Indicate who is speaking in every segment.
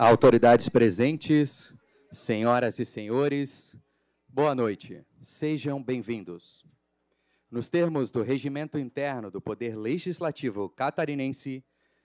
Speaker 1: Autoridades presentes, senhoras e senhores, boa noite. Sejam bem-vindos. Nos termos do regimento interno do Poder Legislativo catarinense,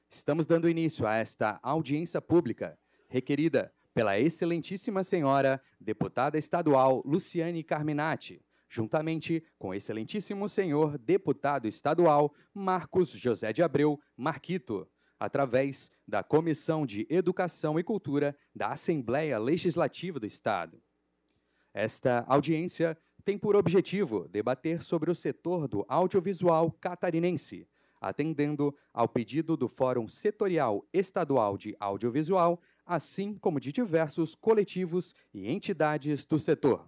Speaker 1: estamos dando início a esta audiência pública requerida pela excelentíssima senhora deputada estadual Luciane Carminati, juntamente com o excelentíssimo senhor deputado estadual Marcos José de Abreu Marquito, através da Comissão de Educação e Cultura da Assembleia Legislativa do Estado. Esta audiência tem por objetivo debater sobre o setor do audiovisual catarinense, atendendo ao pedido do Fórum Setorial Estadual de Audiovisual, assim como de diversos coletivos e entidades do setor.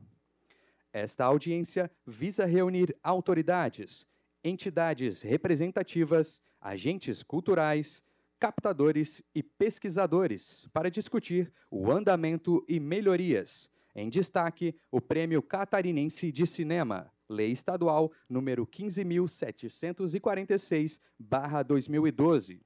Speaker 1: Esta audiência visa reunir autoridades, entidades representativas, agentes culturais, captadores e pesquisadores para discutir o andamento e melhorias. Em destaque, o Prêmio Catarinense de Cinema, Lei Estadual número 15.746/2012,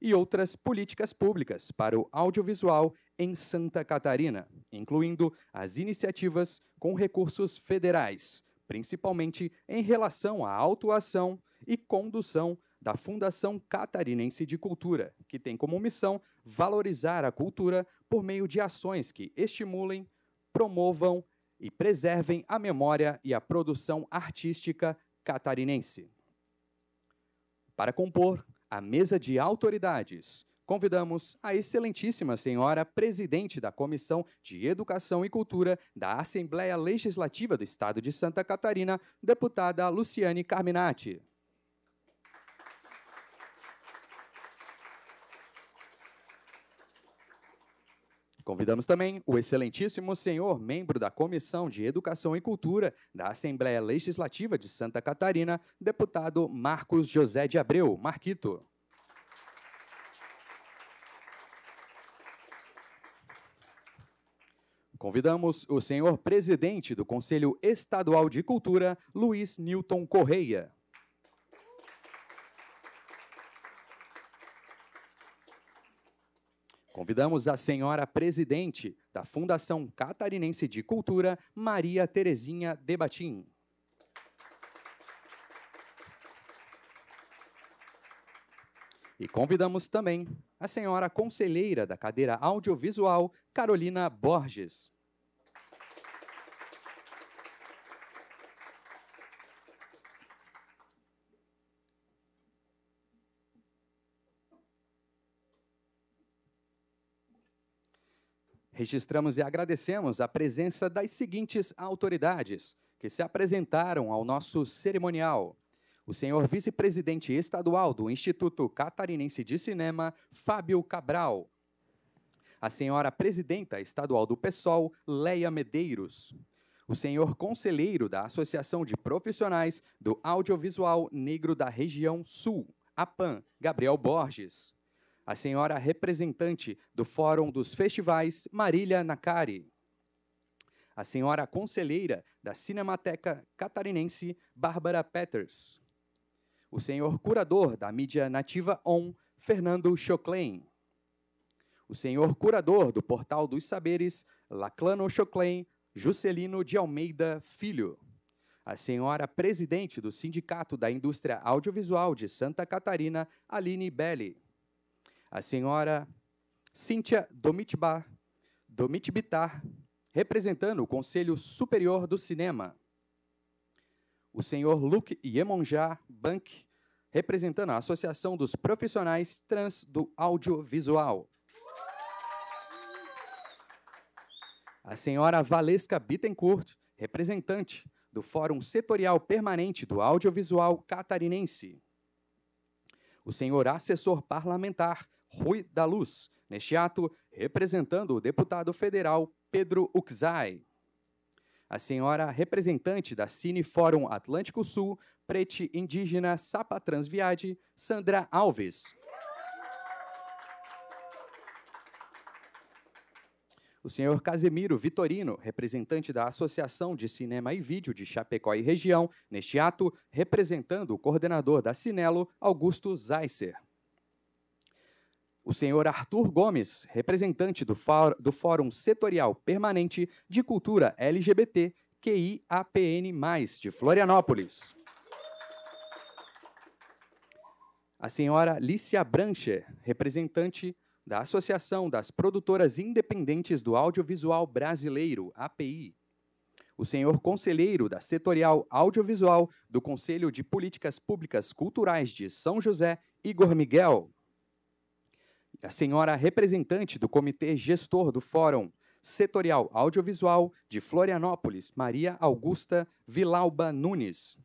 Speaker 1: e outras políticas públicas para o audiovisual em Santa Catarina, incluindo as iniciativas com recursos federais, principalmente em relação à autuação e condução da Fundação Catarinense de Cultura, que tem como missão valorizar a cultura por meio de ações que estimulem, promovam e preservem a memória e a produção artística catarinense. Para compor a mesa de autoridades, convidamos a excelentíssima senhora presidente da Comissão de Educação e Cultura da Assembleia Legislativa do Estado de Santa Catarina, deputada Luciane Carminati. Convidamos também o excelentíssimo senhor, membro da Comissão de Educação e Cultura da Assembleia Legislativa de Santa Catarina, deputado Marcos José de Abreu, Marquito. Convidamos o senhor presidente do Conselho Estadual de Cultura, Luiz Newton Correia. Convidamos a senhora presidente da Fundação Catarinense de Cultura, Maria Terezinha Debatim. E convidamos também a senhora conselheira da cadeira audiovisual, Carolina Borges. Registramos e agradecemos a presença das seguintes autoridades que se apresentaram ao nosso cerimonial. O senhor vice-presidente estadual do Instituto Catarinense de Cinema, Fábio Cabral. A senhora presidenta estadual do PSOL, Leia Medeiros. O senhor conselheiro da Associação de Profissionais do Audiovisual Negro da Região Sul, APAN, Gabriel Borges a senhora representante do Fórum dos Festivais, Marília Nakari. A senhora conselheira da Cinemateca Catarinense, Bárbara Peters. O senhor curador da mídia nativa ON, Fernando Choclen. O senhor curador do Portal dos Saberes, Laclano Choclen, Juscelino de Almeida Filho. A senhora presidente do Sindicato da Indústria Audiovisual de Santa Catarina, Aline Belli a senhora Cíntia Domitbar, Domitbitar, representando o Conselho Superior do Cinema. O senhor Luke Yemonjá Bank, representando a Associação dos Profissionais Trans do Audiovisual. A senhora Valesca Bittencourt, representante do Fórum Setorial Permanente do Audiovisual Catarinense. O senhor assessor parlamentar Rui da Luz, neste ato representando o deputado federal Pedro Uxai. A senhora representante da Cine Fórum Atlântico Sul, Prete Indígena Sapa Transviade, Sandra Alves. O senhor Casemiro Vitorino, representante da Associação de Cinema e Vídeo de Chapecó e Região, neste ato, representando o coordenador da Cinelo, Augusto Zeisser o senhor Arthur Gomes, representante do, do Fórum Setorial Permanente de Cultura LGBT QIAPN+, de Florianópolis. A senhora Lícia Brancher, representante da Associação das Produtoras Independentes do Audiovisual Brasileiro, API. O senhor conselheiro da Setorial Audiovisual do Conselho de Políticas Públicas Culturais de São José, Igor Miguel. A senhora representante do Comitê Gestor do Fórum Setorial Audiovisual de Florianópolis, Maria Augusta Vilauba Nunes.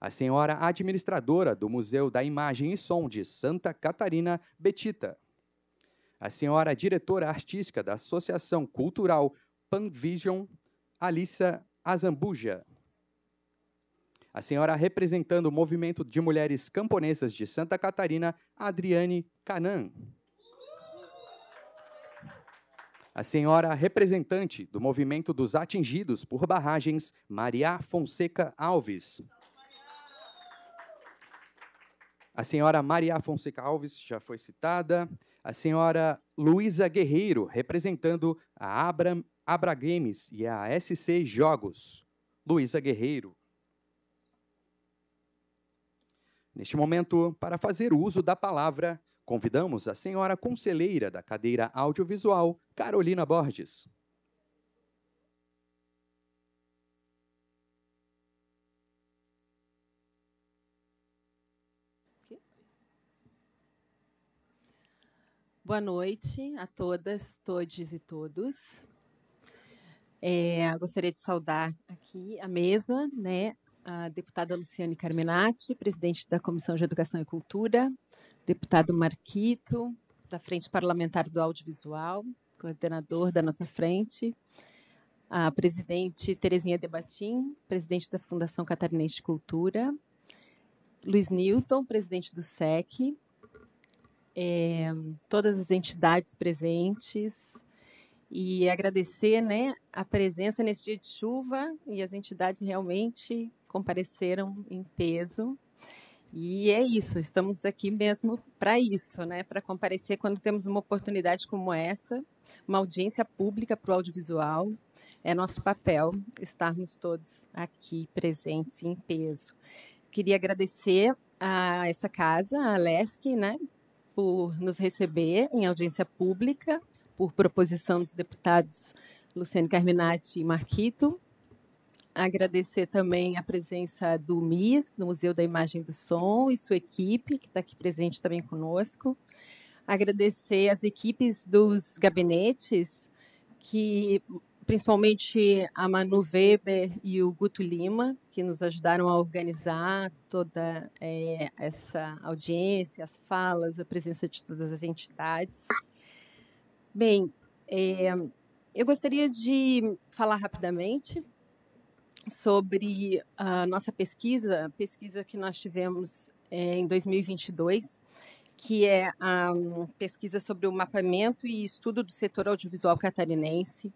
Speaker 1: A senhora administradora do Museu da Imagem e Som de Santa Catarina, Betita. A senhora diretora artística da Associação Cultural Panvision, Alissa Azambuja. A senhora representando o Movimento de Mulheres Camponesas de Santa Catarina, Adriane Canan a senhora representante do movimento dos atingidos por barragens, Maria Fonseca Alves. A senhora Maria Fonseca Alves já foi citada. A senhora Luísa Guerreiro, representando a Abra, Abra Games e a SC Jogos. Luísa Guerreiro. Neste momento, para fazer uso da palavra, Convidamos a senhora conselheira da cadeira audiovisual, Carolina Borges.
Speaker 2: Boa noite a todas, todes e todos. É, gostaria de saudar aqui a mesa, né, a deputada Luciane Carminati, presidente da Comissão de Educação e Cultura, deputado Marquito, da Frente Parlamentar do Audiovisual, coordenador da nossa frente, a presidente Terezinha Debatim, presidente da Fundação Catarinense de Cultura, Luiz Newton, presidente do SEC, é, todas as entidades presentes. E agradecer né, a presença nesse dia de chuva e as entidades realmente compareceram em peso e é isso, estamos aqui mesmo para isso, né? Para comparecer quando temos uma oportunidade como essa, uma audiência pública para o audiovisual. É nosso papel estarmos todos aqui presentes em peso. Queria agradecer a essa casa, a LESC, né, por nos receber em audiência pública, por proposição dos deputados Luciano Carminati e Marquito, Agradecer também a presença do MIS, no Museu da Imagem do Som, e sua equipe, que está aqui presente também conosco. Agradecer as equipes dos gabinetes, que principalmente a Manu Weber e o Guto Lima, que nos ajudaram a organizar toda é, essa audiência, as falas, a presença de todas as entidades. Bem, é, eu gostaria de falar rapidamente sobre a nossa pesquisa, pesquisa que nós tivemos é, em 2022, que é a um, pesquisa sobre o mapeamento e estudo do setor audiovisual catarinense.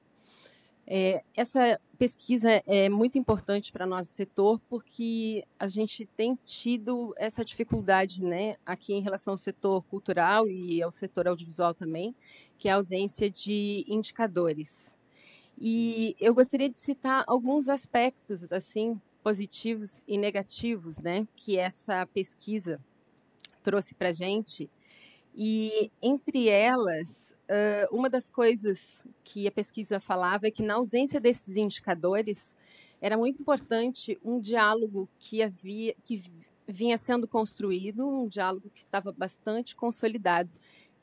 Speaker 2: É, essa pesquisa é muito importante para nosso setor porque a gente tem tido essa dificuldade, né, aqui em relação ao setor cultural e ao setor audiovisual também, que é a ausência de indicadores. E eu gostaria de citar alguns aspectos assim positivos e negativos, né, que essa pesquisa trouxe para gente. E entre elas, uma das coisas que a pesquisa falava é que na ausência desses indicadores era muito importante um diálogo que havia que vinha sendo construído, um diálogo que estava bastante consolidado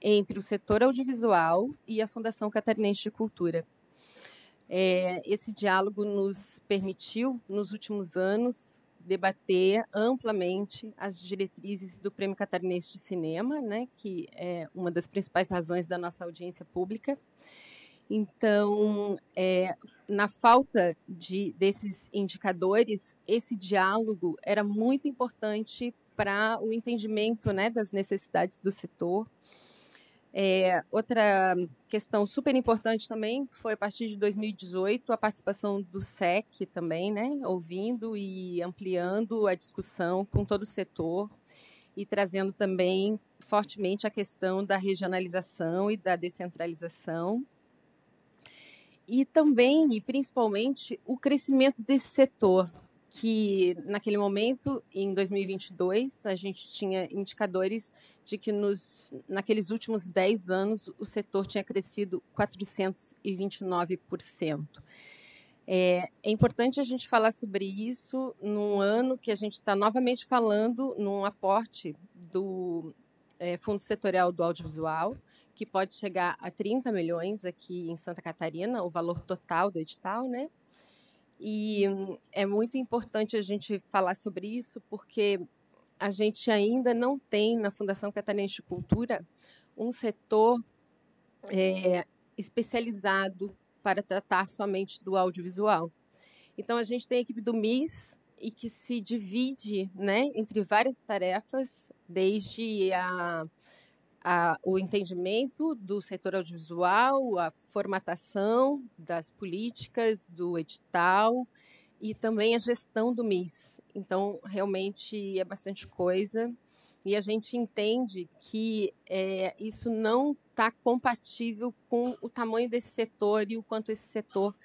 Speaker 2: entre o setor audiovisual e a Fundação Catarinense de Cultura. É, esse diálogo nos permitiu, nos últimos anos, debater amplamente as diretrizes do Prêmio Catarinense de Cinema, né, que é uma das principais razões da nossa audiência pública. Então, é, na falta de desses indicadores, esse diálogo era muito importante para o entendimento né, das necessidades do setor é, outra questão super importante também foi a partir de 2018 a participação do SEC também, né, ouvindo e ampliando a discussão com todo o setor e trazendo também fortemente a questão da regionalização e da descentralização. E também, e principalmente, o crescimento desse setor, que naquele momento, em 2022, a gente tinha indicadores de que nos, naqueles últimos 10 anos o setor tinha crescido 429%. É, é importante a gente falar sobre isso num ano que a gente está novamente falando num aporte do é, Fundo Setorial do Audiovisual, que pode chegar a 30 milhões aqui em Santa Catarina, o valor total do edital, né? E é muito importante a gente falar sobre isso, porque a gente ainda não tem na Fundação Catarinense de Cultura um setor é, especializado para tratar somente do audiovisual. Então, a gente tem a equipe do MIS e que se divide né, entre várias tarefas, desde a a, o entendimento do setor audiovisual, a formatação das políticas do edital e também a gestão do MIS. Então, realmente é bastante coisa e a gente entende que é, isso não está compatível com o tamanho desse setor e o quanto esse setor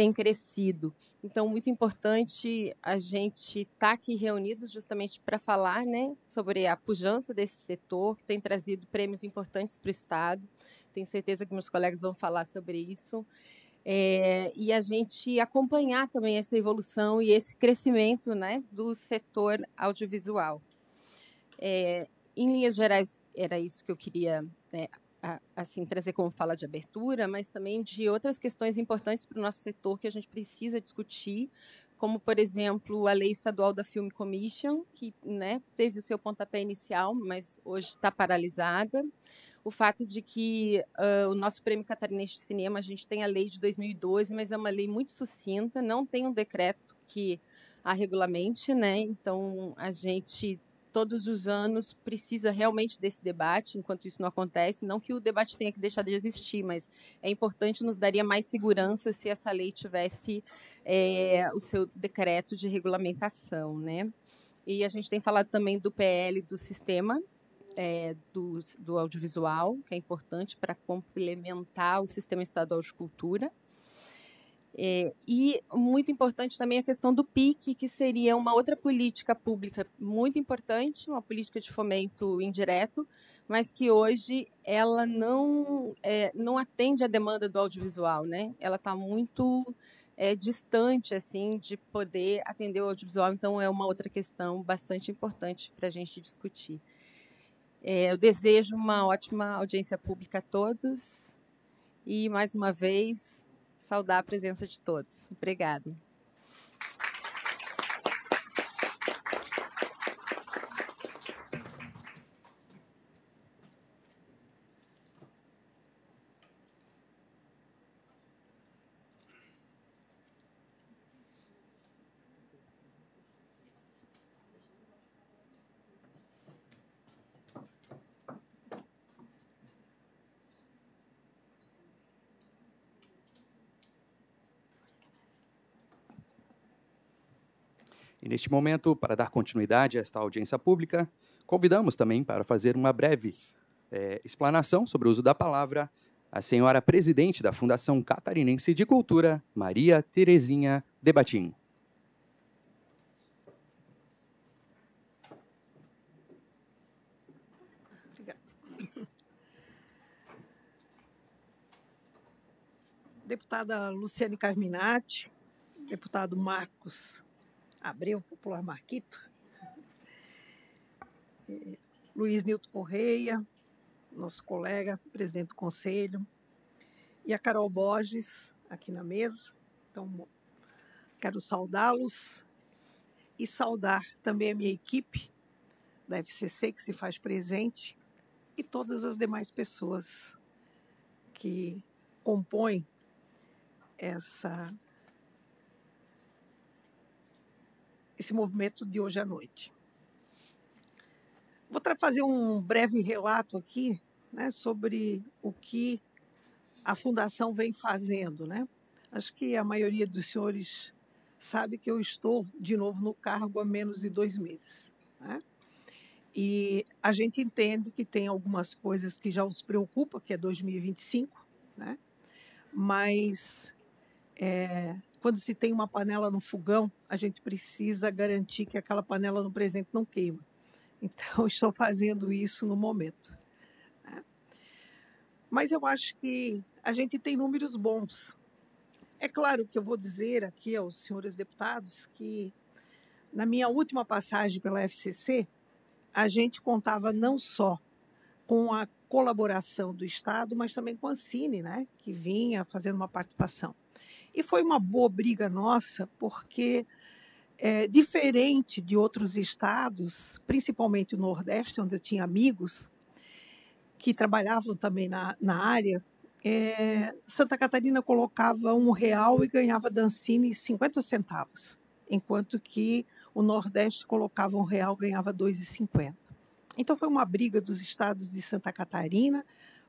Speaker 2: tem crescido. Então, muito importante a gente estar tá aqui reunidos justamente para falar né, sobre a pujança desse setor, que tem trazido prêmios importantes para o Estado. Tenho certeza que meus colegas vão falar sobre isso. É, e a gente acompanhar também essa evolução e esse crescimento né, do setor audiovisual. É, em linhas gerais, era isso que eu queria né, assim trazer como fala de abertura, mas também de outras questões importantes para o nosso setor que a gente precisa discutir, como por exemplo a lei estadual da Film Commission, que né, teve o seu pontapé inicial, mas hoje está paralisada. O fato de que uh, o nosso Prêmio Catarinense de Cinema, a gente tem a lei de 2012, mas é uma lei muito sucinta, não tem um decreto que a regulamente, né? Então a gente todos os anos precisa realmente desse debate, enquanto isso não acontece. Não que o debate tenha que deixar de existir, mas é importante, nos daria mais segurança se essa lei tivesse é, o seu decreto de regulamentação, né? E a gente tem falado também do PL do sistema é, do, do audiovisual, que é importante para complementar o sistema estadual de cultura. É, e muito importante também a questão do PIC, que seria uma outra política pública muito importante, uma política de fomento indireto, mas que hoje ela não, é, não atende à demanda do audiovisual, né? Ela está muito é, distante assim de poder atender o audiovisual, então é uma outra questão bastante importante para a gente discutir. É, eu desejo uma ótima audiência pública a todos e mais uma vez saudar a presença de todos. Obrigada.
Speaker 1: E neste momento, para dar continuidade a esta audiência pública, convidamos também para fazer uma breve é, explanação sobre o uso da palavra a senhora presidente da Fundação Catarinense de Cultura, Maria Terezinha Debatim.
Speaker 3: Deputada Luciane Carminati, deputado Marcos Abreu, popular Marquito, Luiz Nilton Correia, nosso colega, presidente do conselho, e a Carol Borges, aqui na mesa. Então, quero saudá-los e saudar também a minha equipe da FCC, que se faz presente, e todas as demais pessoas que compõem essa esse movimento de hoje à noite. Vou fazer um breve relato aqui né, sobre o que a Fundação vem fazendo. Né? Acho que a maioria dos senhores sabe que eu estou de novo no cargo há menos de dois meses. Né? E a gente entende que tem algumas coisas que já os preocupa, que é 2025, né? Mas é, quando se tem uma panela no fogão, a gente precisa garantir que aquela panela no presente não queima. Então, estou fazendo isso no momento. Né? Mas eu acho que a gente tem números bons. É claro que eu vou dizer aqui aos senhores deputados que, na minha última passagem pela FCC, a gente contava não só com a colaboração do Estado, mas também com a Cine, né, que vinha fazendo uma participação. E foi uma boa briga nossa, porque é, diferente de outros estados, principalmente o Nordeste, onde eu tinha amigos que trabalhavam também na, na área, é, Santa Catarina colocava um real e ganhava Dancini 50 centavos, enquanto que o Nordeste colocava um real e ganhava 2,50. Então foi uma briga dos estados de Santa Catarina,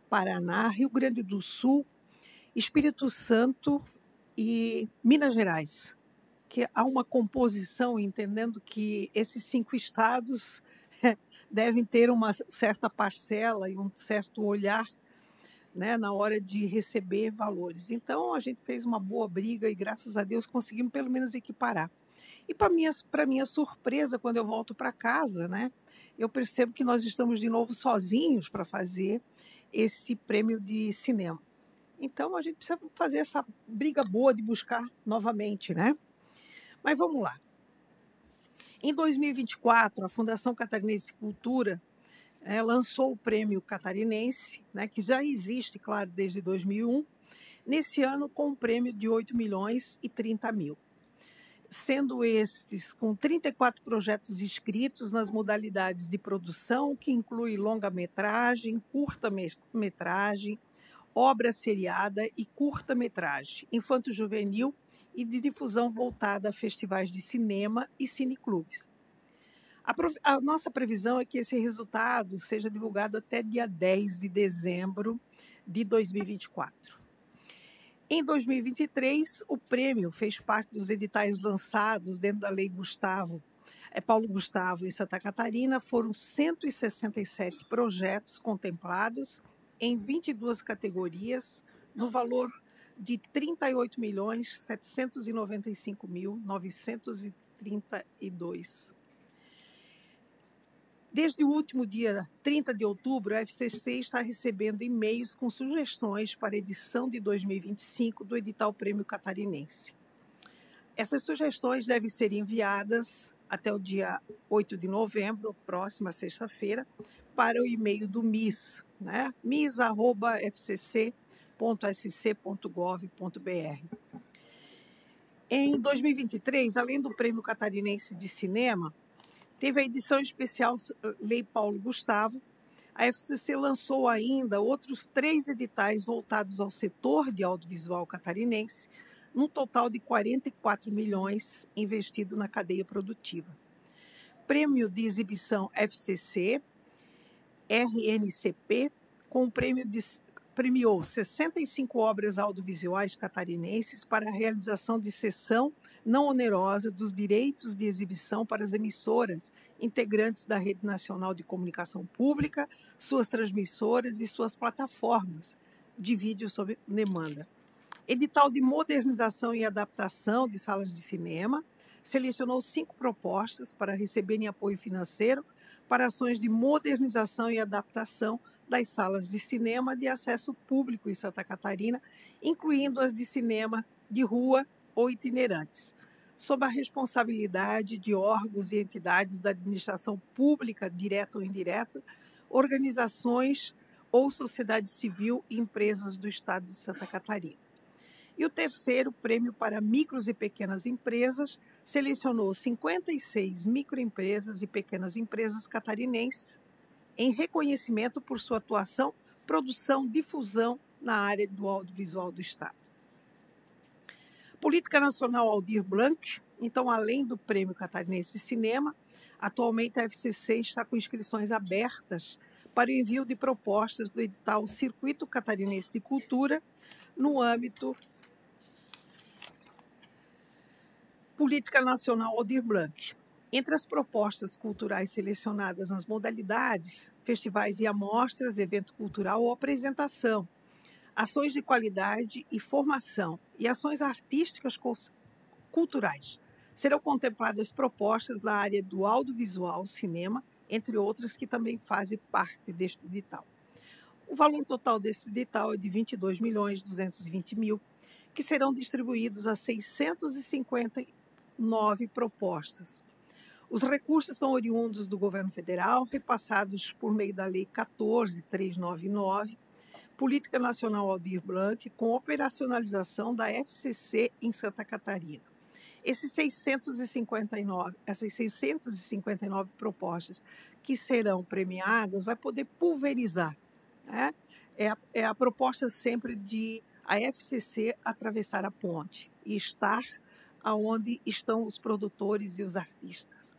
Speaker 3: Paraná, Rio Grande do Sul, Espírito Santo e Minas Gerais, que há uma composição, entendendo que esses cinco estados devem ter uma certa parcela e um certo olhar né, na hora de receber valores. Então a gente fez uma boa briga e graças a Deus conseguimos pelo menos equiparar. E para minha, minha surpresa, quando eu volto para casa, né, eu percebo que nós estamos de novo sozinhos para fazer esse prêmio de cinema. Então a gente precisa fazer essa briga boa de buscar novamente, né? Mas vamos lá. Em 2024, a Fundação Catarinense Cultura é, lançou o Prêmio Catarinense, né, que já existe, claro, desde 2001, nesse ano com um prêmio de 8 milhões e 30 mil. Sendo estes com 34 projetos inscritos nas modalidades de produção, que inclui longa-metragem, curta-metragem, obra seriada e curta-metragem, infanto-juvenil e de difusão voltada a festivais de cinema e cineclubes. A, a, nossa previsão é que esse resultado seja divulgado até dia 10 de dezembro de 2024. Em 2023, o prêmio fez parte dos editais lançados dentro da Lei Gustavo, é Paulo Gustavo em Santa Catarina. Foram 167 projetos contemplados em 22 categorias, no valor de R$ 38.795.932. Desde o último dia 30 de outubro, a FCC está recebendo e-mails com sugestões para a edição de 2025 do edital Prêmio Catarinense. Essas sugestões devem ser enviadas até o dia 8 de novembro, próxima sexta-feira, para o e-mail do MIS, né? mis.fcc.sc.gov.br. Em 2023, além do Prêmio Catarinense de Cinema, teve a edição especial Lei Paulo Gustavo. A FCC lançou ainda outros três editais voltados ao setor de audiovisual catarinense, num total de 44 milhões investido na cadeia produtiva. Prêmio de exibição FCC, RNCP, com o prêmio de, premiou 65 obras audiovisuais catarinenses para a realização de sessão não onerosa dos direitos de exibição para as emissoras integrantes da Rede Nacional de Comunicação Pública, suas transmissoras e suas plataformas de vídeo sob demanda. Edital de modernização e adaptação de salas de cinema selecionou cinco propostas para receberem apoio financeiro para ações de modernização e adaptação das salas de cinema de acesso público em Santa Catarina, incluindo as de cinema de rua ou itinerantes, sob a responsabilidade de órgãos e entidades da administração pública, direta ou indireta, organizações ou sociedade civil e empresas do Estado de Santa Catarina. E o terceiro prêmio para micros e pequenas empresas selecionou 56 microempresas e pequenas empresas catarinenses em reconhecimento por sua atuação, produção, difusão na área do audiovisual do Estado. Política Nacional Aldir Blanc, então, além do Prêmio Catarinense de Cinema, atualmente a FCC está com inscrições abertas para o envio de propostas do edital Circuito Catarinense de Cultura no âmbito Política Nacional Aldir Blanc. Entre as propostas culturais selecionadas nas modalidades, festivais e amostras, evento cultural ou apresentação, ações de qualidade e formação e ações artísticas culturais, serão contempladas propostas na área do audiovisual, cinema, entre outras que também fazem parte deste edital. O valor total desse edital é de 22 milhões 220 mil, que serão distribuídos a 659 propostas. Os recursos são oriundos do governo federal, repassados por meio da Lei 14399, Política Nacional Aldir Blanc, com operacionalização da FCC em Santa Catarina. Esses 659, essas 659 propostas que serão premiadas vai poder pulverizar. Né? É, a, é a proposta sempre de a FCC atravessar a ponte e estar aonde estão os produtores e os artistas.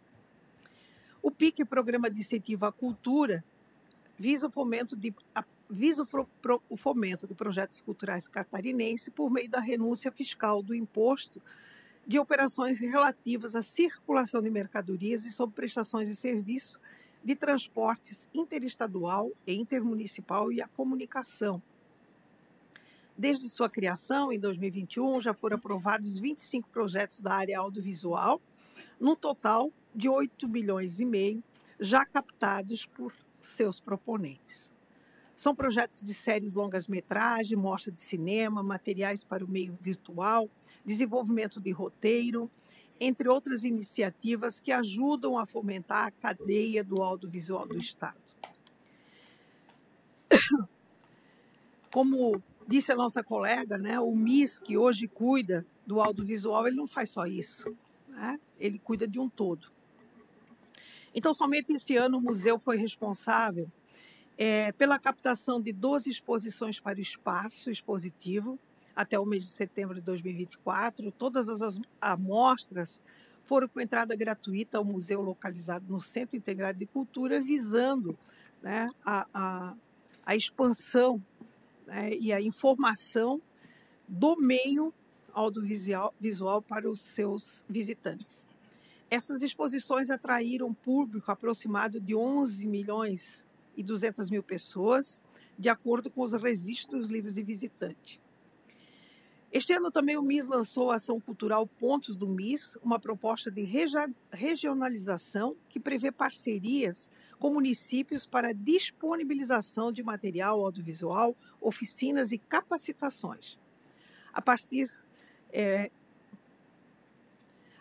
Speaker 3: O PIC, Programa de Incentivo à Cultura, visa o fomento de, visa o, pro, o fomento de projetos culturais catarinenses por meio da renúncia fiscal do imposto de operações relativas à circulação de mercadorias e sobre prestações de serviço de transportes interestadual e intermunicipal e a comunicação. Desde sua criação, em 2021, já foram aprovados 25 projetos da área audiovisual, num total de 8 milhões e meio já captados por seus proponentes. São projetos de séries longas-metragem, mostra de cinema, materiais para o meio virtual, desenvolvimento de roteiro, entre outras iniciativas que ajudam a fomentar a cadeia do audiovisual do Estado. Como disse a nossa colega, né, o MIS, que hoje cuida do audiovisual, ele não faz só isso, né? ele cuida de um todo. Então, somente este ano o museu foi responsável é, pela captação de 12 exposições para o espaço expositivo, até o mês de setembro de 2024. Todas as amostras foram com entrada gratuita ao museu localizado no Centro Integrado de Cultura, visando né, a, a, a, expansão né, e a informação do meio audiovisual visual para os seus visitantes. Essas exposições atraíram público aproximado de 11 milhões e 200 mil pessoas, de acordo com os registros livres de visitante. Este ano também o MIS lançou a ação cultural Pontos do MIS, uma proposta de regionalização que prevê parcerias com municípios para disponibilização de material audiovisual, oficinas e capacitações. A partir, é,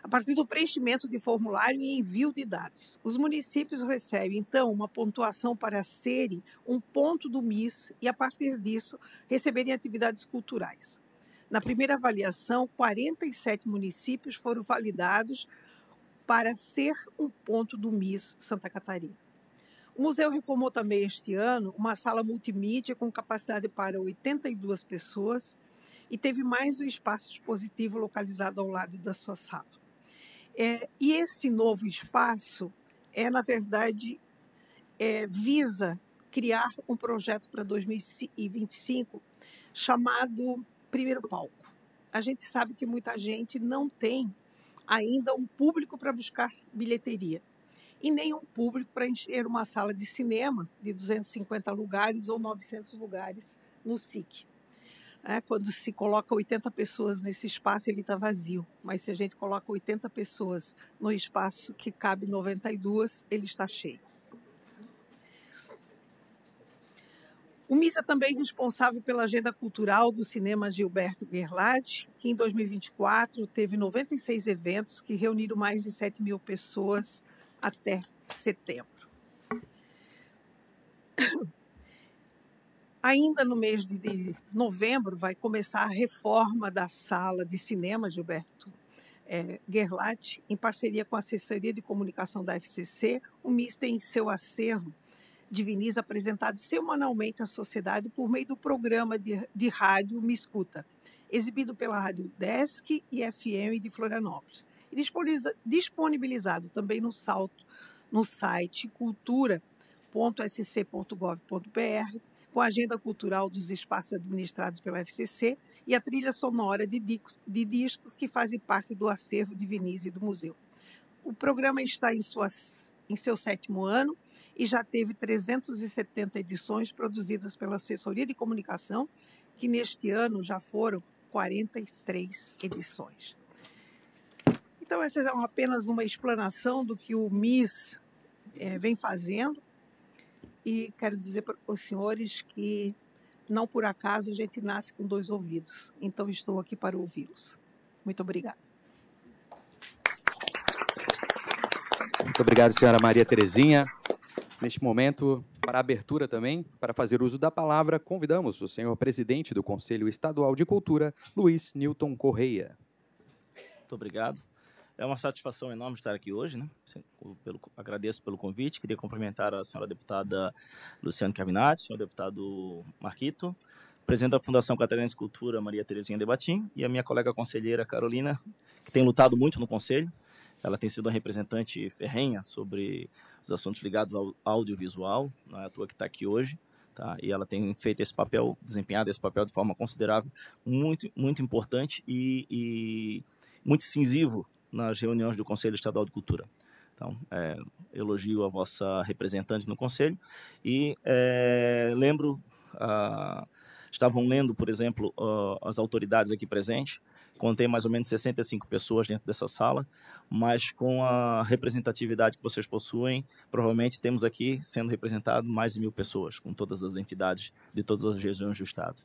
Speaker 3: a partir do preenchimento de formulário e envio de dados. Os municípios recebem, então, uma pontuação para serem um ponto do MIS e, a partir disso, receberem atividades culturais. Na primeira avaliação, 47 municípios foram validados para ser um ponto do MIS Santa Catarina. O museu reformou também este ano uma sala multimídia com capacidade para 82 pessoas e teve mais um espaço expositivo localizado ao lado da sua sala. É, e esse novo espaço é, na verdade, é, visa criar um projeto para 2025 chamado primeiro palco. A gente sabe que muita gente não tem ainda um público para buscar bilheteria e nem um público para encher uma sala de cinema de 250 lugares ou 900 lugares no SIC. É, quando se coloca 80 pessoas nesse espaço, ele está vazio. Mas se a gente coloca 80 pessoas no espaço que cabe 92, ele está cheio. O também é responsável pela agenda cultural do cinema Gilberto Gerlach, que em 2024 teve 96 eventos que reuniram mais de 7 mil pessoas até setembro. Ainda no mês de novembro vai começar a reforma da sala de cinema Gilberto é, em parceria com a assessoria de comunicação da FCC. O MIS tem em seu acervo de Vinícius apresentado semanalmente à sociedade por meio do programa de, de rádio Me Escuta, exibido pela Rádio Desk e FM de Florianópolis, e disponibilizado também no, salto, no site cultura.sc.gov.br, com a agenda cultural dos espaços administrados pela FCC e a trilha sonora de discos, de discos que fazem parte do acervo de Vinícius e do museu. O programa está em, suas, em seu sétimo ano e já teve 370 edições produzidas pela Assessoria de Comunicação, que neste ano já foram 43 edições. Então, essa é apenas uma explanação do que o MIS é, vem fazendo. E quero dizer para os senhores que não por acaso a gente nasce com dois ouvidos. Então, estou aqui para ouvi-los. Muito obrigada.
Speaker 1: Muito obrigado, senhora Maria Terezinha. Neste momento, para a abertura também, para fazer uso da palavra, convidamos o senhor presidente do Conselho Estadual de Cultura, Luiz Newton Correia.
Speaker 4: Muito obrigado. É uma satisfação enorme estar aqui hoje, né? Pelo, agradeço pelo convite. Queria cumprimentar a senhora deputada Luciane Caminati, o senhor deputado Marquito, presidente da Fundação Catarinense Cultura, Maria Terezinha Debatim, e a minha colega conselheira Carolina, que tem lutado muito no conselho. Ela tem sido uma representante ferrenha sobre os assuntos ligados ao audiovisual, não é à toa que está aqui hoje. Tá? E ela tem feito esse papel, desempenhado esse papel de forma considerável, muito, muito importante e, e muito incisivo nas reuniões do Conselho Estadual de Cultura. Então, é, elogio a vossa representante no Conselho e é, lembro, ah, estavam lendo, por exemplo, ah, as autoridades aqui presentes, contei mais ou menos 65 pessoas dentro dessa sala, mas com a representatividade que vocês possuem, provavelmente temos aqui sendo representado mais de mil pessoas, com todas as entidades de todas as regiões do Estado.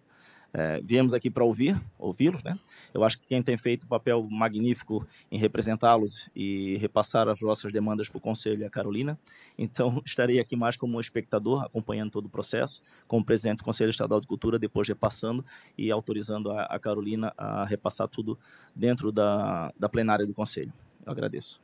Speaker 4: É, viemos aqui para ouvir, ouvi-los, né? Eu acho que quem tem feito um papel magnífico em representá-los e repassar as nossas demandas para o Conselho é a Carolina. Então, estarei aqui mais como espectador, acompanhando todo o processo, como presidente do Conselho Estadual de Cultura, depois repassando e autorizando a, a Carolina a repassar tudo dentro da, da plenária do Conselho. Eu agradeço.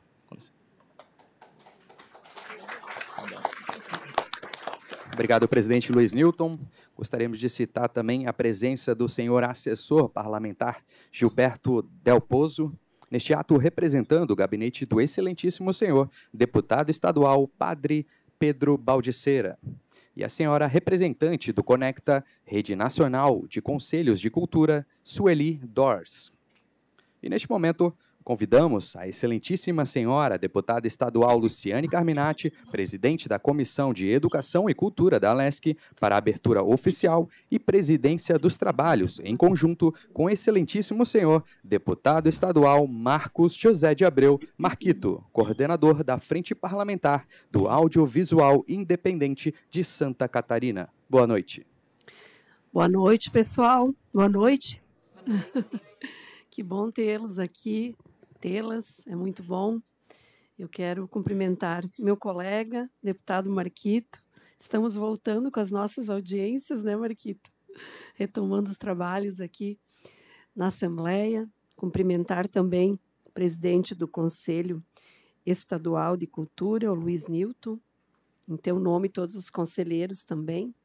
Speaker 1: Obrigado, presidente Luiz Newton. Gostaríamos de citar também a presença do senhor assessor parlamentar Gilberto Del Pozo, neste ato representando o gabinete do excelentíssimo senhor deputado estadual Padre Pedro Baldiceira. E a senhora representante do Conecta Rede Nacional de Conselhos de Cultura, Sueli Dors. E neste momento, Convidamos a excelentíssima senhora deputada estadual Luciane Carminati, presidente da Comissão de Educação e Cultura da Alesc, para abertura oficial e presidência dos trabalhos, em conjunto com o excelentíssimo senhor deputado estadual Marcos José de Abreu Marquito, coordenador da Frente Parlamentar do Audiovisual Independente de Santa Catarina. Boa noite.
Speaker 5: Boa noite, pessoal. Boa noite. que bom tê-los aqui tê-las, é muito bom. Eu quero cumprimentar meu colega, deputado Marquito. Estamos voltando com as nossas audiências, né, Marquito? Retomando os trabalhos aqui na Assembleia. Cumprimentar também o presidente do Conselho Estadual de Cultura, o Luiz Newton. Em teu nome, todos os conselheiros também.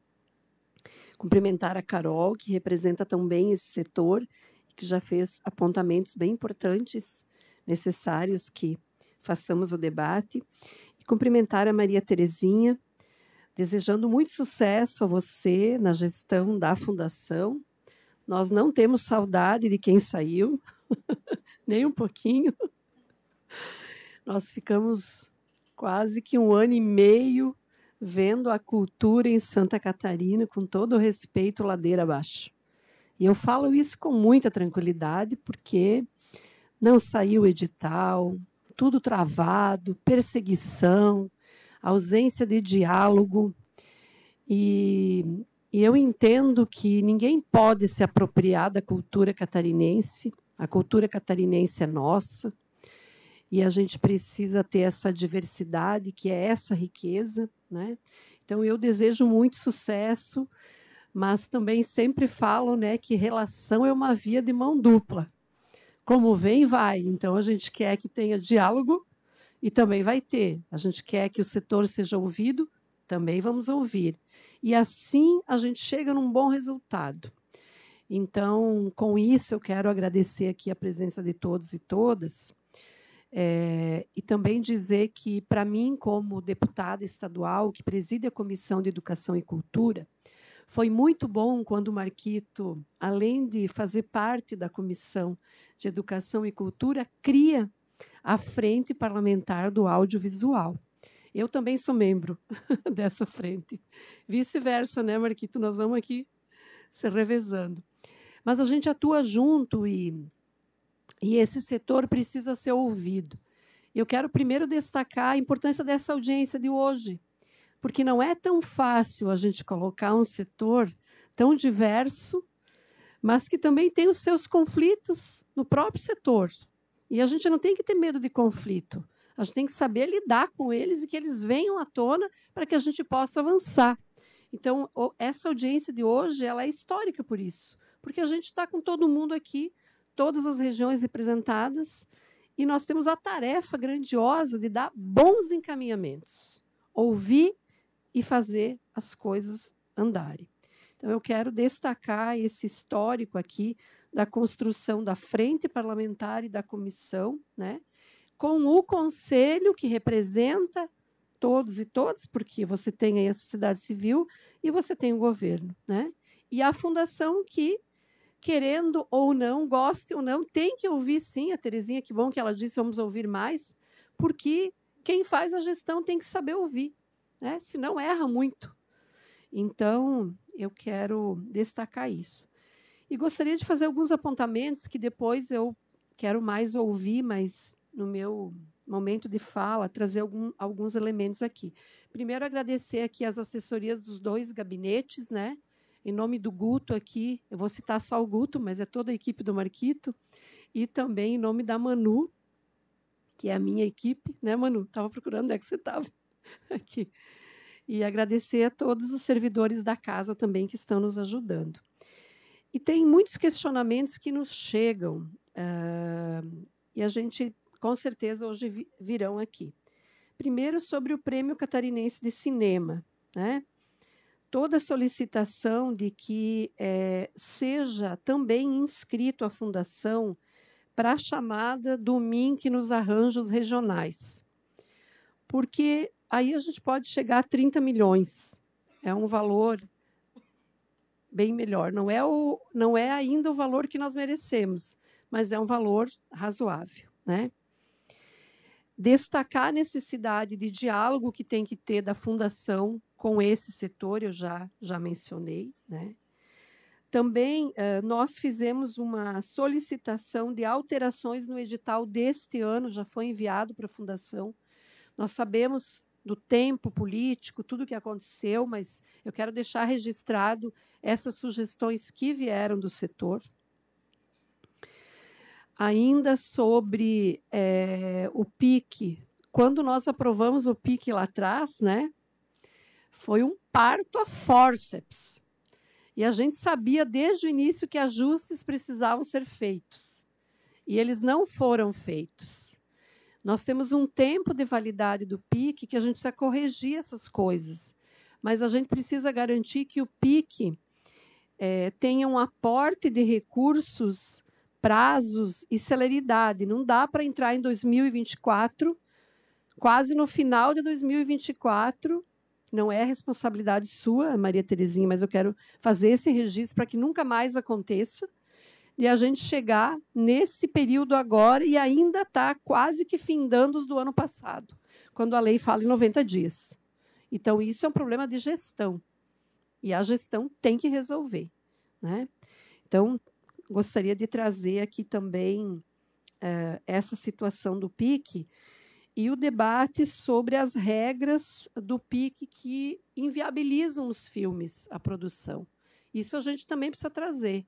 Speaker 5: Cumprimentar a Carol, que representa também esse setor, que já fez apontamentos bem importantes necessários que façamos o debate. E cumprimentar a Maria Terezinha, desejando muito sucesso a você na gestão da Fundação. Nós não temos saudade de quem saiu, nem um pouquinho. Nós ficamos quase que um ano e meio vendo a cultura em Santa Catarina com todo o respeito ladeira abaixo. E eu falo isso com muita tranquilidade, porque não saiu edital, tudo travado, perseguição, ausência de diálogo. E, e, eu entendo que ninguém pode se apropriar da cultura catarinense, a cultura catarinense é nossa, e a gente precisa ter essa diversidade, que é essa riqueza. Né? Então, eu desejo muito sucesso, mas também sempre falo né, que relação é uma via de mão dupla como vem, vai. Então a gente quer que tenha diálogo e também vai ter. A gente quer que o setor seja ouvido, também vamos ouvir. E assim a gente chega num bom resultado. Então, com isso, eu quero agradecer aqui a presença de todos e todas. É, e também dizer que, para mim, como deputada estadual que preside a Comissão de Educação e Cultura, foi muito bom quando o Marquito, além de fazer parte da Comissão de Educação e Cultura, cria a Frente Parlamentar do Audiovisual. Eu também sou membro dessa frente. Vice-versa, né, Marquito? Nós vamos aqui se revezando. Mas a gente atua junto e, e esse setor precisa ser ouvido. Eu quero primeiro destacar a importância dessa audiência de hoje, porque não é tão fácil a gente colocar um setor tão diverso, mas que também tem os seus conflitos no próprio setor. E a gente não tem que ter medo de conflito. A gente tem que saber lidar com eles e que eles venham à tona para que a gente possa avançar. Então, essa audiência de hoje ela é histórica por isso, porque a gente está com todo mundo aqui, todas as regiões representadas, e nós temos a tarefa grandiosa de dar bons encaminhamentos, ouvir e fazer as coisas andarem. Então, eu quero destacar esse histórico aqui da construção da frente parlamentar e da comissão, né, com o conselho que representa todos e todas, porque você tem aí a sociedade civil e você tem o governo, né? E a fundação que, querendo ou não, goste ou não, tem que ouvir sim a Terezinha, que bom que ela disse, vamos ouvir mais, porque quem faz a gestão tem que saber ouvir, né? Senão erra muito. Então, eu quero destacar isso. E gostaria de fazer alguns apontamentos que depois eu quero mais ouvir, mas no meu momento de fala, trazer algum, alguns elementos aqui. Primeiro, agradecer aqui as assessorias dos dois gabinetes, né? Em nome do Guto aqui, eu vou citar só o Guto, mas é toda a equipe do Marquito, e também em nome da Manu, que é a minha equipe, né, Manu? Estava procurando onde é que você estava aqui. E agradecer a todos os servidores da casa também que estão nos ajudando. E tem muitos questionamentos que nos chegam, uh, e a gente com certeza hoje virão aqui. Primeiro, sobre o Prêmio Catarinense de Cinema. Né? Toda solicitação de que é, seja também inscrito a Fundação para a chamada do MINC nos arranjos regionais. Porque aí a gente pode chegar a 30 milhões. É um valor bem melhor. Não é, o, não é ainda o valor que nós merecemos, mas é um valor razoável. Né? destacar a necessidade de diálogo que tem que ter da fundação com esse setor, eu já, já mencionei. Né? Também uh, nós fizemos uma solicitação de alterações no edital deste ano, já foi enviado para a fundação. Nós sabemos do tempo político, tudo o que aconteceu, mas eu quero deixar registrado essas sugestões que vieram do setor ainda sobre é, o PIC. Quando nós aprovamos o PIC lá atrás, né, foi um parto a forceps. E a gente sabia desde o início que ajustes precisavam ser feitos. E eles não foram feitos. Nós temos um tempo de validade do PIC que a gente precisa corrigir essas coisas. Mas a gente precisa garantir que o PIC é, tenha um aporte de recursos prazos e celeridade. Não dá para entrar em 2024, quase no final de 2024. Não é responsabilidade sua, Maria Terezinha, mas eu quero fazer esse registro para que nunca mais aconteça. E a gente chegar nesse período agora e ainda está quase que findando os do ano passado, quando a lei fala em 90 dias. Então, isso é um problema de gestão. E a gestão tem que resolver. Né? Então, gostaria de trazer aqui também uh, essa situação do PIC e o debate sobre as regras do PIC que inviabilizam os filmes, a produção. Isso a gente também precisa trazer.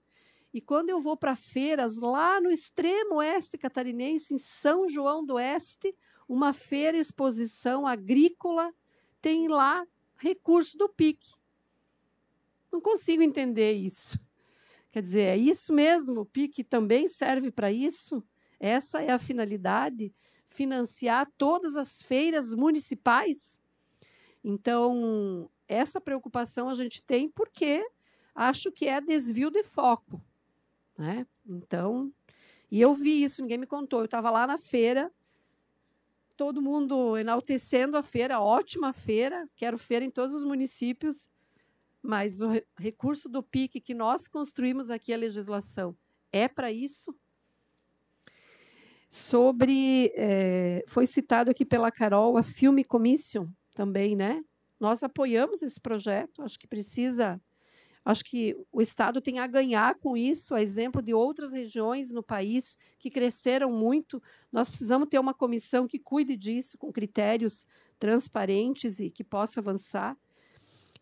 Speaker 5: E quando eu vou para feiras lá no extremo oeste catarinense, em São João do Oeste, uma feira exposição agrícola, tem lá recurso do PIC. Não consigo entender isso. Quer dizer, é isso mesmo? O PIC também serve para isso? Essa é a finalidade? Financiar todas as feiras municipais? Então, essa preocupação a gente tem porque acho que é desvio de foco. Né? Então, e eu vi isso, ninguém me contou. Eu estava lá na feira, todo mundo enaltecendo a feira, ótima feira, quero feira em todos os municípios mas o recurso do PIC que nós construímos aqui, a legislação, é para isso? sobre. É, foi citado aqui pela Carol a Filme Commission também, né? Nós apoiamos esse projeto, acho que precisa. Acho que o Estado tem a ganhar com isso, a exemplo de outras regiões no país que cresceram muito. Nós precisamos ter uma comissão que cuide disso, com critérios transparentes e que possa avançar.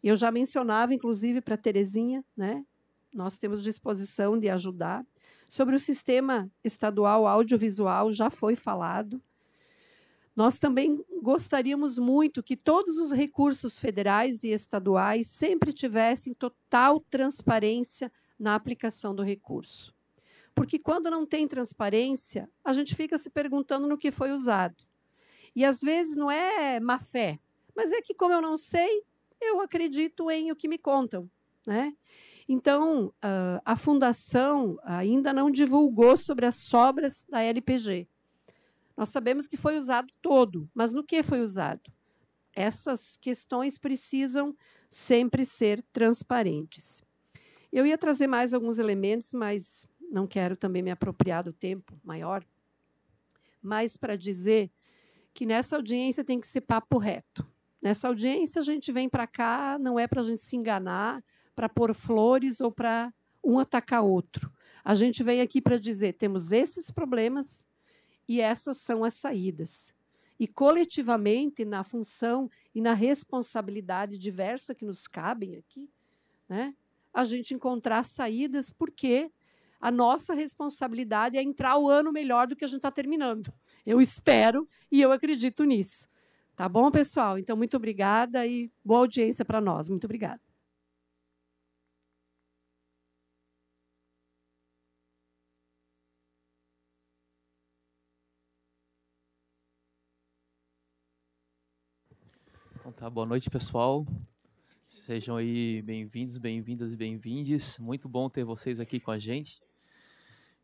Speaker 5: Eu já mencionava, inclusive, para a Terezinha, né? nós temos disposição de ajudar. Sobre o sistema estadual audiovisual, já foi falado. Nós também gostaríamos muito que todos os recursos federais e estaduais sempre tivessem total transparência na aplicação do recurso. Porque quando não tem transparência, a gente fica se perguntando no que foi usado. E às vezes não é má fé, mas é que, como eu não sei, eu acredito em o que me contam. Né? Então, uh, a fundação ainda não divulgou sobre as sobras da LPG. Nós sabemos que foi usado todo, mas no que foi usado? Essas questões precisam sempre ser transparentes. Eu ia trazer mais alguns elementos, mas não quero também me apropriar do tempo maior. Mas para dizer que nessa audiência tem que ser papo reto. Nessa audiência a gente vem para cá, não é para a gente se enganar, para pôr flores ou para um atacar outro. A gente vem aqui para dizer: temos esses problemas e essas são as saídas. E coletivamente, na função e na responsabilidade diversa que nos cabem aqui, né, a gente encontrar saídas, porque a nossa responsabilidade é entrar o ano melhor do que a gente está terminando. Eu espero e eu acredito nisso. Tá bom, pessoal? Então, muito obrigada e boa audiência para nós. Muito obrigada.
Speaker 6: Tá, boa noite, pessoal. Sejam aí bem-vindos, bem-vindas e bem-vindes. Muito bom ter vocês aqui com a gente.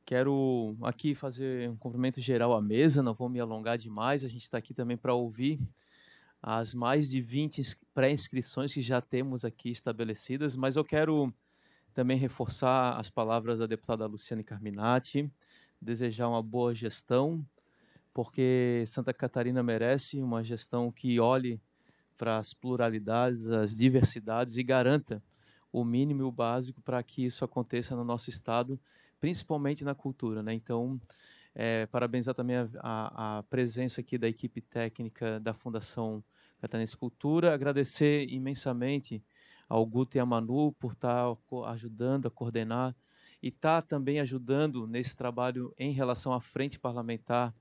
Speaker 6: Quero aqui fazer um cumprimento geral à mesa, não vou me alongar demais. A gente está aqui também para ouvir as mais de 20 pré-inscrições que já temos aqui estabelecidas, mas eu quero também reforçar as palavras da deputada Luciane Carminati, desejar uma boa gestão, porque Santa Catarina merece uma gestão que olhe para as pluralidades, as diversidades e garanta o mínimo e o básico para que isso aconteça no nosso estado, principalmente na cultura. Né? Então, é, parabenizar também a, a, a, presença aqui da equipe técnica da Fundação Catarinense Cultura, agradecer imensamente ao Guto e a Manu por estar tá ajudando a coordenar e estar tá também ajudando nesse trabalho em relação à frente parlamentar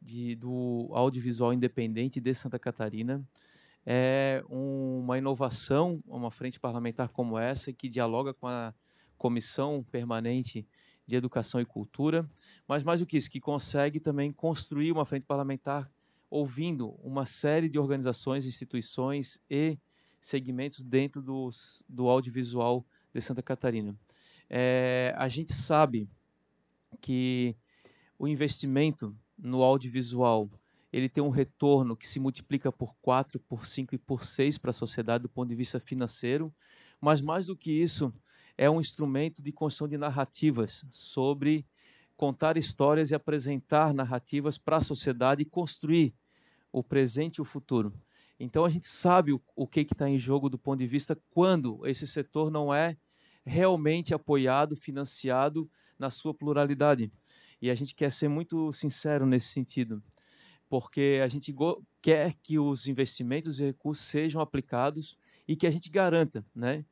Speaker 6: de, do audiovisual independente de Santa Catarina é uma inovação, uma frente parlamentar como essa, que dialoga com a Comissão Permanente de Educação e Cultura, mas mais do que isso, que consegue também construir uma frente parlamentar ouvindo uma série de organizações, instituições e segmentos dentro dos, do audiovisual de Santa Catarina. É, a gente sabe que o investimento no audiovisual ele tem um retorno que se multiplica por 4, por 5 e por 6 para a sociedade do ponto de vista financeiro, mas mais do que isso, é um instrumento de construção de narrativas sobre contar histórias e apresentar narrativas para a sociedade e construir o presente e o futuro. Então a gente sabe o, o que está em jogo do ponto de vista quando esse setor não é realmente apoiado, financiado na sua pluralidade. E a gente quer ser muito sincero nesse sentido porque a gente quer que os investimentos e recursos sejam aplicados e que a gente garanta né,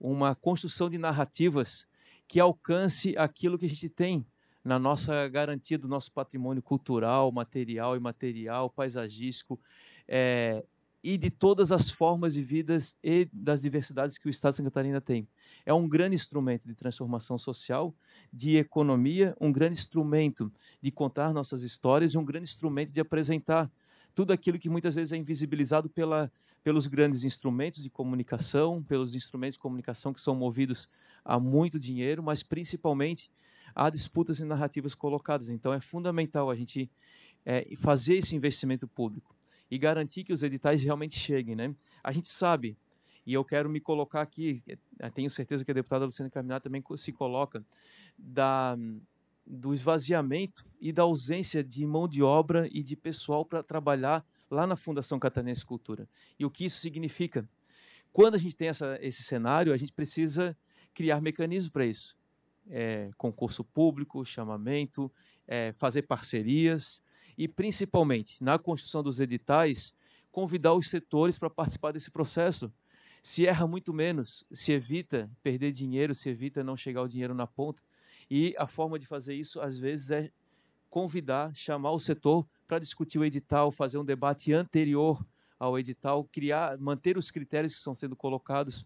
Speaker 6: uma construção de narrativas que alcance aquilo que a gente tem na nossa garantia do nosso patrimônio cultural, material, imaterial, paisagístico, é, e de todas as formas de vidas e das diversidades que o Estado de Santa Catarina tem. É um grande instrumento de transformação social, de economia, um grande instrumento de contar nossas histórias e um grande instrumento de apresentar tudo aquilo que muitas vezes é invisibilizado pela, pelos grandes instrumentos de comunicação, pelos instrumentos de comunicação que são movidos a muito dinheiro, mas principalmente a disputas e narrativas colocadas. Então é fundamental a gente é, fazer esse investimento público e garantir que os editais realmente cheguem. Né? A gente sabe, e eu quero me colocar aqui, eh, tenho certeza que a deputada Luciana Carminato também se coloca, da, do esvaziamento e da ausência de mão de obra e de pessoal para trabalhar lá na Fundação Catarinense Cultura. E o que isso significa? Quando a gente tem essa, esse cenário, a gente precisa criar mecanismos para isso. É, concurso público, chamamento, é, fazer parcerias e, principalmente, na construção dos editais, convidar os setores para participar desse processo. Se erra muito menos, se evita perder dinheiro, se evita não chegar o dinheiro na ponta. E a forma de fazer isso, às vezes, é convidar, chamar o setor para discutir o edital, fazer um debate anterior ao edital, criar, manter os critérios que estão sendo colocados.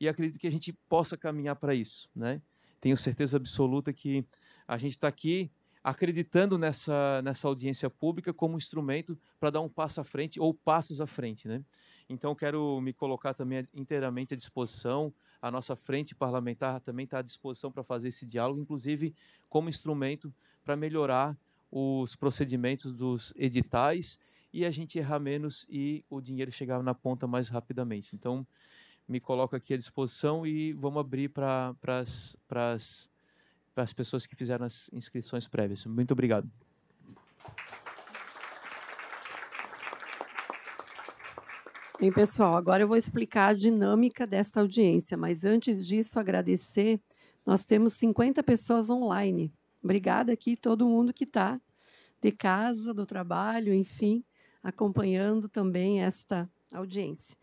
Speaker 6: E acredito que a gente possa caminhar para isso. Né? Tenho certeza absoluta que a gente está aqui acreditando nessa, nessa audiência pública como instrumento para dar um passo à frente ou passos à frente. Né? Então, quero me colocar também inteiramente à disposição. A nossa frente parlamentar também está à disposição para fazer esse diálogo, inclusive como instrumento para melhorar os procedimentos dos editais e a gente errar menos e o dinheiro chegar na ponta mais rapidamente. Então, me coloco aqui à disposição e vamos abrir para as pessoas que fizeram as inscrições prévias. Muito obrigado.
Speaker 5: Bem, pessoal, agora eu vou explicar a dinâmica desta audiência, mas antes disso, agradecer. Nós temos 50 pessoas online. Obrigada aqui todo mundo que está de casa, do trabalho, enfim, acompanhando também esta audiência.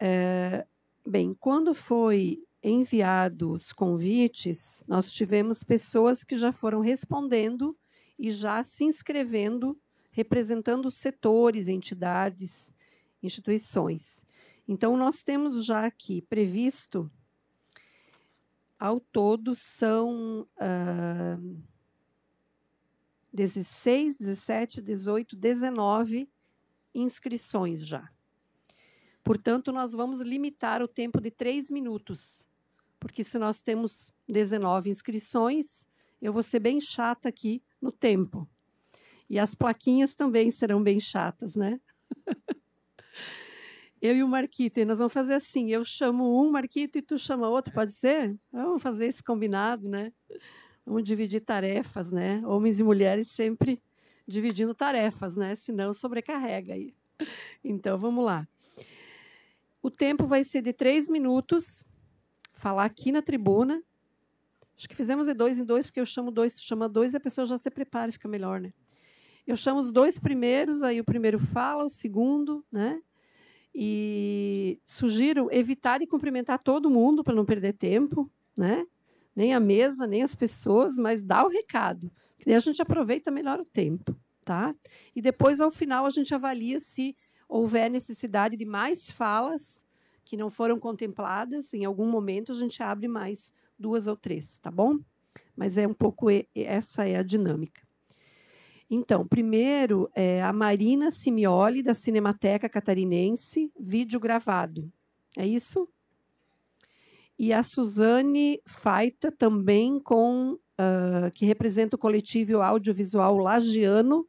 Speaker 5: É, bem, quando foi enviados os convites, nós tivemos pessoas que já foram respondendo e já se inscrevendo, representando setores, entidades, instituições. Então, nós temos já aqui previsto, ao todo, são uh, 16, 17, 18, 19 inscrições já. Portanto, nós vamos limitar o tempo de três minutos, porque se nós temos 19 inscrições, eu vou ser bem chata aqui no tempo. E as plaquinhas também serão bem chatas, né? eu e o Marquito, e nós vamos fazer assim: eu chamo um Marquito e tu chama outro, pode ser? Vamos fazer esse combinado, né? Vamos dividir tarefas, né? Homens e mulheres sempre dividindo tarefas, né? Senão sobrecarrega aí. Então vamos lá. O tempo vai ser de três minutos. Falar aqui na tribuna. Acho que fizemos de dois em dois, porque eu chamo dois, tu chama dois, a pessoa já se prepara e fica melhor, né? Eu chamo os dois primeiros, aí o primeiro fala, o segundo, né? E sugiro evitar de cumprimentar todo mundo para não perder tempo, né? Nem a mesa, nem as pessoas, mas dá o recado. Que daí a gente aproveita melhor o tempo, tá? E depois, ao final, a gente avalia se houver necessidade de mais falas que não foram contempladas. Em algum momento, a gente abre mais duas ou três, tá bom? Mas é um pouco essa é a dinâmica. Então, primeiro, é a Marina Simioli, da Cinemateca Catarinense, vídeo gravado. É isso? E a Suzane Faita, também com uh, que representa o coletivo audiovisual Lagiano.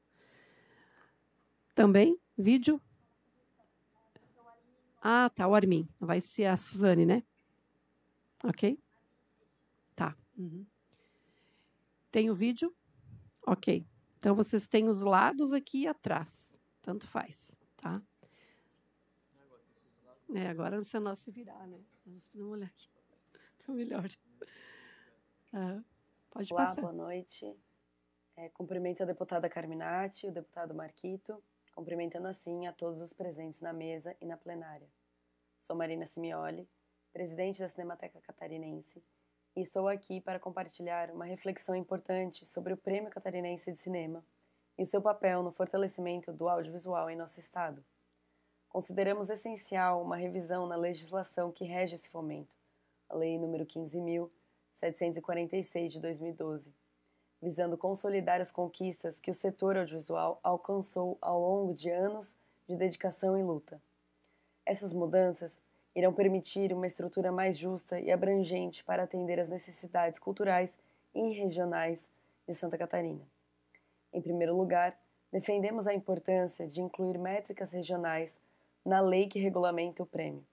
Speaker 5: Também, vídeo? Ah, tá, o Armin. Vai ser a Suzane, né? Ok? Tá. Uhum. Tem o vídeo? Ok. Então, vocês têm os lados aqui e atrás. Tanto faz, tá? É, agora não sei nós se virar, né? Vamos dar uma olhar aqui. Tá melhor. Ah, pode
Speaker 7: Olá,
Speaker 5: passar.
Speaker 7: boa noite. É, cumprimento a deputada Carminati, o deputado Marquito, cumprimentando assim a todos os presentes na mesa e na plenária. Sou Marina Simioli, presidente da Cinemateca Catarinense e estou aqui para compartilhar uma reflexão importante sobre o Prêmio Catarinense de Cinema e o seu papel no fortalecimento do audiovisual em nosso Estado. Consideramos essencial uma revisão na legislação que rege esse fomento, a Lei nº 15.746 de 2012, visando consolidar as conquistas que o setor audiovisual alcançou ao longo de anos de dedicação e luta. Essas mudanças irão permitir uma estrutura mais justa e abrangente para atender às necessidades culturais e regionais de Santa Catarina. Em primeiro lugar, defendemos a importância de incluir métricas regionais na lei que regulamenta o prêmio.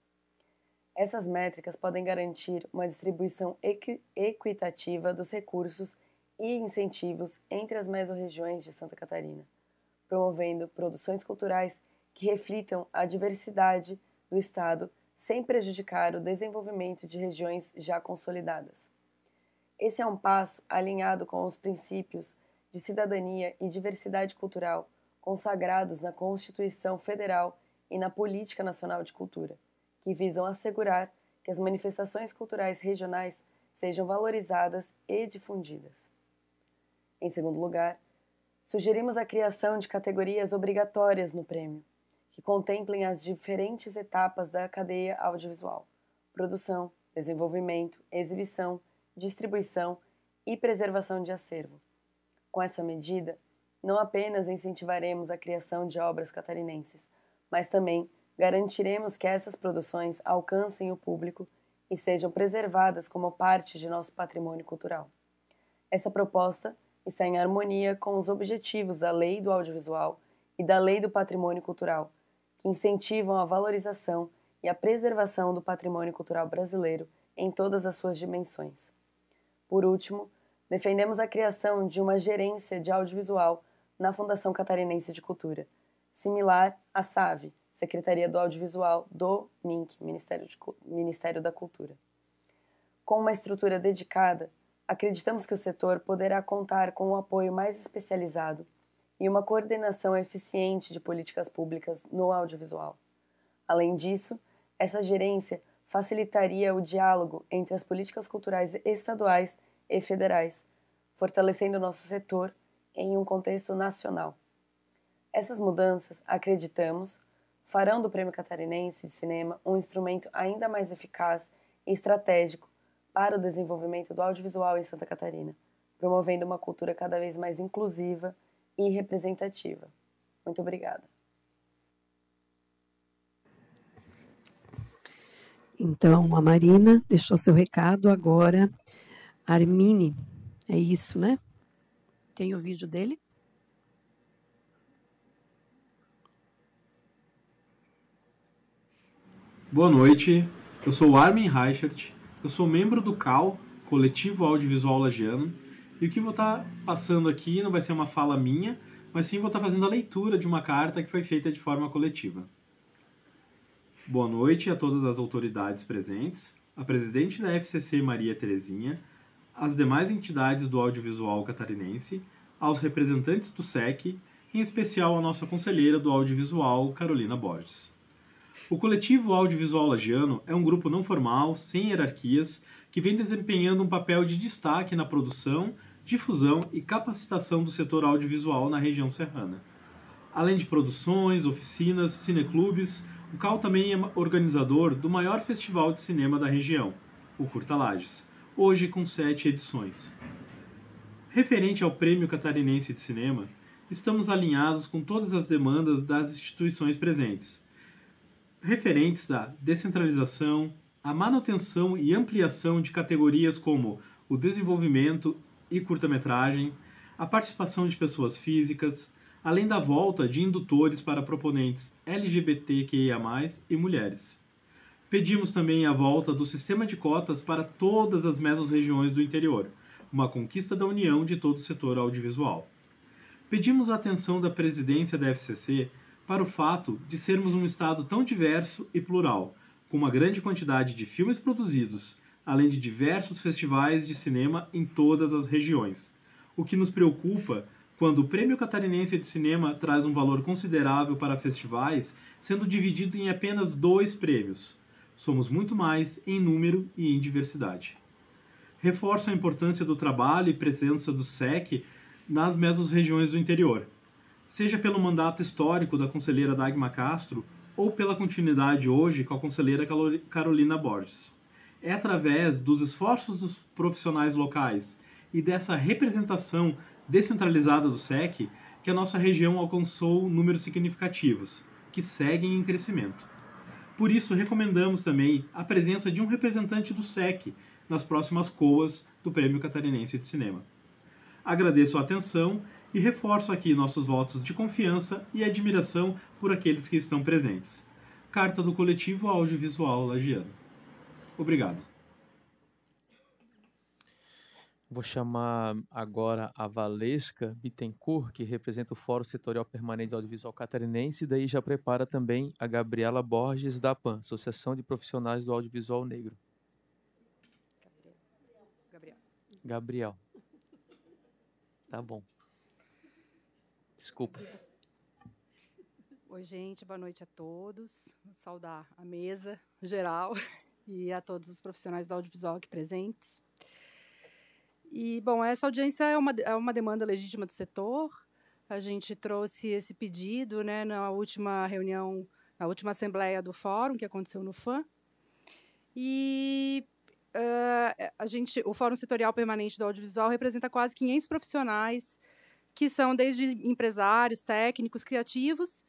Speaker 7: Essas métricas podem garantir uma distribuição equi equitativa dos recursos e incentivos entre as mesorregiões de Santa Catarina, promovendo produções culturais que reflitam a diversidade do Estado sem prejudicar o desenvolvimento de regiões já consolidadas. Esse é um passo alinhado com os princípios de cidadania e diversidade cultural consagrados na Constituição Federal e na Política Nacional de Cultura, que visam assegurar que as manifestações culturais regionais sejam valorizadas e difundidas. Em segundo lugar, sugerimos a criação de categorias obrigatórias no prêmio, que contemplem as diferentes etapas da cadeia audiovisual: produção, desenvolvimento, exibição, distribuição e preservação de acervo. Com essa medida, não apenas incentivaremos a criação de obras catarinenses, mas também garantiremos que essas produções alcancem o público e sejam preservadas como parte de nosso patrimônio cultural. Essa proposta está em harmonia com os objetivos da Lei do Audiovisual e da Lei do Patrimônio Cultural, que incentivam a valorização e a preservação do patrimônio cultural brasileiro em todas as suas dimensões. Por último, defendemos a criação de uma gerência de audiovisual na Fundação Catarinense de Cultura, similar à SAVE, Secretaria do Audiovisual do MINC, Ministério, de, Ministério da Cultura. Com uma estrutura dedicada, acreditamos que o setor poderá contar com um apoio mais especializado e uma coordenação eficiente de políticas públicas no audiovisual. Além disso, essa gerência facilitaria o diálogo entre as políticas culturais estaduais e federais, fortalecendo nosso setor em um contexto nacional. Essas mudanças, acreditamos, farão do Prêmio Catarinense de Cinema um instrumento ainda mais eficaz e estratégico para o desenvolvimento do audiovisual em Santa Catarina, promovendo uma cultura cada vez mais inclusiva e representativa. Muito obrigada.
Speaker 5: Então, a Marina deixou seu recado agora. Armine, é isso, né? Tem o vídeo dele?
Speaker 8: Boa noite, eu sou o Armin Reichert, eu sou membro do CAL, Coletivo Audiovisual Lagiano, e o que vou estar passando aqui não vai ser uma fala minha, mas sim vou estar fazendo a leitura de uma carta que foi feita de forma coletiva. Boa noite a todas as autoridades presentes, a presidente da FCC Maria Terezinha, as demais entidades do audiovisual catarinense, aos representantes do SEC, em especial a nossa conselheira do audiovisual, Carolina Borges. O coletivo audiovisual lagiano é um grupo não formal, sem hierarquias, que vem desempenhando um papel de destaque na produção, difusão e capacitação do setor audiovisual na região serrana. Além de produções, oficinas, cineclubes, o CAL também é organizador do maior festival de cinema da região, o Curta Lages, hoje com sete edições. Referente ao Prêmio Catarinense de Cinema, estamos alinhados com todas as demandas das instituições presentes, referentes à descentralização, à manutenção e ampliação de categorias como o desenvolvimento e curta-metragem, a participação de pessoas físicas, além da volta de indutores para proponentes LGBTQIA+, e mulheres. Pedimos também a volta do sistema de cotas para todas as mesorregiões do interior, uma conquista da união de todo o setor audiovisual. Pedimos a atenção da presidência da FCC para o fato de sermos um estado tão diverso e plural, com uma grande quantidade de filmes produzidos, além de diversos festivais de cinema em todas as regiões. O que nos preocupa quando o Prêmio Catarinense de Cinema traz um valor considerável para festivais, sendo dividido em apenas dois prêmios. Somos muito mais em número e em diversidade. Reforço a importância do trabalho e presença do SEC nas mesorregiões do interior, seja pelo mandato histórico da conselheira Dagma Castro ou pela continuidade hoje com a conselheira Carolina Borges. É através dos esforços dos profissionais locais e dessa representação descentralizada do SEC que a nossa região alcançou números significativos, que seguem em crescimento. Por isso, recomendamos também a presença de um representante do SEC nas próximas COAs do Prêmio Catarinense de Cinema. Agradeço a atenção e reforço aqui nossos votos de confiança e admiração por aqueles que estão presentes. Carta do Coletivo Audiovisual Lagiano. Obrigado.
Speaker 6: Vou chamar agora a Valesca Bittencourt, que representa o Fórum Setorial Permanente Audiovisual Catarinense, e daí já prepara também a Gabriela Borges da PAN, Associação de Profissionais do Audiovisual Negro.
Speaker 9: Gabriel.
Speaker 6: Gabriel. Tá bom. Desculpa.
Speaker 9: Oi, gente, boa noite a todos. Vou saudar a mesa geral e a todos os profissionais do audiovisual aqui presentes. E, bom, essa audiência é uma, é uma demanda legítima do setor. A gente trouxe esse pedido né, na última reunião, na última assembleia do fórum, que aconteceu no FAM. E uh, a gente, o Fórum Setorial Permanente do Audiovisual representa quase 500 profissionais, que são desde empresários, técnicos, criativos,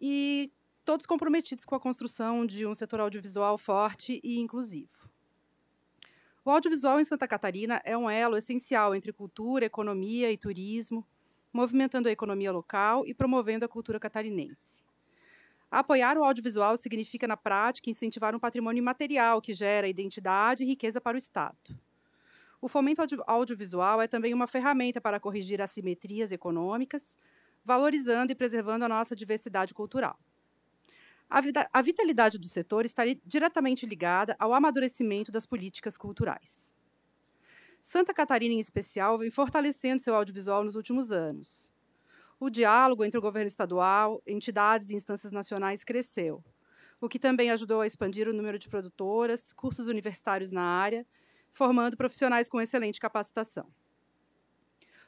Speaker 9: e todos comprometidos com a construção de um setor audiovisual forte e inclusivo. O audiovisual em Santa Catarina é um elo essencial entre cultura, economia e turismo, movimentando a economia local e promovendo a cultura catarinense. Apoiar o audiovisual significa, na prática, incentivar um patrimônio imaterial que gera identidade e riqueza para o Estado. O fomento audiovisual é também uma ferramenta para corrigir assimetrias econômicas, valorizando e preservando a nossa diversidade cultural. A, vida, a vitalidade do setor está diretamente ligada ao amadurecimento das políticas culturais. Santa Catarina, em especial, vem fortalecendo seu audiovisual nos últimos anos. O diálogo entre o governo estadual, entidades e instâncias nacionais cresceu, o que também ajudou a expandir o número de produtoras, cursos universitários na área, formando profissionais com excelente capacitação.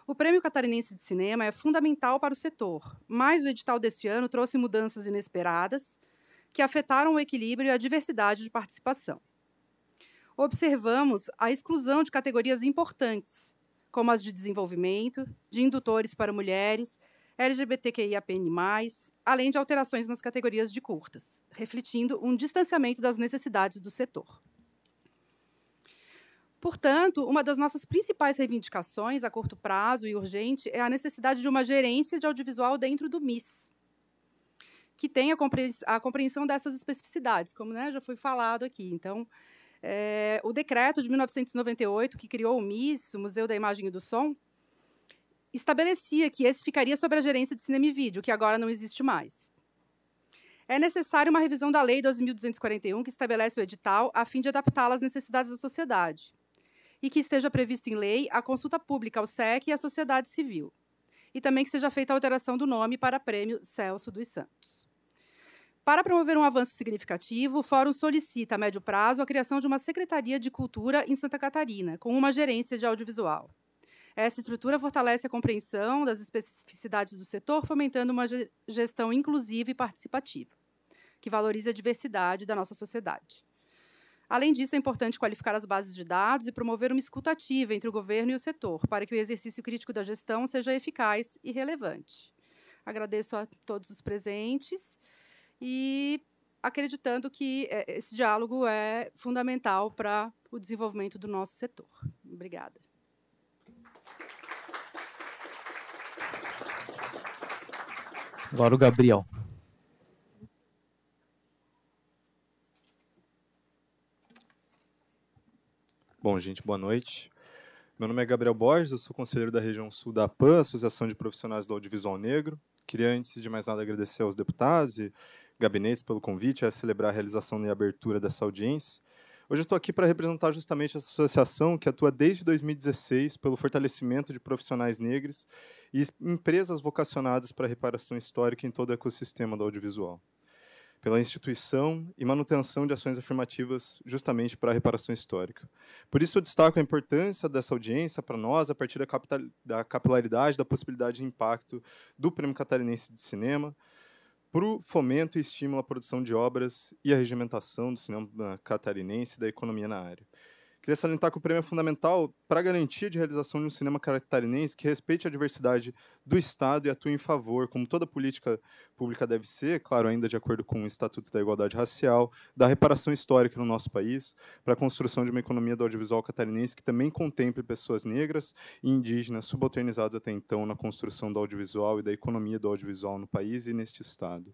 Speaker 9: O Prêmio Catarinense de Cinema é fundamental para o setor, mas o edital deste ano trouxe mudanças inesperadas que afetaram o equilíbrio e a diversidade de participação. Observamos a exclusão de categorias importantes, como as de desenvolvimento, de indutores para mulheres, LGBTQIAPN+, além de alterações nas categorias de curtas, refletindo um distanciamento das necessidades do setor. Portanto, uma das nossas principais reivindicações a curto prazo e urgente é a necessidade de uma gerência de audiovisual dentro do MIS, que tenha a compreensão dessas especificidades, como né, já foi falado aqui. Então, é, o decreto de 1998, que criou o MIS, o Museu da Imagem e do Som, estabelecia que esse ficaria sob a gerência de cinema e vídeo, que agora não existe mais. É necessária uma revisão da Lei 12.241, que estabelece o edital, a fim de adaptá-la às necessidades da sociedade, e que esteja previsto em lei a consulta pública ao SEC e à sociedade civil, e também que seja feita a alteração do nome para Prêmio Celso dos Santos. Para promover um avanço significativo, o Fórum solicita, a médio prazo, a criação de uma Secretaria de Cultura em Santa Catarina, com uma gerência de audiovisual. Essa estrutura fortalece a compreensão das especificidades do setor, fomentando uma gestão inclusiva e participativa, que valorize a diversidade da nossa sociedade. Além disso, é importante qualificar as bases de dados e promover uma escutativa entre o governo e o setor, para que o exercício crítico da gestão seja eficaz e relevante. Agradeço a todos os presentes e acreditando que é, esse diálogo é fundamental para o desenvolvimento do nosso setor. Obrigada.
Speaker 6: Agora o Gabriel.
Speaker 10: Bom, gente, boa noite. Meu nome é Gabriel Borges, eu sou conselheiro da região sul da PAN, Associação de Profissionais do Audiovisual Negro. Queria, antes de mais nada, agradecer aos deputados e gabinetes pelo convite a celebrar a realização e abertura dessa audiência. Hoje eu estou aqui para representar justamente essa associação que atua desde 2016 pelo fortalecimento de profissionais negros e empresas vocacionadas para a reparação histórica em todo o ecossistema do audiovisual pela instituição e manutenção de ações afirmativas justamente para a reparação histórica. Por isso, eu destaco a importância dessa audiência para nós, a partir da, da capilaridade, da possibilidade de impacto do Prêmio Catarinense de Cinema, para o fomento e estímulo à produção de obras e a regimentação do cinema catarinense e da economia na área. Queria salientar que o prêmio é fundamental para a garantia de realização de um cinema catarinense que respeite a diversidade do Estado e atue em favor, como toda política pública deve ser, claro, ainda de acordo com o Estatuto da Igualdade Racial, da reparação histórica no nosso país, para a construção de uma economia do audiovisual catarinense que também contemple pessoas negras e indígenas subalternizadas até então na construção do audiovisual e da economia do audiovisual no país e neste Estado.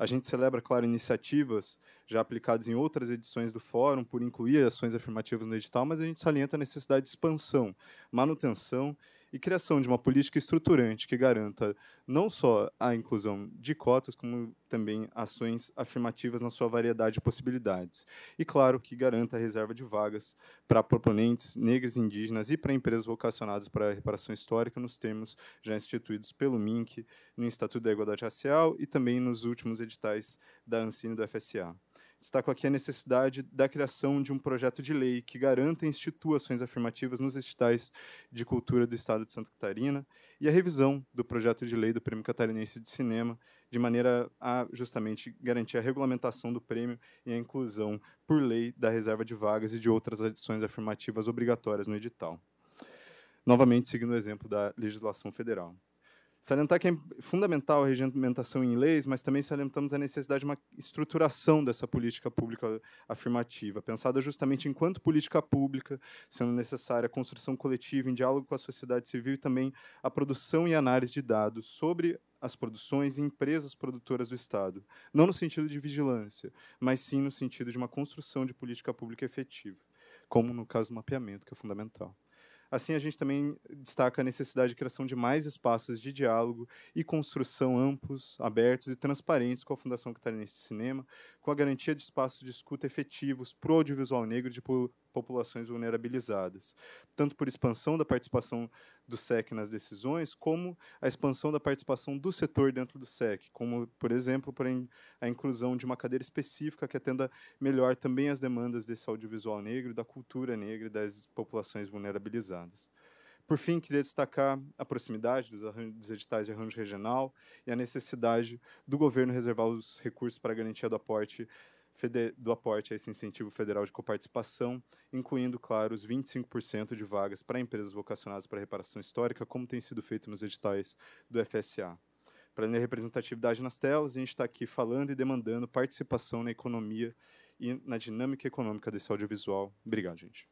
Speaker 10: A gente celebra, claro, iniciativas já aplicadas em outras edições do Fórum por incluir ações afirmativas no edital, mas a gente salienta a necessidade de expansão, manutenção e criação de uma política estruturante que garanta não só a inclusão de cotas, como também ações afirmativas na sua variedade de possibilidades. E, claro, que garanta a reserva de vagas para proponentes negros e indígenas e para empresas vocacionadas para a reparação histórica nos termos já instituídos pelo MINC, no Estatuto da Igualdade Racial e também nos últimos editais da ANSINE e do FSA. Destaco aqui a necessidade da criação de um projeto de lei que garanta e institua ações afirmativas nos editais de cultura do Estado de Santa Catarina e a revisão do projeto de lei do Prêmio Catarinense de Cinema, de maneira a justamente garantir a regulamentação do prêmio e a inclusão por lei da reserva de vagas e de outras adições afirmativas obrigatórias no edital. Novamente, seguindo o exemplo da legislação federal. Salientar que é fundamental a regimentação em leis, mas também salientamos a necessidade de uma estruturação dessa política pública afirmativa, pensada justamente enquanto política pública, sendo necessária a construção coletiva em diálogo com a sociedade civil e também a produção e análise de dados sobre as produções e empresas produtoras do Estado, não no sentido de vigilância, mas sim no sentido de uma construção de política pública efetiva, como no caso do mapeamento, que é fundamental. Assim, a gente também destaca a necessidade de criação de mais espaços de diálogo e construção amplos, abertos e transparentes com a Fundação Catarinense de Cinema, com a garantia de espaços de escuta efetivos para o audiovisual negro de populações vulnerabilizadas, tanto por expansão da participação do SEC nas decisões, como a expansão da participação do setor dentro do SEC, como, por exemplo, por a inclusão de uma cadeira específica que atenda melhor também as demandas desse audiovisual negro, da cultura negra e das populações vulnerabilizadas. Por fim, queria destacar a proximidade dos, dos, editais de arranjo regional e a necessidade do governo reservar os recursos para garantia do aporte, do aporte a esse incentivo federal de coparticipação, incluindo, claro, os 25% de vagas para empresas vocacionadas para reparação histórica, como tem sido feito nos editais do FSA. Para a representatividade nas telas, a gente está aqui falando e demandando participação na economia e na dinâmica econômica desse audiovisual. Obrigado, gente.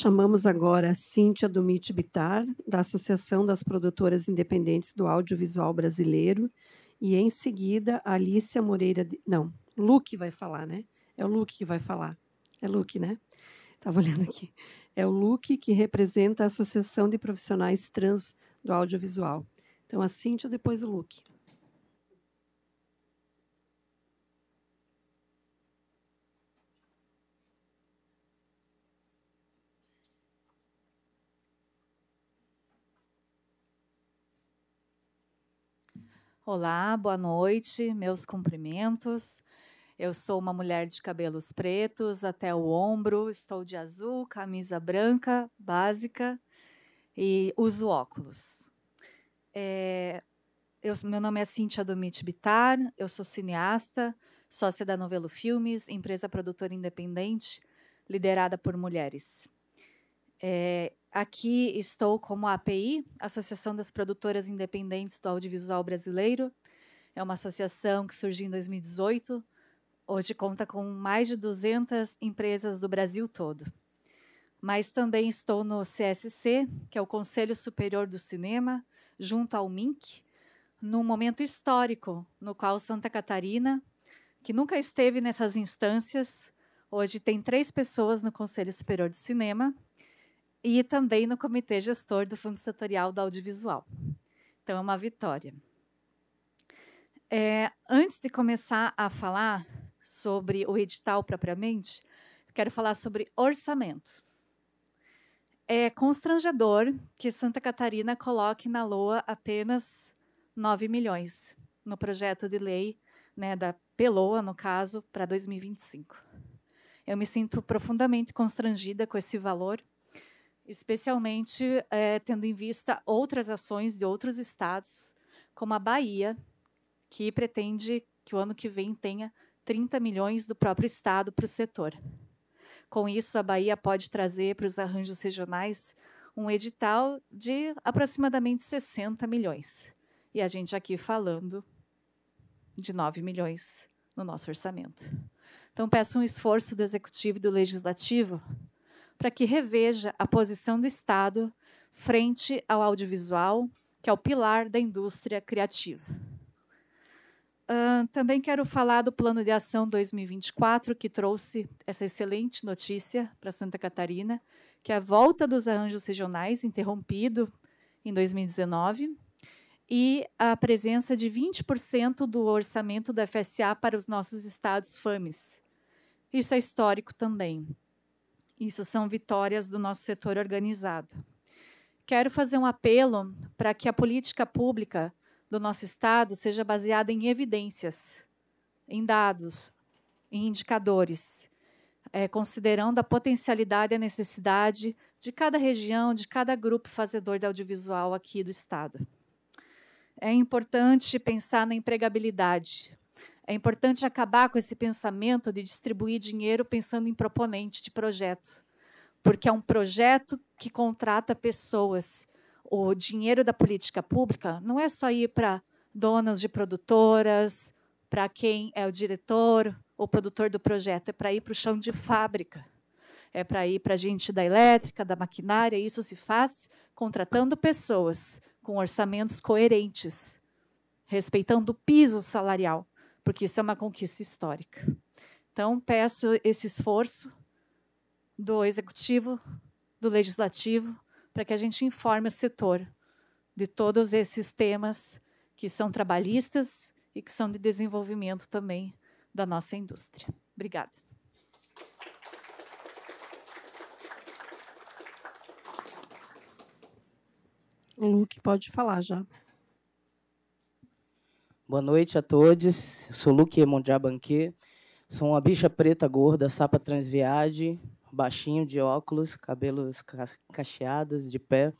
Speaker 5: Chamamos agora a Cíntia Dumit Bitar, da Associação das Produtoras Independentes do Audiovisual Brasileiro, e em seguida a Alícia Moreira. De... Não, Luke vai falar, né? É o Luke que vai falar. É Luke, né? Estava olhando aqui. É o Luke que representa a Associação de Profissionais Trans do Audiovisual. Então, a Cíntia, depois o Luke.
Speaker 11: Olá, boa noite, meus cumprimentos. Eu sou uma mulher de cabelos pretos até o ombro, estou de azul, camisa branca, básica e uso óculos. É, eu, meu nome é Cíntia Domit Bitar, eu sou cineasta, sócia da Novelo Filmes, empresa produtora independente, liderada por mulheres. É, Aqui estou como API, Associação das Produtoras Independentes do Audiovisual Brasileiro. É uma associação que surgiu em 2018. Hoje conta com mais de 200 empresas do Brasil todo. Mas também estou no CSC, que é o Conselho Superior do Cinema, junto ao MINC, num momento histórico no qual Santa Catarina, que nunca esteve nessas instâncias, hoje tem três pessoas no Conselho Superior de Cinema e também no comitê gestor do Fundo Setorial do Audiovisual. Então, é uma vitória. É, antes de começar a falar sobre o edital propriamente, quero falar sobre orçamento. É constrangedor que Santa Catarina coloque na LOA apenas 9 milhões no projeto de lei né, da PELOA, no caso, para 2025. Eu me sinto profundamente constrangida com esse valor especialmente é, tendo em vista outras ações de outros estados, como a Bahia, que pretende que o ano que vem tenha 30 milhões do próprio estado para o setor. Com isso, a Bahia pode trazer para os arranjos regionais um edital de aproximadamente 60 milhões. E a gente aqui falando de 9 milhões no nosso orçamento. Então, peço um esforço do executivo e do legislativo para que reveja a posição do Estado frente ao audiovisual, que é o pilar da indústria criativa. Uh, também quero falar do Plano de Ação 2024, que trouxe essa excelente notícia para Santa Catarina, que é a volta dos arranjos regionais, interrompido em 2019, e a presença de 20% do orçamento do FSA para os nossos estados FAMES. Isso é histórico também. Isso são vitórias do nosso setor organizado. Quero fazer um apelo para que a política pública do nosso Estado seja baseada em evidências, em dados, em indicadores, é, considerando a potencialidade e a necessidade de cada região, de cada grupo fazedor de audiovisual aqui do Estado. É importante pensar na empregabilidade, é importante acabar com esse pensamento de distribuir dinheiro pensando em proponente de projeto, porque é um projeto que contrata pessoas. O dinheiro da política pública não é só ir para donas de produtoras, para quem é o diretor ou produtor do projeto, é para ir para o chão de fábrica. É para ir para a gente da elétrica, da maquinária, isso se faz contratando pessoas com orçamentos coerentes, respeitando o piso salarial porque isso é uma conquista histórica. Então, peço esse esforço do executivo, do legislativo, para que a gente informe o setor de todos esses temas que são trabalhistas e que são de desenvolvimento também da nossa indústria. Obrigada.
Speaker 5: O Luke pode falar já.
Speaker 12: Boa noite a todos. Sou Luque Mondiabanque. Sou uma bicha preta gorda, sapa transviade, baixinho de óculos, cabelos cacheados, de pé.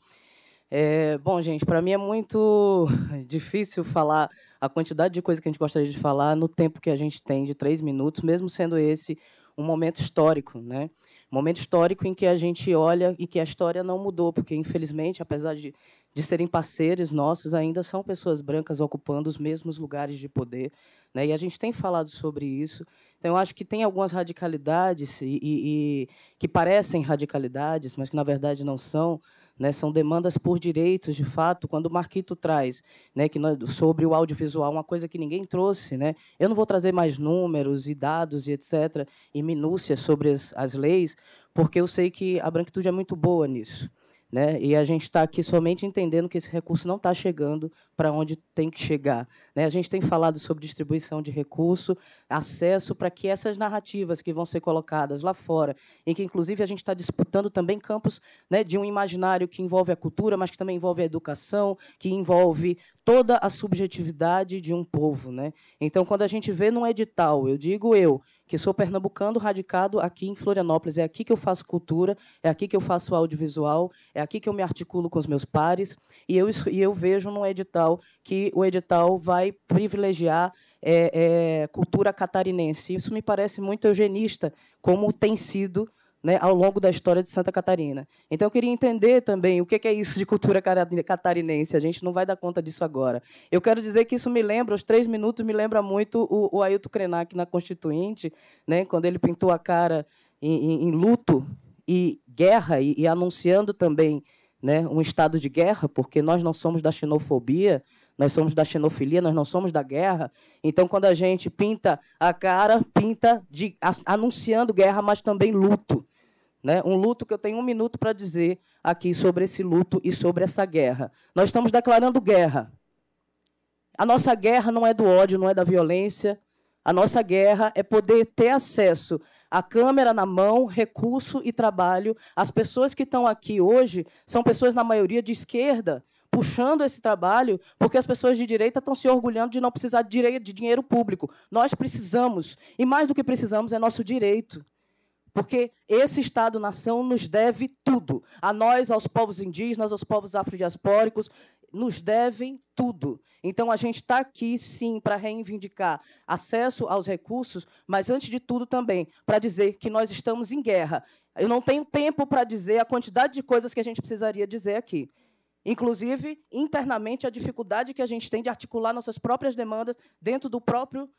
Speaker 12: É, bom, gente, para mim é muito difícil falar a quantidade de coisa que a gente gostaria de falar no tempo que a gente tem de três minutos, mesmo sendo esse um momento histórico, né? Momento histórico em que a gente olha e que a história não mudou, porque infelizmente, apesar de de serem parceiros nossos, ainda são pessoas brancas ocupando os mesmos lugares de poder. Né? E a gente tem falado sobre isso. Então, eu acho que tem algumas radicalidades e, e, e que parecem radicalidades, mas que, na verdade, não são. Né, são demandas por direitos, de fato, quando o Marquito traz né, que nós, sobre o audiovisual, uma coisa que ninguém trouxe. Né? Eu não vou trazer mais números e dados e etc., e minúcias sobre as, as leis, porque eu sei que a branquitude é muito boa nisso. Né? E a gente está aqui somente entendendo que esse recurso não está chegando para onde tem que chegar. Né? A gente tem falado sobre distribuição de recurso, acesso para que essas narrativas que vão ser colocadas lá fora, em que inclusive a gente está disputando também campos né, de um imaginário que envolve a cultura, mas que também envolve a educação, que envolve toda a subjetividade de um povo. Né? Então, quando a gente vê num edital, eu digo eu, que sou pernambucano radicado aqui em Florianópolis. É aqui que eu faço cultura, é aqui que eu faço audiovisual, é aqui que eu me articulo com os meus pares. E eu, e eu vejo no edital que o edital vai privilegiar é, é, cultura catarinense. Isso me parece muito eugenista, como tem sido né, ao longo da história de Santa Catarina. Então, eu queria entender também o que é isso de cultura catarinense. A gente não vai dar conta disso agora. Eu quero dizer que isso me lembra, os três minutos, me lembra muito o, o Ailton Krenak na Constituinte, né, quando ele pintou a cara em, em, em luto e guerra, e, e anunciando também né, um estado de guerra, porque nós não somos da xenofobia, nós somos da xenofilia, nós não somos da guerra. Então, quando a gente pinta a cara, pinta de, anunciando guerra, mas também luto. Né? Um luto que eu tenho um minuto para dizer aqui sobre esse luto e sobre essa guerra. Nós estamos declarando guerra. A nossa guerra não é do ódio, não é da violência. A nossa guerra é poder ter acesso à câmera na mão, recurso e trabalho. As pessoas que estão aqui hoje são pessoas, na maioria, de esquerda, puxando esse trabalho, porque as pessoas de direita estão se orgulhando de não precisar de dinheiro público. Nós precisamos, e mais do que precisamos, é nosso direito. Porque esse Estado-nação nos deve tudo. A nós, aos povos indígenas, aos povos afrodiaspóricos, nos devem tudo. Então, a gente está aqui, sim, para reivindicar acesso aos recursos, mas, antes de tudo, também para dizer que nós estamos em guerra. Eu não tenho tempo para dizer a quantidade de coisas que a gente precisaria dizer aqui. Inclusive, internamente, a dificuldade que a gente tem de articular nossas próprias demandas dentro do próprio,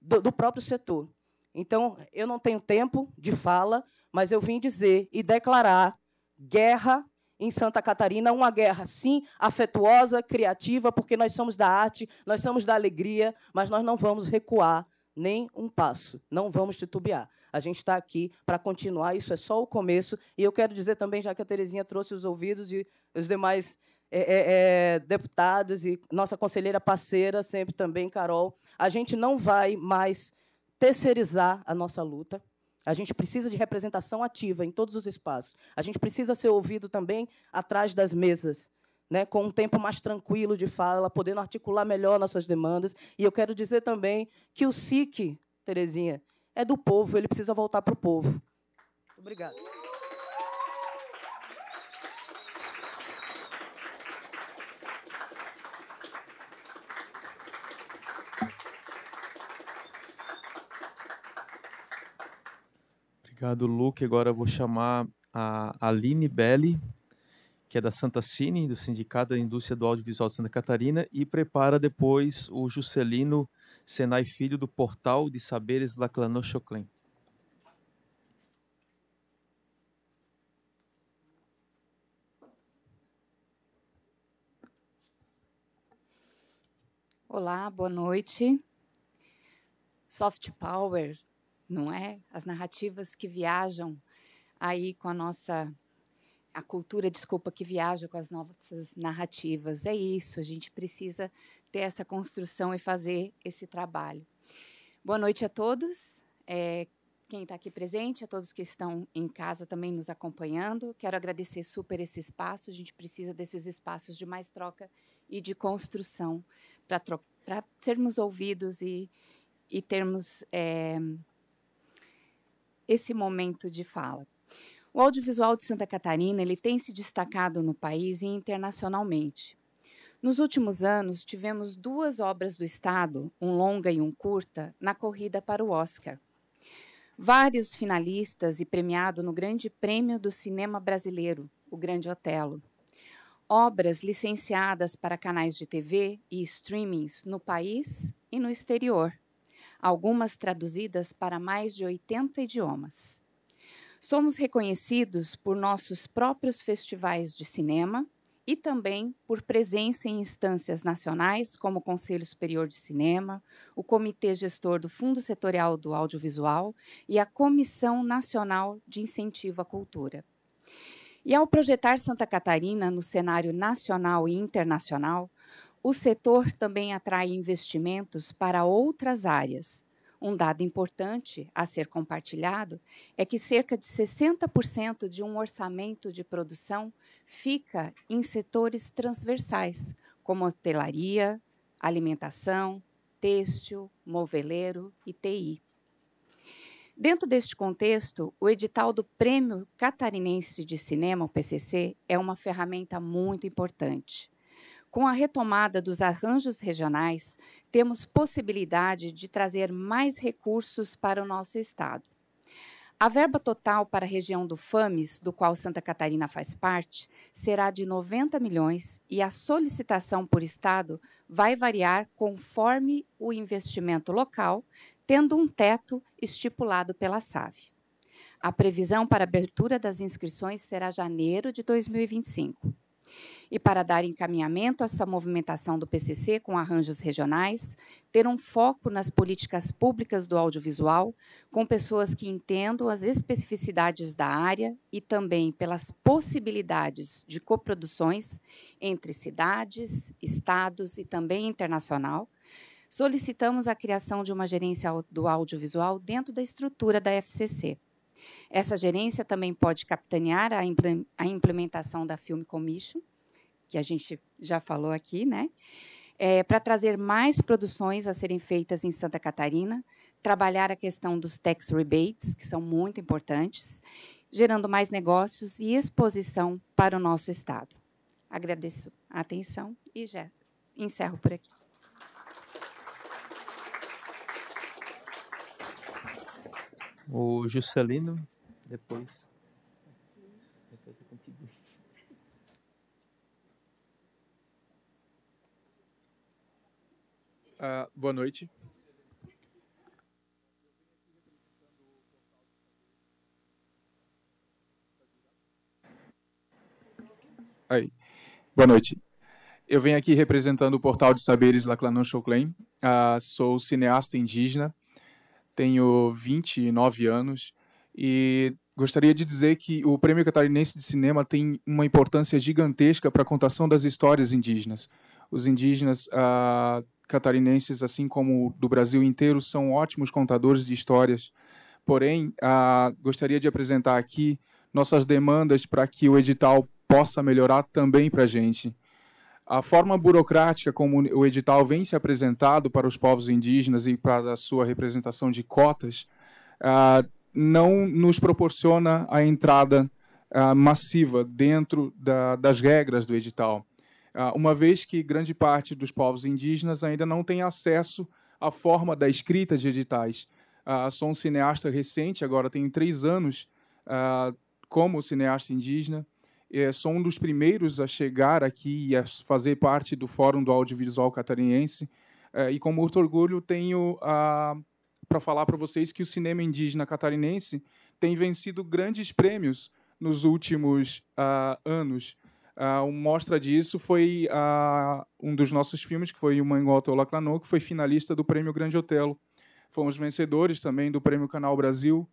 Speaker 12: do, do próprio setor. Então, eu não tenho tempo de fala, mas eu vim dizer e declarar guerra em Santa Catarina, uma guerra, sim, afetuosa, criativa, porque nós somos da arte, nós somos da alegria, mas nós não vamos recuar nem um passo, não vamos titubear. A gente está aqui para continuar, isso é só o começo. E eu quero dizer também, já que a Terezinha trouxe os ouvidos e os demais é, é, é, deputados e nossa conselheira parceira, sempre também, Carol, a gente não vai mais terceirizar a nossa luta. A gente precisa de representação ativa em todos os espaços. A gente precisa ser ouvido também atrás das mesas, né, com um tempo mais tranquilo de fala, podendo articular melhor nossas demandas. E eu quero dizer também que o SIC, Terezinha, é do povo, ele precisa voltar para o povo. Obrigada.
Speaker 6: Obrigado, Luke. Agora eu vou chamar a Aline Belli, que é da Santa Cine, do Sindicato da Indústria do Audiovisual de Santa Catarina, e prepara depois o Juscelino Senai Filho, do Portal de Saberes Laclanô Choclen.
Speaker 13: Olá, boa noite. Soft Power não é? As narrativas que viajam aí com a nossa a cultura, desculpa, que viaja com as nossas narrativas. É isso, a gente precisa ter essa construção e fazer esse trabalho. Boa noite a todos. É, quem está aqui presente, a todos que estão em casa também nos acompanhando. Quero agradecer super esse espaço. A gente precisa desses espaços de mais troca e de construção para sermos ouvidos e, e termos é, esse momento de fala. O audiovisual de Santa Catarina ele tem se destacado no país e internacionalmente. Nos últimos anos, tivemos duas obras do Estado, um longa e um curta, na corrida para o Oscar. Vários finalistas e premiado no Grande Prêmio do Cinema Brasileiro, o Grande Otelo. Obras licenciadas para canais de TV e streamings no país e no exterior algumas traduzidas para mais de 80 idiomas. Somos reconhecidos por nossos próprios festivais de cinema e também por presença em instâncias nacionais, como o Conselho Superior de Cinema, o Comitê Gestor do Fundo Setorial do Audiovisual e a Comissão Nacional de Incentivo à Cultura. E ao projetar Santa Catarina no cenário nacional e internacional, o setor também atrai investimentos para outras áreas. Um dado importante a ser compartilhado é que cerca de 60% de um orçamento de produção fica em setores transversais, como hotelaria, alimentação, têxtil, moveleiro e TI. Dentro deste contexto, o edital do Prêmio Catarinense de Cinema, o PCC, é uma ferramenta muito importante. Com a retomada dos arranjos regionais, temos possibilidade de trazer mais recursos para o nosso estado. A verba total para a região do FAMES, do qual Santa Catarina faz parte, será de 90 milhões e a solicitação por estado vai variar conforme o investimento local, tendo um teto estipulado pela SAV. A previsão para abertura das inscrições será janeiro de 2025. E para dar encaminhamento a essa movimentação do PCC com arranjos regionais, ter um foco nas políticas públicas do audiovisual, com pessoas que entendam as especificidades da área e também pelas possibilidades de coproduções entre cidades, estados e também internacional, solicitamos a criação de uma gerência do audiovisual dentro da estrutura da FCC essa gerência também pode capitanear a implementação da Film Commission, que a gente já falou aqui, né? É, para trazer mais produções a serem feitas em Santa Catarina, trabalhar a questão dos tax rebates, que são muito importantes, gerando mais negócios e exposição para o nosso Estado. Agradeço a atenção e já encerro por aqui.
Speaker 6: o Juscelino, depois. Depois é contigo.
Speaker 14: Ah, boa noite. Aí. Boa noite. Eu venho aqui representando o portal de saberes Laclanon Choclen. Ah, sou cineasta indígena tenho 29 anos e gostaria de dizer que o Prêmio Catarinense de Cinema tem uma importância gigantesca para a contação das histórias indígenas. Os indígenas uh, catarinenses, assim como do Brasil inteiro, são ótimos contadores de histórias. Porém, uh, gostaria de apresentar aqui nossas demandas para que o edital possa melhorar também para a gente. A forma burocrática como o edital vem se apresentado para os povos indígenas e para a sua representação de cotas uh, não nos proporciona a entrada uh, massiva dentro da, das regras do edital, uh, uma vez que grande parte dos povos indígenas ainda não tem acesso à forma da escrita de editais. sou um cineasta recente, agora tenho três anos como cineasta indígena, é, sou um dos primeiros a chegar aqui e a fazer parte do Fórum do Audiovisual Catarinense. É, e com muito orgulho tenho para falar para vocês que o cinema indígena catarinense tem vencido grandes prêmios nos últimos uh, anos. Uh, uma mostra disso foi uh, um dos nossos filmes, que foi o Mangualto Laclanô, que foi finalista do Prêmio Grande Otelo. Fomos vencedores também do Prêmio Canal Brasil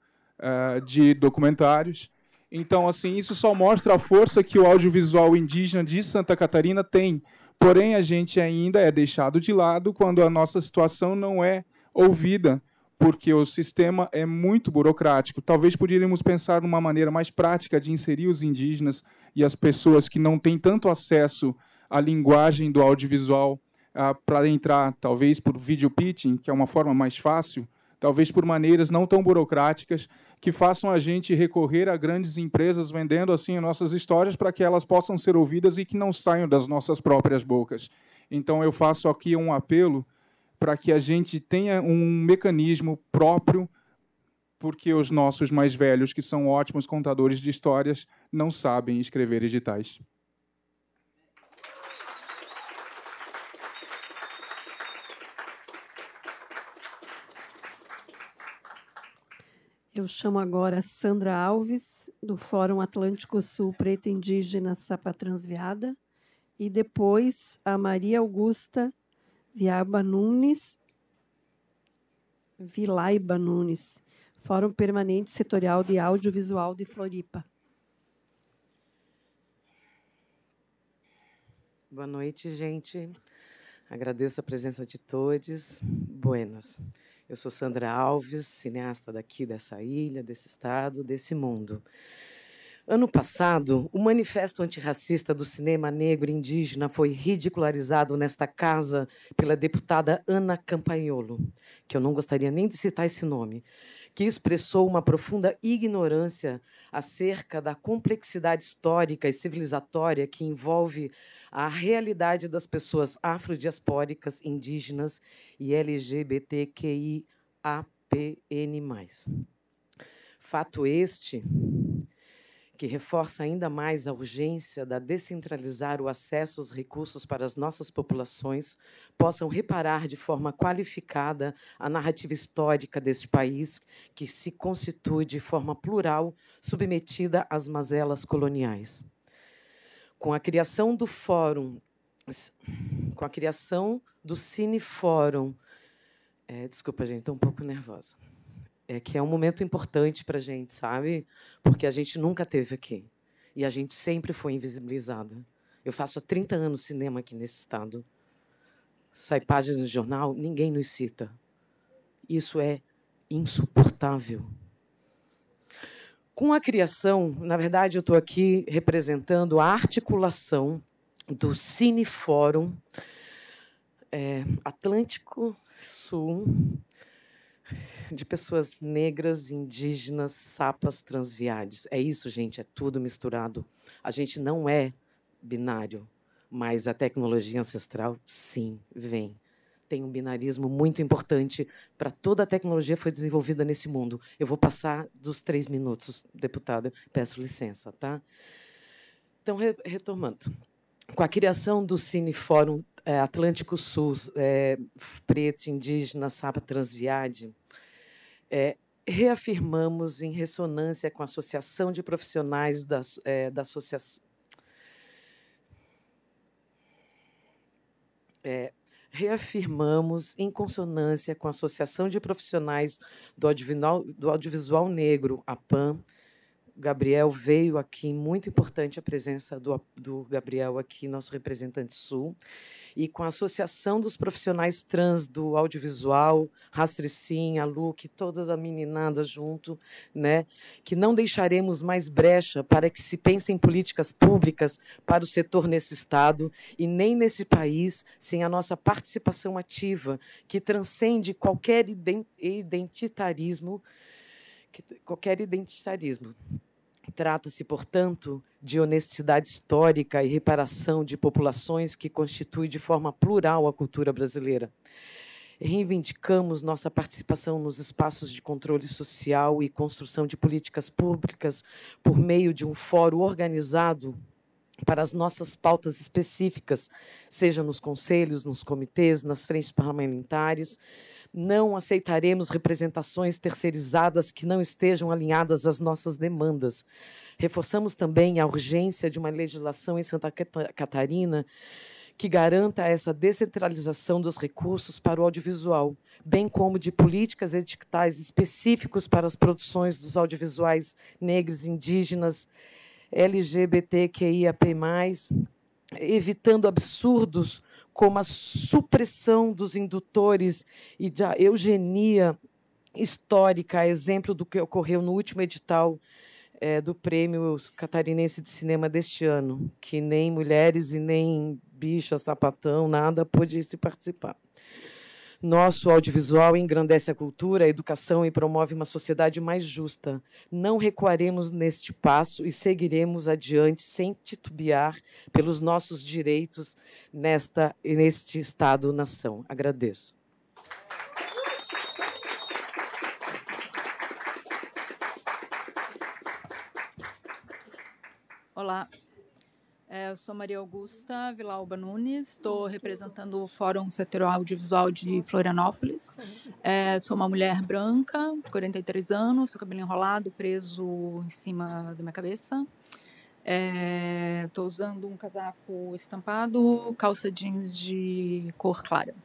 Speaker 14: de documentários. Então, assim, isso só mostra a força que o audiovisual indígena de Santa Catarina tem. Porém, a gente ainda é deixado de lado quando a nossa situação não é ouvida, porque o sistema é muito burocrático. Talvez poderíamos pensar numa maneira mais prática de inserir os indígenas e as pessoas que não têm tanto acesso à linguagem do audiovisual uh, para entrar, talvez por video pitching, que é uma forma mais fácil, talvez por maneiras não tão burocráticas, que façam a gente recorrer a grandes empresas vendendo assim nossas histórias para que elas possam ser ouvidas e que não saiam das nossas próprias bocas. Então eu faço aqui um apelo para que a gente tenha um mecanismo próprio porque os nossos mais velhos, que são ótimos contadores de histórias, não sabem escrever editais.
Speaker 5: Eu chamo agora Sandra Alves, do Fórum Atlântico Sul Preta Indígena Sapa Transviada, e depois a Maria Augusta Viaba Nunes, Vilaiba Nunes, Fórum Permanente Setorial de Audiovisual de Floripa.
Speaker 15: Boa noite, gente. Agradeço a presença de todos. Buenas. Eu sou Sandra Alves, cineasta daqui dessa ilha, desse estado, desse mundo. Ano passado, o manifesto antirracista do cinema negro indígena foi ridicularizado nesta casa pela deputada Ana Campagnolo, que eu não gostaria nem de citar esse nome, que expressou uma profunda ignorância acerca da complexidade histórica e civilizatória que envolve a realidade das pessoas afrodiaspóricas, indígenas e LGBTQIAPN+. Fato este que reforça ainda mais a urgência da descentralizar o acesso aos recursos para as nossas populações possam reparar de forma qualificada a narrativa histórica deste país que se constitui de forma plural, submetida às mazelas coloniais com a criação do fórum, com a criação do Cine Fórum, é, desculpa, gente, estou um pouco nervosa. É que é um momento importante para a gente, sabe? Porque a gente nunca teve aqui. E a gente sempre foi invisibilizada. Eu faço há 30 anos cinema aqui nesse estado. Sai páginas no jornal, ninguém nos cita. Isso é insuportável. Com a criação, na verdade, eu estou aqui representando a articulação do Cine Fórum é, Atlântico Sul de pessoas negras, indígenas, sapas, transviades. É isso, gente, é tudo misturado. A gente não é binário, mas a tecnologia ancestral, sim, vem tem um binarismo muito importante para toda a tecnologia que foi desenvolvida nesse mundo. Eu vou passar dos três minutos, deputada, peço licença, tá? Então, re retomando. Com a criação do Cinefórum é, Atlântico Sul, é, Preto, Indígena, Sapa, Transviade, é, reafirmamos em ressonância com a Associação de Profissionais da, é, da Associação. É, reafirmamos, em consonância com a Associação de Profissionais do Audiovisual, Negro, a PAN, Gabriel veio aqui, muito importante a presença do, do Gabriel aqui, nosso representante sul, e com a Associação dos Profissionais Trans do Audiovisual, Rastricim, a Luke, todas a meninada junto, né, que não deixaremos mais brecha para que se pense em políticas públicas para o setor nesse Estado e nem nesse país sem a nossa participação ativa, que transcende qualquer identitarismo, qualquer identitarismo. Trata-se, portanto, de honestidade histórica e reparação de populações que constitui de forma plural a cultura brasileira. Reivindicamos nossa participação nos espaços de controle social e construção de políticas públicas por meio de um fórum organizado para as nossas pautas específicas, seja nos conselhos, nos comitês, nas frentes parlamentares, não aceitaremos representações terceirizadas que não estejam alinhadas às nossas demandas. Reforçamos também a urgência de uma legislação em Santa Catarina que garanta essa descentralização dos recursos para o audiovisual, bem como de políticas editais específicos para as produções dos audiovisuais negros, indígenas, LGBTQIAP+, evitando absurdos como a supressão dos indutores e da eugenia histórica, exemplo do que ocorreu no último edital é, do Prêmio Catarinense de Cinema deste ano, que nem mulheres e nem bicha, sapatão, nada pôde se participar. Nosso audiovisual engrandece a cultura, a educação e promove uma sociedade mais justa. Não recuaremos neste passo e seguiremos adiante sem titubear pelos nossos direitos nesta neste Estado-nação. Agradeço.
Speaker 16: Olá, eu sou Maria Augusta Vilauba Nunes, estou representando o Fórum Setorial Audiovisual de Florianópolis. É, sou uma mulher branca, de 43 anos, seu cabelo enrolado, preso em cima da minha cabeça. Estou é, usando um casaco estampado, calça jeans de cor clara.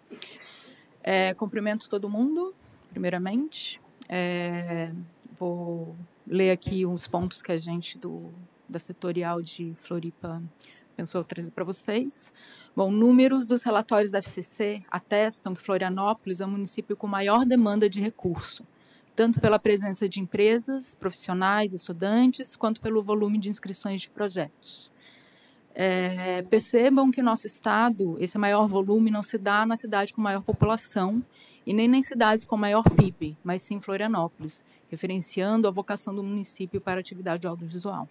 Speaker 16: É, cumprimento todo mundo, primeiramente. É, vou ler aqui uns pontos que a gente do da setorial de Floripa pensou trazer para vocês. Bom, números dos relatórios da FCC atestam que Florianópolis é o município com maior demanda de recurso, tanto pela presença de empresas, profissionais, estudantes, quanto pelo volume de inscrições de projetos. É, percebam que nosso estado, esse maior volume não se dá na cidade com maior população e nem nas cidades com maior PIB, mas sim Florianópolis, referenciando a vocação do município para atividade audiovisual.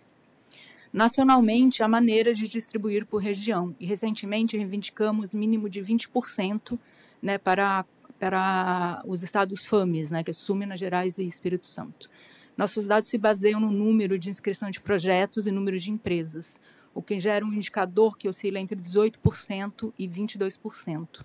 Speaker 16: Nacionalmente, há maneiras de distribuir por região e recentemente reivindicamos mínimo de 20% né, para, para os estados FAMES, né, que é Minas Gerais e Espírito Santo. Nossos dados se baseiam no número de inscrição de projetos e número de empresas, o que gera um indicador que oscila entre 18% e 22%.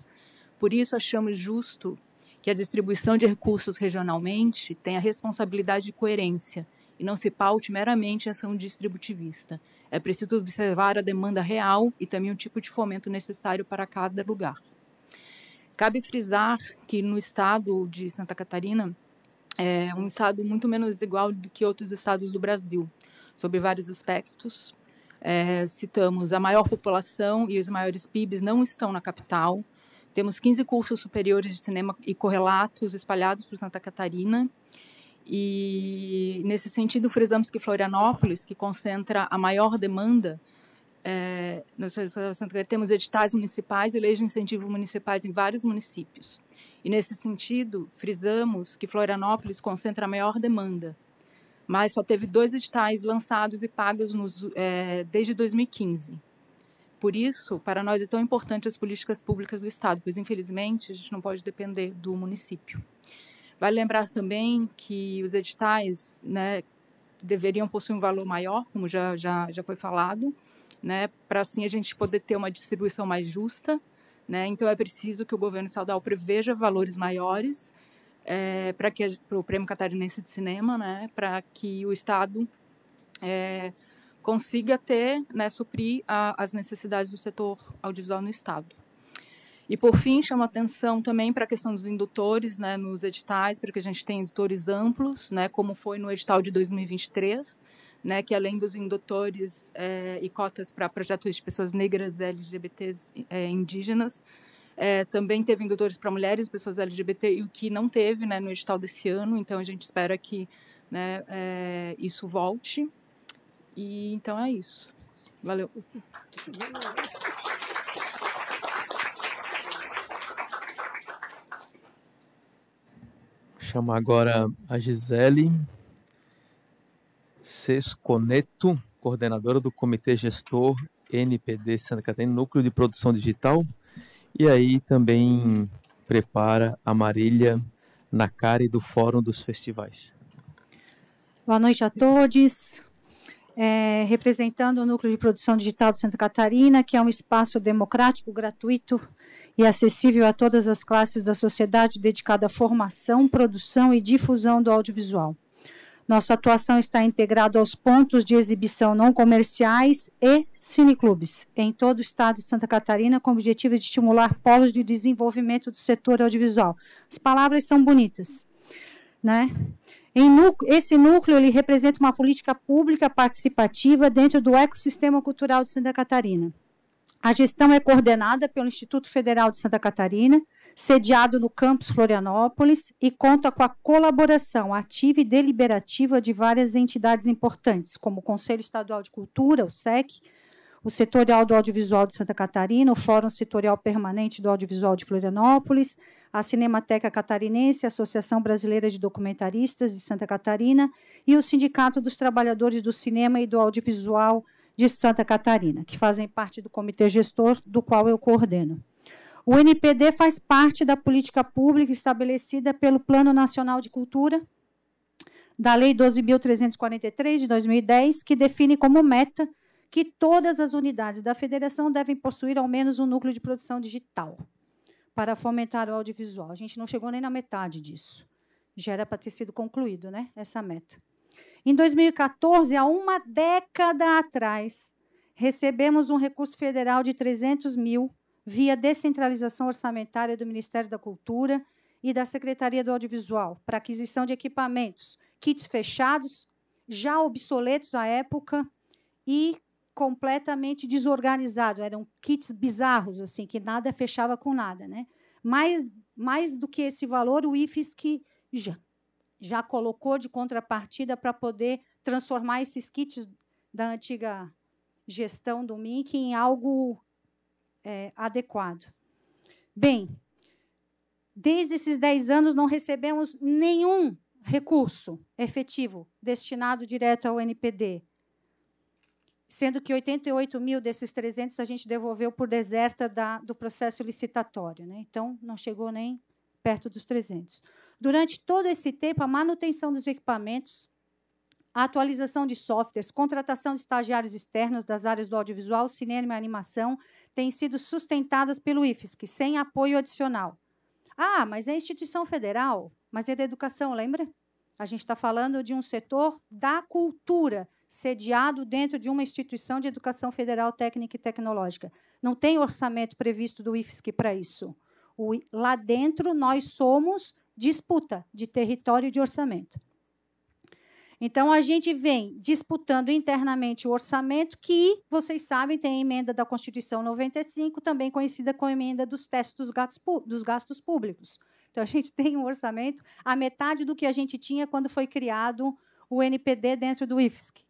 Speaker 16: Por isso, achamos justo que a distribuição de recursos regionalmente tenha responsabilidade de coerência e não se paute meramente ação distributivista. É preciso observar a demanda real e também o tipo de fomento necessário para cada lugar. Cabe frisar que no estado de Santa Catarina é um estado muito menos desigual do que outros estados do Brasil, sobre vários aspectos. É, citamos a maior população e os maiores PIBs não estão na capital. Temos 15 cursos superiores de cinema e correlatos espalhados por Santa Catarina e, nesse sentido, frisamos que Florianópolis, que concentra a maior demanda, é, nós temos editais municipais e leis de incentivo municipais em vários municípios. E, nesse sentido, frisamos que Florianópolis concentra a maior demanda, mas só teve dois editais lançados e pagos nos, é, desde 2015. Por isso, para nós é tão importante as políticas públicas do Estado, pois, infelizmente, a gente não pode depender do município. Vale lembrar também que os editais né, deveriam possuir um valor maior, como já, já, já foi falado, né, para assim a gente poder ter uma distribuição mais justa. Né, então é preciso que o governo estadual preveja valores maiores é, para que o Prêmio Catarinense de Cinema, né, para que o Estado é, consiga ter, né, suprir a, as necessidades do setor audiovisual no Estado. E, por fim, chamo atenção também para a questão dos indutores né, nos editais, porque a gente tem indutores amplos, né, como foi no edital de 2023, né, que além dos indutores é, e cotas para projetos de pessoas negras, LGBTs, é, indígenas, é, também teve indutores para mulheres, pessoas LGBT, e o que não teve né, no edital desse ano, então a gente espera que né, isso volte. E então é isso. Valeu.
Speaker 6: Chamar agora a Gisele Sesconeto, coordenadora do Comitê Gestor NPD Santa Catarina, Núcleo de Produção Digital. E aí também prepara a Marília Nakari do Fórum dos Festivais.
Speaker 17: Boa noite a todos. É, representando o Núcleo de Produção Digital de Santa Catarina, que é um espaço democrático, gratuito e acessível a todas as classes da sociedade dedicada à formação, produção e difusão do audiovisual. Nossa atuação está integrada aos pontos de exibição não comerciais e cineclubes em todo o estado de Santa Catarina, com o objetivo de estimular polos de desenvolvimento do setor audiovisual. As palavras são bonitas, né? esse núcleo ele representa uma política pública participativa dentro do ecossistema cultural de Santa Catarina. A gestão é coordenada pelo Instituto Federal de Santa Catarina, sediado no campus Florianópolis, e conta com a colaboração ativa e deliberativa de várias entidades importantes, como o Conselho Estadual de Cultura, o SEC, o Setorial do Audiovisual de Santa Catarina, o Fórum Setorial Permanente do Audiovisual de Florianópolis, a Cinemateca Catarinense, a Associação Brasileira de Documentaristas de Santa Catarina e o Sindicato dos Trabalhadores do Cinema e do Audiovisual de Santa Catarina, que fazem parte do comitê gestor, do qual eu coordeno. O NPD faz parte da política pública estabelecida pelo Plano Nacional de Cultura, da Lei 12.343 de 2010, que define como meta que todas as unidades da federação devem possuir ao menos um núcleo de produção digital para fomentar o audiovisual. A gente não chegou nem na metade disso. Já era para ter sido concluído, né? Essa meta. Em 2014, há uma década atrás, recebemos um recurso federal de 300 mil via descentralização orçamentária do Ministério da Cultura e da Secretaria do Audiovisual para aquisição de equipamentos, kits fechados, já obsoletos à época e completamente desorganizados. Eram kits bizarros, assim, que nada fechava com nada. Né? Mais, mais do que esse valor, o IFSC já, já colocou de contrapartida para poder transformar esses kits da antiga gestão do MIC em algo é, adequado. Bem, desde esses 10 anos não recebemos nenhum recurso efetivo destinado direto ao NPD, sendo que 88 mil desses 300 a gente devolveu por deserta da, do processo licitatório. Né? Então, não chegou nem perto dos 300. Durante todo esse tempo, a manutenção dos equipamentos, a atualização de softwares, contratação de estagiários externos das áreas do audiovisual, cinema e animação têm sido sustentadas pelo IFSC, sem apoio adicional. Ah, mas é instituição federal, mas é da educação, lembra? A gente está falando de um setor da cultura, sediado dentro de uma instituição de educação federal técnica e tecnológica. Não tem orçamento previsto do IFSC para isso. Lá dentro, nós somos disputa de território e de orçamento. Então, a gente vem disputando internamente o orçamento, que, vocês sabem, tem a emenda da Constituição 95, também conhecida como emenda dos testes dos gastos, públicos. Então, a gente tem um orçamento a metade do que a gente tinha quando foi criado o NPD dentro do IFSC.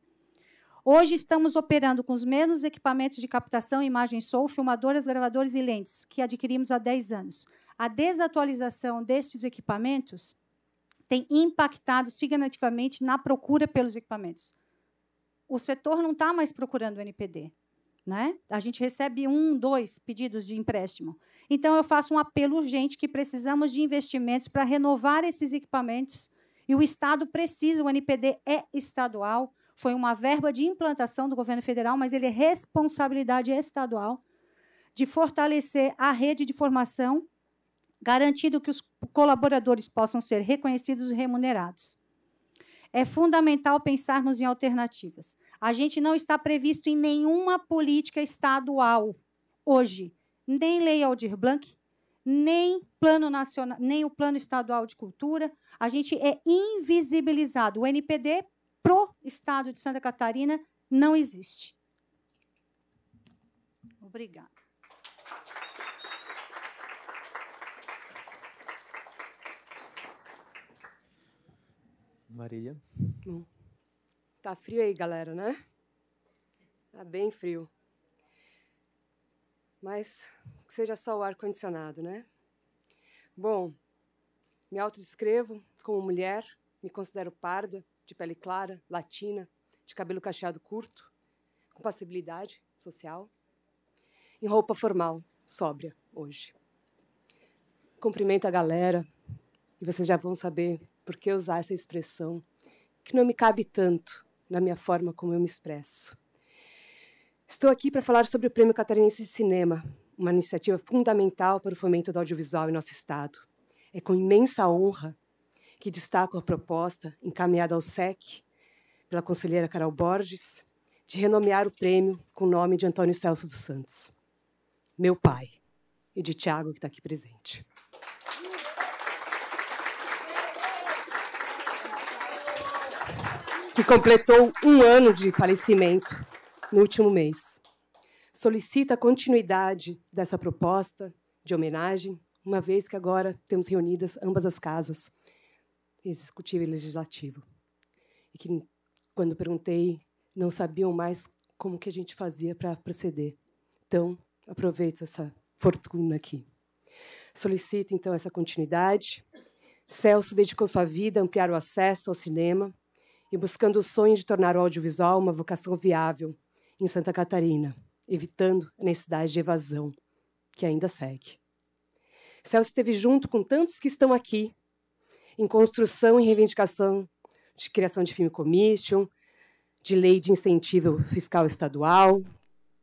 Speaker 17: Hoje estamos operando com os mesmos equipamentos de captação, imagem SOL, filmadoras, gravadores e lentes que adquirimos há 10 anos a desatualização destes equipamentos tem impactado significativamente na procura pelos equipamentos. O setor não está mais procurando o NPD. Né? A gente recebe um, dois pedidos de empréstimo. Então, eu faço um apelo urgente que precisamos de investimentos para renovar esses equipamentos. E o Estado precisa, o NPD é estadual, foi uma verba de implantação do governo federal, mas ele é responsabilidade estadual de fortalecer a rede de formação garantindo que os colaboradores possam ser reconhecidos e remunerados. É fundamental pensarmos em alternativas. A gente não está previsto em nenhuma política estadual hoje, nem Lei Aldir Blanc, nem plano nacional, nem o plano estadual de cultura. A gente é invisibilizado. O NPD pro estado de Santa Catarina não existe. Obrigada.
Speaker 6: Marília.
Speaker 18: Bom, tá frio aí, galera, né? Tá bem frio. Mas que seja só o ar-condicionado, né? Bom, me autodescrevo como mulher, me considero parda, de pele clara, latina, de cabelo cacheado curto, com passibilidade social, em roupa formal, sóbria, hoje. Cumprimento a galera, e vocês já vão saber por que usar essa expressão, que não me cabe tanto na minha forma como eu me expresso. Estou aqui para falar sobre o Prêmio Catarinense de Cinema, uma iniciativa fundamental para o fomento do audiovisual em nosso Estado. É com imensa honra que destaco a proposta encaminhada ao SEC pela conselheira Carol Borges de renomear o prêmio com o nome de Antônio Celso dos Santos, meu pai, e de Tiago, que está aqui presente. Que completou um ano de falecimento no último mês. Solicita a continuidade dessa proposta de homenagem, uma vez que agora temos reunidas ambas as casas, executivo e legislativo. E que, quando perguntei, não sabiam mais como que a gente fazia para proceder. Então, aproveito essa fortuna aqui. Solicito, então, essa continuidade. Celso dedicou sua vida a ampliar o acesso ao cinema e buscando o sonho de tornar o audiovisual uma vocação viável em Santa Catarina, evitando a necessidade de evasão, que ainda segue. Celso esteve junto com tantos que estão aqui, em construção e reivindicação de criação de filme commission, de lei de incentivo fiscal estadual,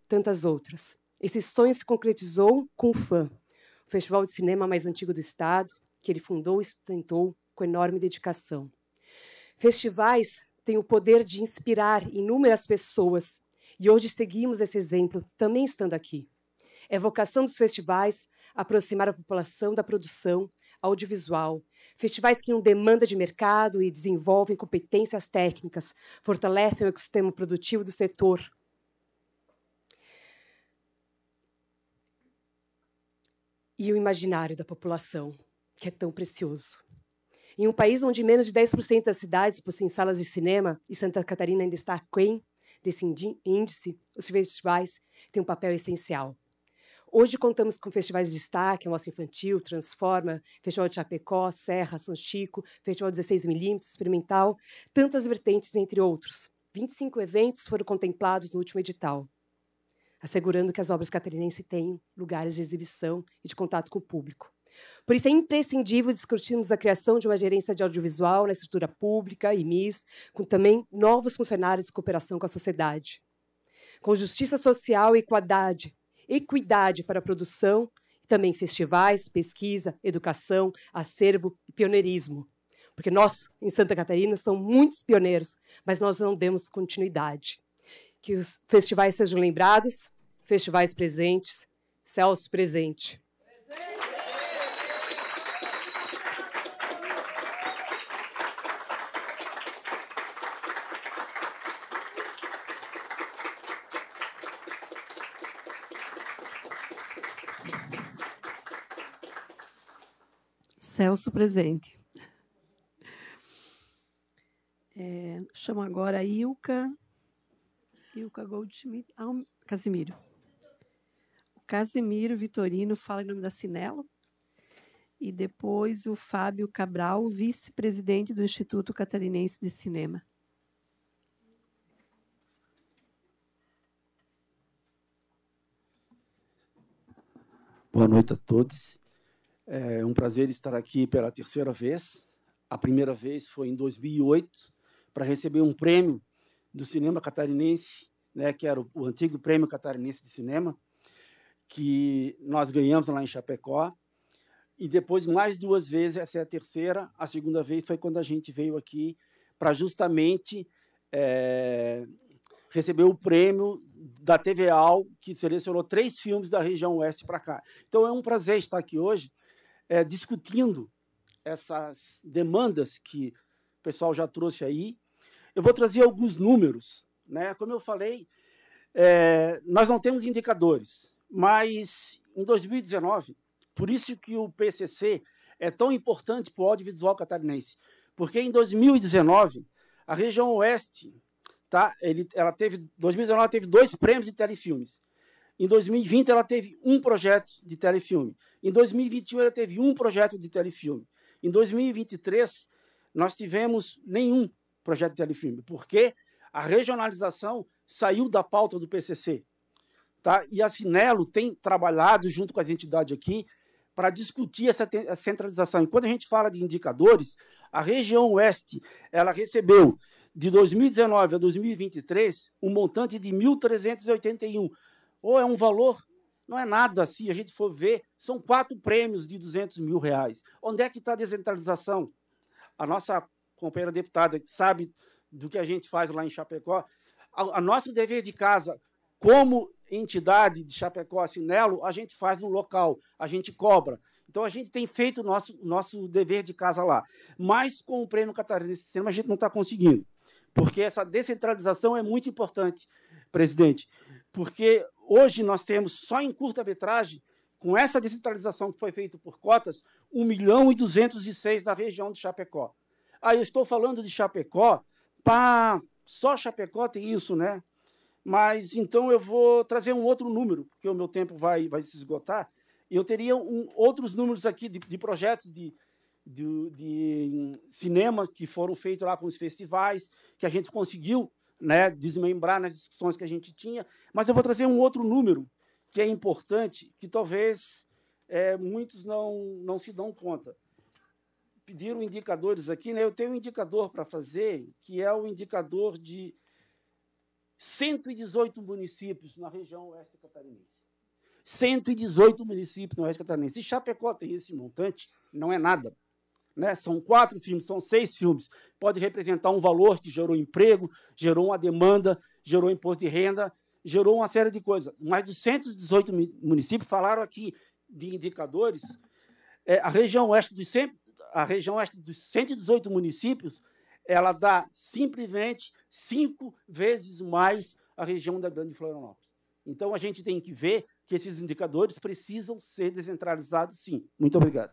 Speaker 18: tantas outras. Esse sonho se concretizou com o FAM, o Festival de Cinema mais antigo do Estado, que ele fundou e sustentou com enorme dedicação. Festivais têm o poder de inspirar inúmeras pessoas e hoje seguimos esse exemplo, também estando aqui. É vocação dos festivais aproximar a população da produção audiovisual. Festivais que criam demanda de mercado e desenvolvem competências técnicas, fortalecem o ecossistema produtivo do setor. E o imaginário da população, que é tão precioso. Em um país onde menos de 10% das cidades possuem salas de cinema, e Santa Catarina ainda está aquém desse índice, os festivais têm um papel essencial. Hoje contamos com festivais de destaque, Mostra Infantil, Transforma, Festival de Chapecó, Serra, São Chico, Festival 16mm, Experimental, tantas vertentes, entre outros. 25 eventos foram contemplados no último edital, assegurando que as obras catarinenses tenham lugares de exibição e de contato com o público. Por isso é imprescindível discutirmos a criação de uma gerência de audiovisual na estrutura pública e MIS, com também novos funcionários de cooperação com a sociedade. Com justiça social e equidade, equidade para a produção, e também festivais, pesquisa, educação, acervo e pioneirismo. Porque nós, em Santa Catarina, somos muitos pioneiros, mas nós não demos continuidade. Que os festivais sejam lembrados, festivais presentes, Celso presente.
Speaker 5: Celso presente. É, chamo agora a Ilka, Ilka Goldschmidt, ah, um, Casimiro. O Casimiro Vitorino fala em nome da Cinelo. E depois o Fábio Cabral, vice-presidente do Instituto Catarinense de Cinema.
Speaker 19: Boa noite a todos. É um prazer estar aqui pela terceira vez. A primeira vez foi em 2008 para receber um prêmio do cinema catarinense, né, que era o, o antigo Prêmio Catarinense de Cinema, que nós ganhamos lá em Chapecó. E depois mais duas vezes, essa é a terceira. A segunda vez foi quando a gente veio aqui para justamente é, receber o prêmio da TVAL, que selecionou três filmes da região oeste para cá. Então é um prazer estar aqui hoje é, discutindo essas demandas que o pessoal já trouxe aí. Eu vou trazer alguns números. Né? Como eu falei, é, nós não temos indicadores, mas em 2019, por isso que o PCC é tão importante para o audiovisual catarinense, porque em 2019 a região oeste, tá? Ele, ela teve 2019 teve dois prêmios de telefilmes. Em 2020 ela teve um projeto de telefilme. Em 2021 ela teve um projeto de telefilme. Em 2023 nós tivemos nenhum projeto de telefilme, porque a regionalização saiu da pauta do PCC. Tá? E a Sinelo tem trabalhado junto com as entidades aqui para discutir essa centralização. E quando a gente fala de indicadores, a região oeste ela recebeu de 2019 a 2023 um montante de 1.381. Ou é um valor, não é nada se a gente for ver, são quatro prêmios de 200 mil reais. Onde é que está a descentralização? A nossa companheira deputada que sabe do que a gente faz lá em Chapecó, a, nosso dever de casa como entidade de Chapecó, Sinelo, a gente faz no local, a gente cobra. Então a gente tem feito o nosso, nosso dever de casa lá. Mas com o Prêmio Catarinense de Cinema a gente não está conseguindo. Porque essa descentralização é muito importante, presidente. Porque hoje nós temos só em curta-metragem, com essa descentralização que foi feita por cotas, 1 milhão e 206 da região de Chapecó. Aí eu estou falando de Chapecó, pá, só Chapecó tem isso, né? Mas então eu vou trazer um outro número, porque o meu tempo vai, vai se esgotar. Eu teria um, outros números aqui de, de projetos de, de, de, cinema que foram feitos lá com os festivais, que a gente conseguiu né, desmembrar nas discussões que a gente tinha. Mas eu vou trazer um outro número que é importante, que talvez é, muitos não, não se dão conta. Pediram indicadores aqui, né? eu tenho um indicador para fazer, que é o indicador de 118 municípios na região oeste catarinense. 118 municípios no oeste catarinense. Se Chapecó tem esse montante, não é nada. Né? São quatro filmes, são seis filmes. Pode representar um valor que gerou emprego, gerou uma demanda, gerou imposto de renda, gerou uma série de coisas. Mais de 118 municípios falaram aqui de indicadores. É, a região oeste dos a região oeste dos 118 municípios ela dá simplesmente cinco vezes mais a região da Grande Florianópolis. Então a gente tem que ver que esses indicadores precisam ser descentralizados, sim. Muito obrigado.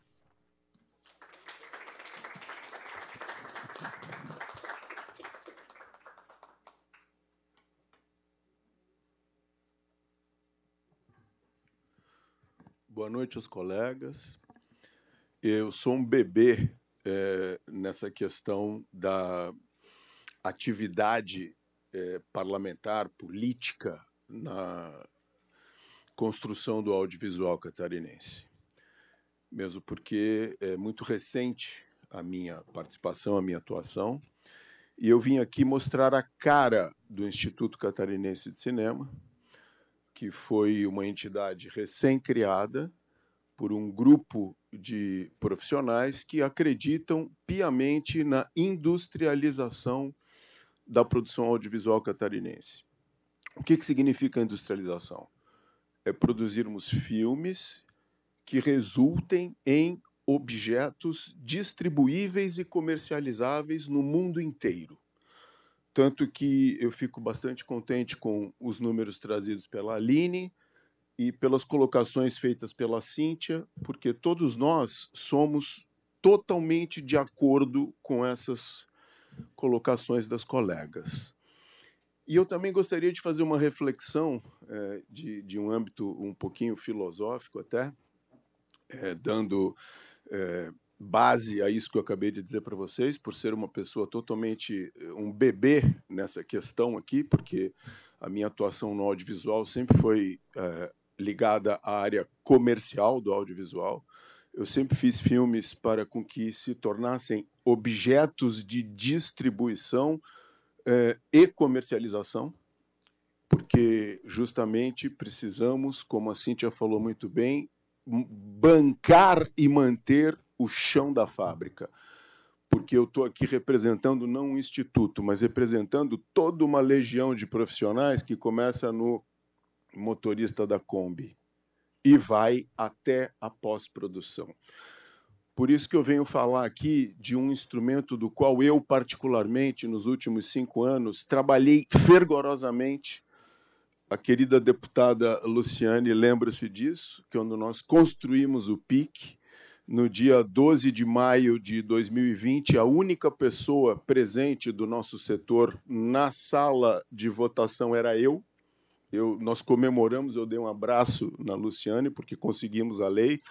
Speaker 20: Boa noite aos colegas. Eu sou um bebê é, nessa questão da atividade é, parlamentar, política, na construção do audiovisual catarinense. Mesmo porque é muito recente a minha participação, a minha atuação, e eu vim aqui mostrar a cara do Instituto Catarinense de Cinema, que foi uma entidade recém-criada por um grupo de profissionais que acreditam piamente na industrialização da produção audiovisual catarinense. O que, que significa industrialização? É produzirmos filmes que resultem em objetos distribuíveis e comercializáveis no mundo inteiro. Tanto que eu fico bastante contente com os números trazidos pela Aline, e pelas colocações feitas pela Cíntia, porque todos nós somos totalmente de acordo com essas colocações das colegas. E eu também gostaria de fazer uma reflexão é, de, de um âmbito um pouquinho filosófico, até, é, dando é, base a isso que eu acabei de dizer para vocês, por ser uma pessoa totalmente um bebê nessa questão aqui, porque a minha atuação no audiovisual sempre foi ligada à área comercial do audiovisual. Eu sempre fiz filmes para com que se tornassem objetos de distribuição eh, e comercialização, porque justamente precisamos, como a Cíntia falou muito bem, bancar e manter o chão da fábrica. porque eu estou aqui representando não um instituto, mas representando toda uma legião de profissionais que começa no motorista da Kombi e vai até a pós-produção. Por isso que eu venho falar aqui de um instrumento do qual eu, particularmente, nos últimos cinco anos, trabalhei fervorosamente. A querida deputada Luciane lembra-se disso, quando nós construímos o PIC, no dia 12 de maio de 2020, a única pessoa presente do nosso setor na sala de votação era eu. Eu nós comemoramos, eu dei um abraço na Luciane, porque conseguimos a lei,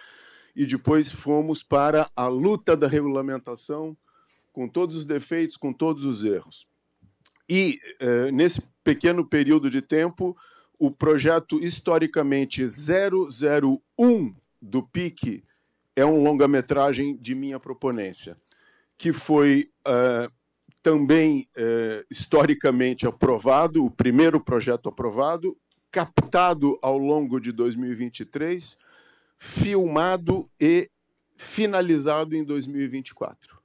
Speaker 20: e depois fomos para a luta da regulamentação, com todos os defeitos, com todos os erros. E, eh, nesse pequeno período de tempo, o projeto historicamente 001 do PIC é um longa-metragem de minha proponência, que foi uh, também uh, historicamente aprovado, o primeiro projeto aprovado, captado ao longo de 2023, filmado e finalizado em 2024.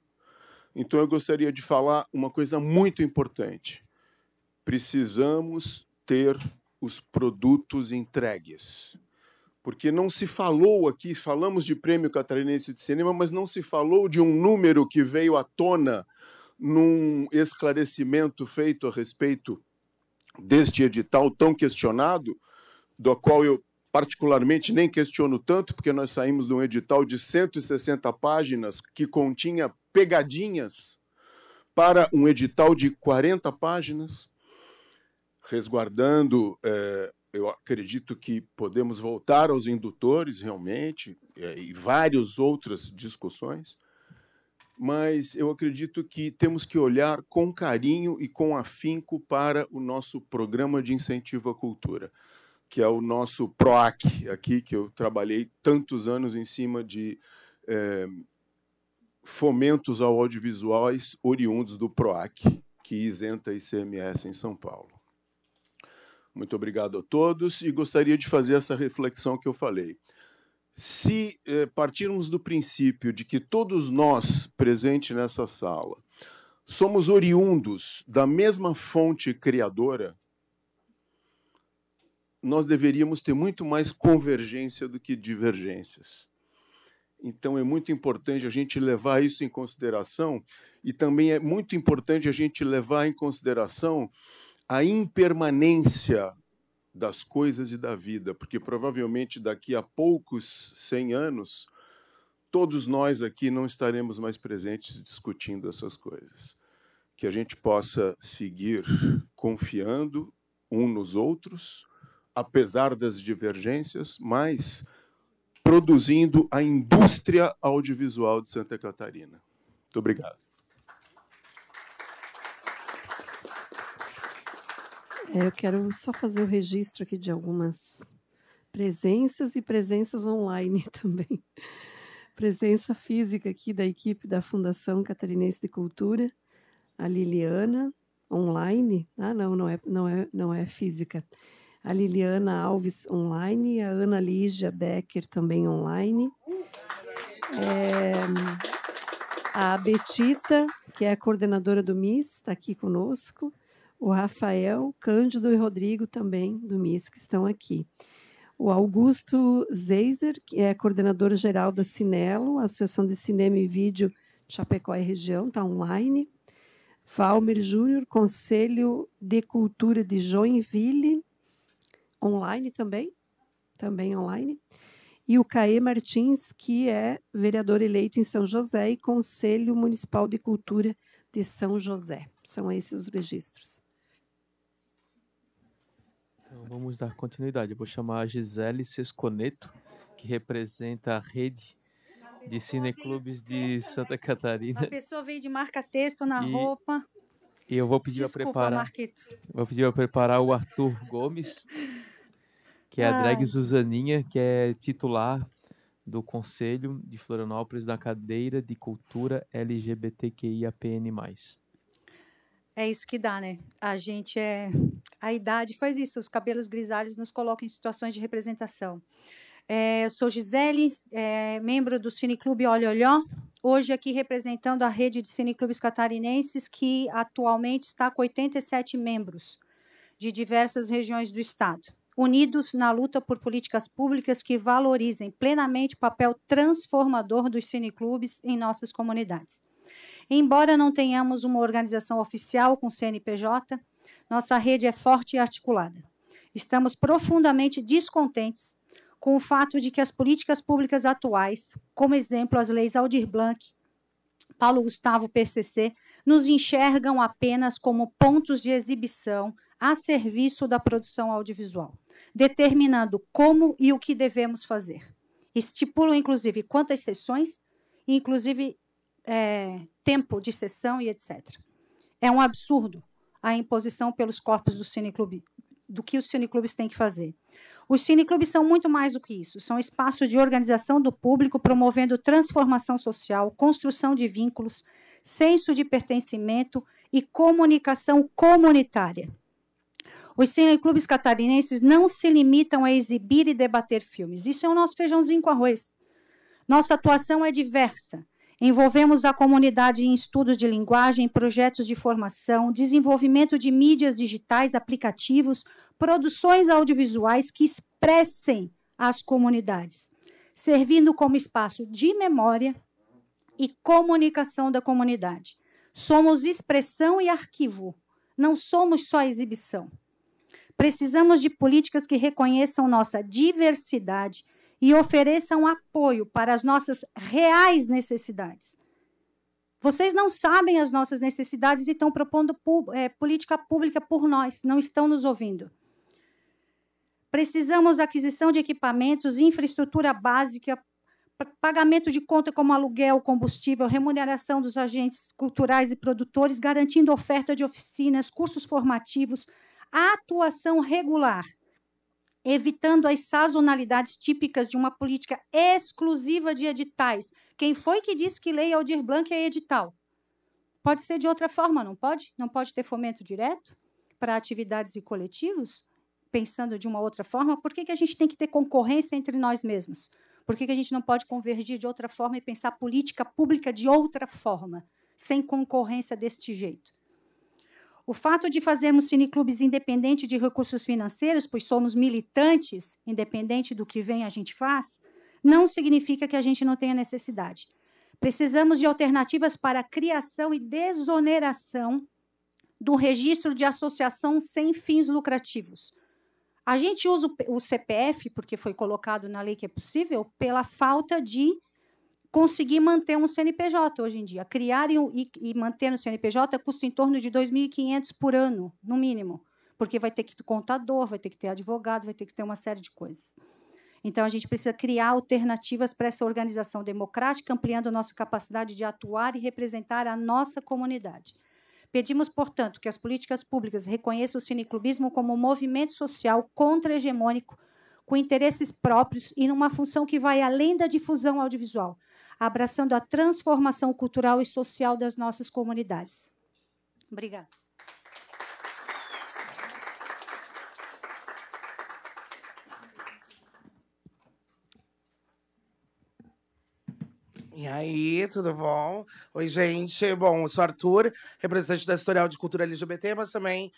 Speaker 20: Então eu gostaria de falar uma coisa muito importante. Precisamos ter os produtos entregues porque não se falou aqui, falamos de Prêmio Catarinense de Cinema, mas não se falou de um número que veio à tona num esclarecimento feito a respeito deste edital tão questionado, do qual eu particularmente nem questiono tanto, porque nós saímos de um edital de 160 páginas que continha pegadinhas para um edital de 40 páginas, resguardando eh, eu acredito que podemos voltar aos indutores realmente é, e várias outras discussões, mas eu acredito que temos que olhar com carinho e com afinco para o nosso programa de incentivo à cultura, que é o nosso PROAC, aqui que eu trabalhei tantos anos em cima de é, fomentos ao audiovisuais oriundos do PROAC, que isenta ICMS em São Paulo. Muito obrigado a todos e gostaria de fazer essa reflexão que eu falei. Se eh, partirmos do princípio de que todos nós presentes nessa sala somos oriundos da mesma fonte criadora, nós deveríamos ter muito mais convergência do que divergências. Então é muito importante a gente levar isso em consideração e também é muito importante a gente levar em consideração a impermanência das coisas e da vida, porque provavelmente daqui a poucos cem anos, todos nós aqui não estaremos mais presentes discutindo essas coisas. Que a gente possa seguir confiando um nos outros, apesar das divergências, mas produzindo a indústria audiovisual de Santa Catarina. Muito obrigado.
Speaker 5: É, eu quero só fazer o registro aqui de algumas presenças e presenças online também. Presença física aqui da equipe da Fundação Catarinense de Cultura, a Liliana, online. Ah, não, não é, não é, não é física. A Liliana Alves online, a Ana Lígia Becker também online. É, a Betita, que é a coordenadora do MIS, está aqui conosco o Rafael, Cândido e Rodrigo também do MIS que estão aqui. O Augusto Zeiser, que é coordenador geral da Cinelo, Associação de Cinema e Vídeo Chapecó e Região, está online. Valmer Júnior, Conselho de Cultura de Joinville, online também, também online. E o Caê Martins, que é vereador eleito em São José e Conselho Municipal de Cultura de São José. São esses os registros.
Speaker 6: Então vamos dar continuidade. Eu vou chamar a Gisele Sesconeto, que representa a rede de cineclubes de Santa Catarina.
Speaker 17: A pessoa veio de marca texto na
Speaker 6: E-
Speaker 17: roupa.
Speaker 6: E eu vou pedir
Speaker 17: Desculpa,
Speaker 6: a preparar.
Speaker 17: Marquito.
Speaker 6: Vou pedir a preparar o Arthur Gomes, que é a drag. Suzaninha, que é titular do Conselho de Florianópolis da cadeira de cultura LGBTQIAPN+.
Speaker 17: É isso que dá, né? A gente é. A idade faz isso, os cabelos grisalhos nos colocam em situações de representação. É, sou Gisele, é, membro do Cineclube Olho Olhó, hoje aqui representando a rede de cineclubes catarinenses, que atualmente está com 87 membros de diversas regiões do Estado, unidos na luta por políticas públicas que valorizem plenamente o papel transformador dos cineclubes em nossas comunidades. Embora não tenhamos uma organização oficial com CNPJ, nossa rede é forte e articulada. Estamos profundamente descontentes com o fato de que as políticas públicas atuais, como exemplo as leis Aldir Blanc, Paulo Gustavo PCC, nos enxergam apenas como pontos de exibição a serviço da produção audiovisual, determinando como e o que devemos fazer. Estipulam, inclusive, quantas sessões, inclusive é, tempo de sessão e etc. É um absurdo a imposição pelos corpos do cineclube, do que os cineclubes têm que fazer. Os cineclubes são muito mais do que isso, são espaços de organização do público, promovendo transformação social, construção de vínculos, senso de pertencimento e comunicação comunitária. Os cineclubes catarinenses não se limitam a exibir e debater filmes. Isso é o nosso feijãozinho com arroz. Nossa atuação é diversa. Envolvemos a comunidade em estudos de linguagem, projetos de formação, desenvolvimento de mídias digitais, aplicativos, produções audiovisuais que expressem as comunidades, servindo como espaço de memória e comunicação da comunidade. Somos expressão e arquivo, não somos só exibição. Precisamos de políticas que reconheçam nossa diversidade e ofereçam apoio para as nossas reais necessidades. Vocês não sabem as nossas necessidades e estão propondo é, política pública por nós, não estão nos ouvindo. Precisamos aquisição de equipamentos, infraestrutura básica, pagamento de conta como aluguel, combustível, remuneração dos agentes culturais e produtores, garantindo oferta de oficinas, cursos formativos, atuação regular evitando as sazonalidades típicas de uma política exclusiva de editais. Quem foi que disse que lei Aldir Blanc é edital? Pode ser de outra forma, não pode? Não pode ter fomento direto para atividades e coletivos? Pensando de uma outra forma, por que, que a gente tem que ter concorrência entre nós mesmos? Por que, que a gente não pode convergir de outra forma e pensar política pública de outra forma, sem concorrência deste jeito? O fato de fazermos cineclubes independente de recursos financeiros, pois somos militantes, independente do que vem a gente faz, não significa que a gente não tenha necessidade. Precisamos de alternativas para a criação e desoneração do registro de associação sem fins lucrativos. A gente usa o CPF, porque foi colocado na lei que é possível, pela falta de conseguir manter um CNPJ hoje em dia. Criar e, e manter um CNPJ custa em torno de 2.500 por ano, no mínimo, porque vai ter que ter contador, vai ter que ter advogado, vai ter que ter uma série de coisas. Então, a gente precisa criar alternativas para essa organização democrática, ampliando a nossa capacidade de atuar e representar a nossa comunidade. Pedimos, portanto, que as políticas públicas reconheçam o cineclubismo como um movimento social contra-hegemônico, com interesses próprios e numa função que vai além da difusão audiovisual, abraçando a transformação cultural e social das nossas comunidades. Obrigada.
Speaker 21: E aí, tudo bom? Oi, gente. Bom, eu sou Arthur, representante da Historial de Cultura LGBT, mas também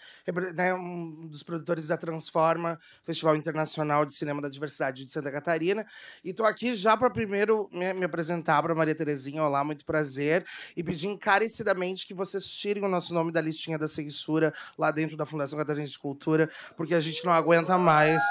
Speaker 21: né, um dos produtores da Transforma, Festival Internacional de Cinema da Diversidade de Santa Catarina. E estou aqui já para primeiro me, me apresentar para Maria Terezinha. Olá, muito prazer. E pedir encarecidamente que vocês tirem o nosso nome da listinha da censura lá dentro da Fundação Catarinense de Cultura, porque a gente não aguenta mais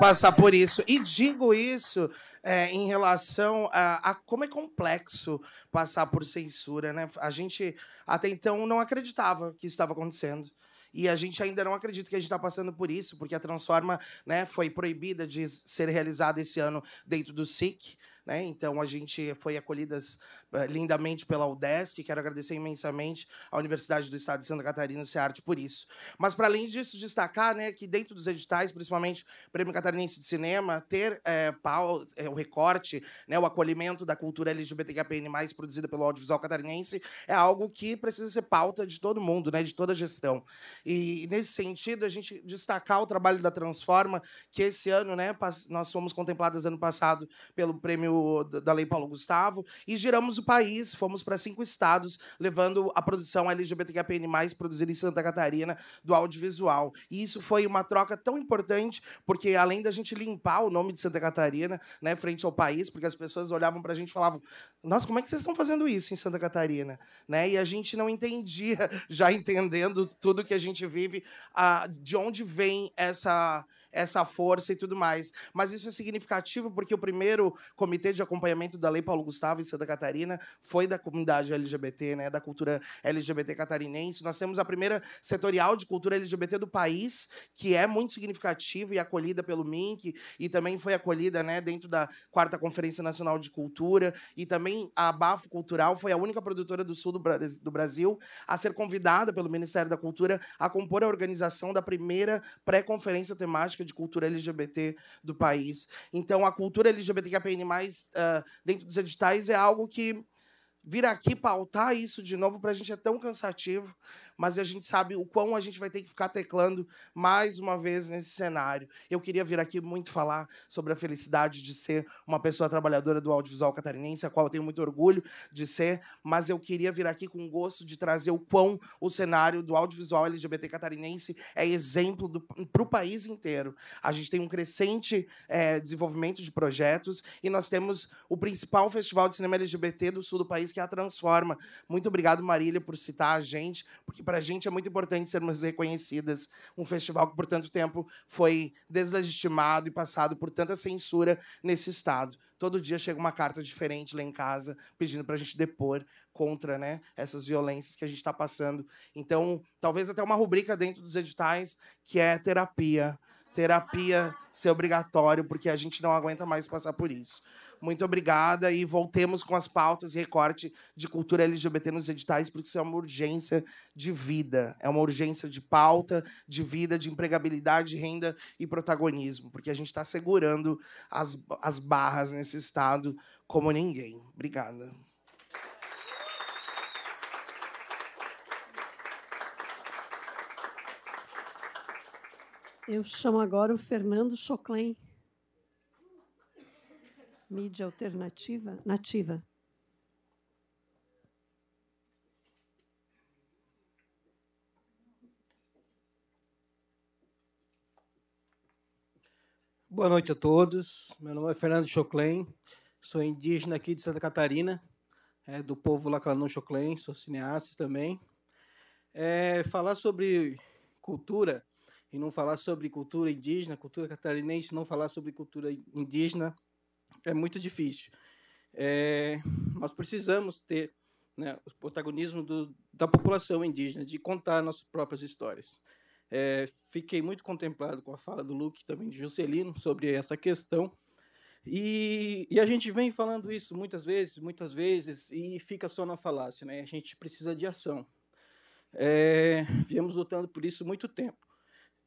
Speaker 21: passar por isso. E digo isso é, em relação a, a, como é complexo passar por censura, né? A gente até então não acreditava que isso estava acontecendo. E a gente ainda não acredita que a gente está passando por isso, porque a Transforma né, foi proibida de ser realizada esse ano dentro do SIC. Né? Então a gente foi acolhidas lindamente pela UDESC, quero agradecer imensamente à Universidade do Estado de Santa Catarina, o CEARTE, por isso. Mas para além disso, destacar né, que dentro dos editais, principalmente o Prêmio Catarinense de Cinema, ter é, pau, é, o recorte, né, o acolhimento da cultura LGBTQIAPN+, produzida pelo audiovisual catarinense, é algo que precisa ser pauta de todo mundo, né, de toda a gestão. E nesse sentido, a gente destacar o trabalho da Transforma, que esse ano, né, nós fomos contempladas ano passado pelo Prêmio da Lei Paulo Gustavo e giramos o país, fomos para cinco estados, levando a produção LGBTQIAPN+, produzida em Santa Catarina, do audiovisual. E isso foi uma troca tão importante, porque além da gente limpar o nome de Santa Catarina, né, frente ao país, porque as pessoas olhavam para a gente e falavam: Nossa, como é que vocês estão fazendo isso em Santa Catarina? Né? E a gente não entendia, já entendendo tudo que a gente vive, a, de onde vem essa essa força e tudo mais. Mas isso é significativo porque o primeiro comitê de acompanhamento da Lei Paulo Gustavo em Santa Catarina foi da comunidade LGBT, né, da cultura LGBT catarinense. Nós temos a primeira setorial de cultura LGBT do país, que é muito significativa e acolhida pelo MINC, e também foi acolhida né, dentro da quarta Conferência Nacional de Cultura, e também a Bafo Cultural foi a única produtora do sul do Brasil a ser convidada pelo Ministério da Cultura a compor a organização da primeira pré-conferência temática de cultura LGBT do país. Então, a cultura LGBTQIAPN+, uh, dentro dos editais, é algo que vir aqui pautar isso de novo para a gente é tão cansativo mas a gente sabe o quão a gente vai ter que ficar teclando mais uma vez nesse cenário. Eu queria vir aqui muito falar sobre a felicidade de ser uma pessoa trabalhadora do audiovisual catarinense, a qual eu tenho muito orgulho de ser, mas eu queria vir aqui com gosto de trazer o quão o cenário do audiovisual LGBT catarinense é exemplo para o país inteiro. A gente tem um crescente é, desenvolvimento de projetos e nós temos o principal festival de cinema LGBT do sul do país, que é a Transforma. Muito obrigado, Marília, por citar a gente, porque para a gente é muito importante sermos reconhecidas. Um festival que por tanto tempo foi deslegitimado e passado por tanta censura nesse estado. Todo dia chega uma carta diferente lá em casa pedindo para a gente depor contra né, essas violências que a gente está passando. Então, talvez até uma rubrica dentro dos editais que é terapia. Terapia ser obrigatório, porque a gente não aguenta mais passar por isso. Muito obrigada e voltemos com as pautas e recorte de cultura LGBT nos editais, porque isso é uma urgência de vida, é uma urgência de pauta, de vida, de empregabilidade, renda e protagonismo, porque a gente está segurando as, as barras nesse estado como ninguém. Obrigada.
Speaker 5: Eu chamo agora o Fernando Choclen mídia alternativa nativa.
Speaker 19: Boa noite a todos. Meu nome é Fernando Choclen, sou indígena aqui de Santa Catarina, é, do povo Laclanão Choclen, sou cineasta também. É, falar sobre cultura e não falar sobre cultura indígena, cultura catarinense, não falar sobre cultura indígena é muito difícil. É, nós precisamos ter né, o protagonismo do, da população indígena, de contar nossas próprias histórias. É, fiquei muito contemplado com a fala do Luke, também de Juscelino, sobre essa questão. E, e, a gente vem falando isso muitas vezes, muitas vezes, e fica só na falácia. Né? A gente precisa de ação. É, viemos lutando por isso muito tempo.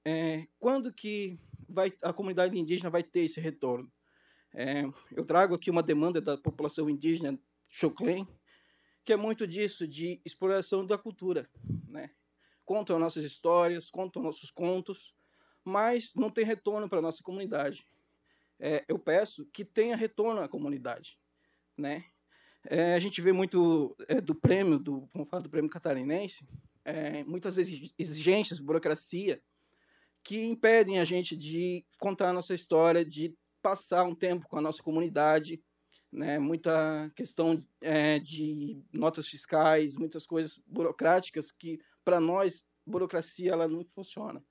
Speaker 19: É, quando que vai, a comunidade indígena vai ter esse retorno? É, eu trago aqui uma demanda da população indígena Choclen, que é muito disso, de exploração da cultura. Né? Contam nossas histórias, contam nossos contos, mas não tem retorno para a nossa comunidade. É, eu peço que tenha retorno à comunidade. Né? É, a gente vê muito é, do prêmio, do, vamos falar do prêmio catarinense, é, muitas exigências, burocracia, que impedem a gente de contar a nossa história, de passar um tempo com a nossa comunidade, né? muita questão é, de notas fiscais, muitas coisas burocráticas que, para nós, burocracia ela não funciona.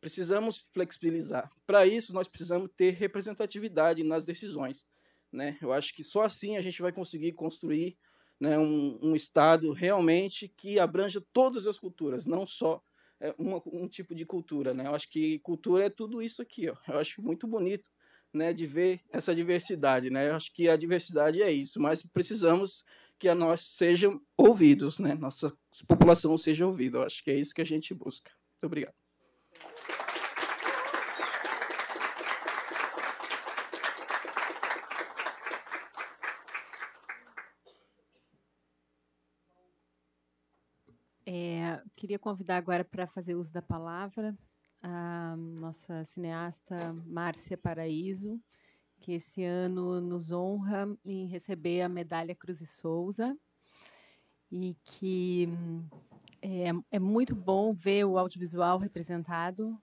Speaker 19: Precisamos flexibilizar. Para isso, nós precisamos ter representatividade nas decisões. Né? Eu acho que só assim a gente vai conseguir construir né, um, um Estado realmente que abranja todas as culturas, não só é, uma, um tipo de cultura. Né? Eu acho que cultura é tudo isso aqui. Ó. Eu acho muito bonito né, de ver essa diversidade, né? Eu acho que a diversidade é isso, mas precisamos que a nós sejam ouvidos, né? Nossa população seja ouvida. Eu acho que é isso que a gente busca. Muito obrigado.
Speaker 2: É, queria convidar agora para fazer uso da palavra a nossa cineasta Márcia Paraíso,
Speaker 22: que esse ano nos honra em receber a medalha Cruz e Souza e que é, é muito bom ver o audiovisual representado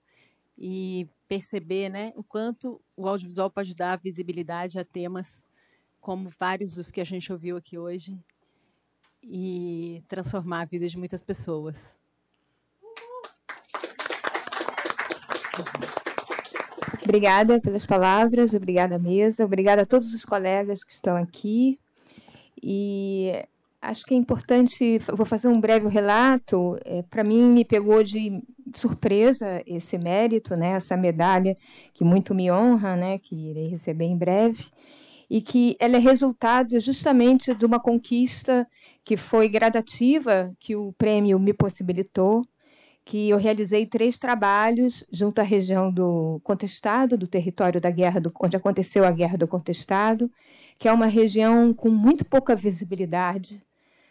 Speaker 22: e perceber né, o quanto o audiovisual pode dar visibilidade a temas como vários dos que a gente ouviu aqui hoje e transformar a vida de muitas pessoas.
Speaker 23: Obrigada pelas palavras, obrigada mesa, obrigada a todos os colegas que estão aqui. E acho que é importante, vou fazer um breve relato. É, Para mim, me pegou de surpresa esse mérito, né, essa medalha que muito me honra, né, que irei receber em breve, e que ela é resultado justamente de uma conquista que foi gradativa, que o prêmio me possibilitou, que eu realizei três trabalhos junto à região do Contestado, do território da guerra, do, onde aconteceu a Guerra do Contestado, que é uma região com muito pouca visibilidade.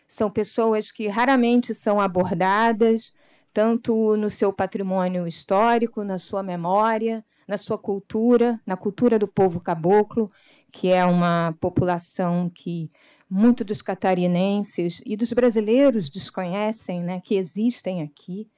Speaker 23: São pessoas que raramente são abordadas, tanto no seu patrimônio histórico, na sua memória, na sua cultura, na cultura do povo caboclo, que é uma população que muito dos catarinenses e dos brasileiros desconhecem, né, que existem aqui.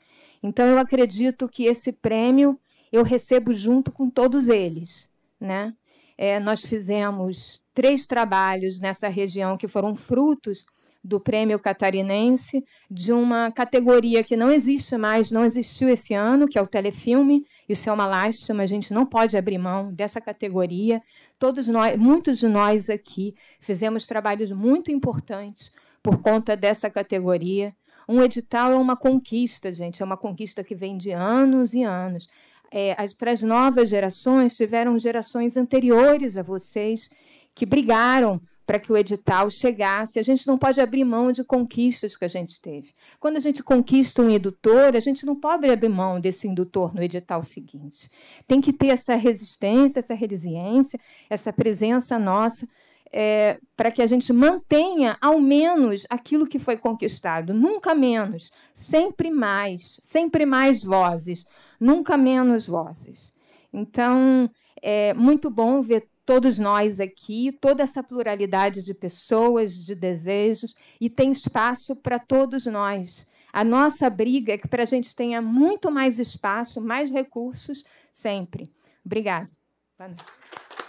Speaker 23: Então eu acredito que esse prêmio eu recebo junto com todos eles, né? É, nós fizemos três trabalhos nessa região que foram frutos do prêmio catarinense de uma categoria que não existe mais, não existiu esse ano, que é o telefilme. Isso é uma lástima, a gente não pode abrir mão dessa categoria. Todos nós, muitos de nós aqui fizemos trabalhos muito importantes por conta dessa categoria. Um edital é uma conquista, gente, é uma conquista que vem de anos e anos. É, as, para as novas gerações, tiveram gerações anteriores a vocês que brigaram para que o edital chegasse. A gente não pode abrir mão de conquistas que a gente teve. Quando a gente conquista um indutor, a gente não pode abrir mão desse indutor no edital seguinte. Tem que ter essa resistência, essa resiliência, essa presença nossa. É, para que a gente mantenha ao menos aquilo que foi conquistado, nunca menos, sempre mais, sempre mais vozes, nunca menos vozes. Então, é muito bom ver todos nós aqui, toda essa pluralidade de pessoas, de desejos, e tem espaço para todos nós. A nossa briga é que para a gente tenha muito mais espaço, mais recursos, sempre. Obrigada. Boa noite.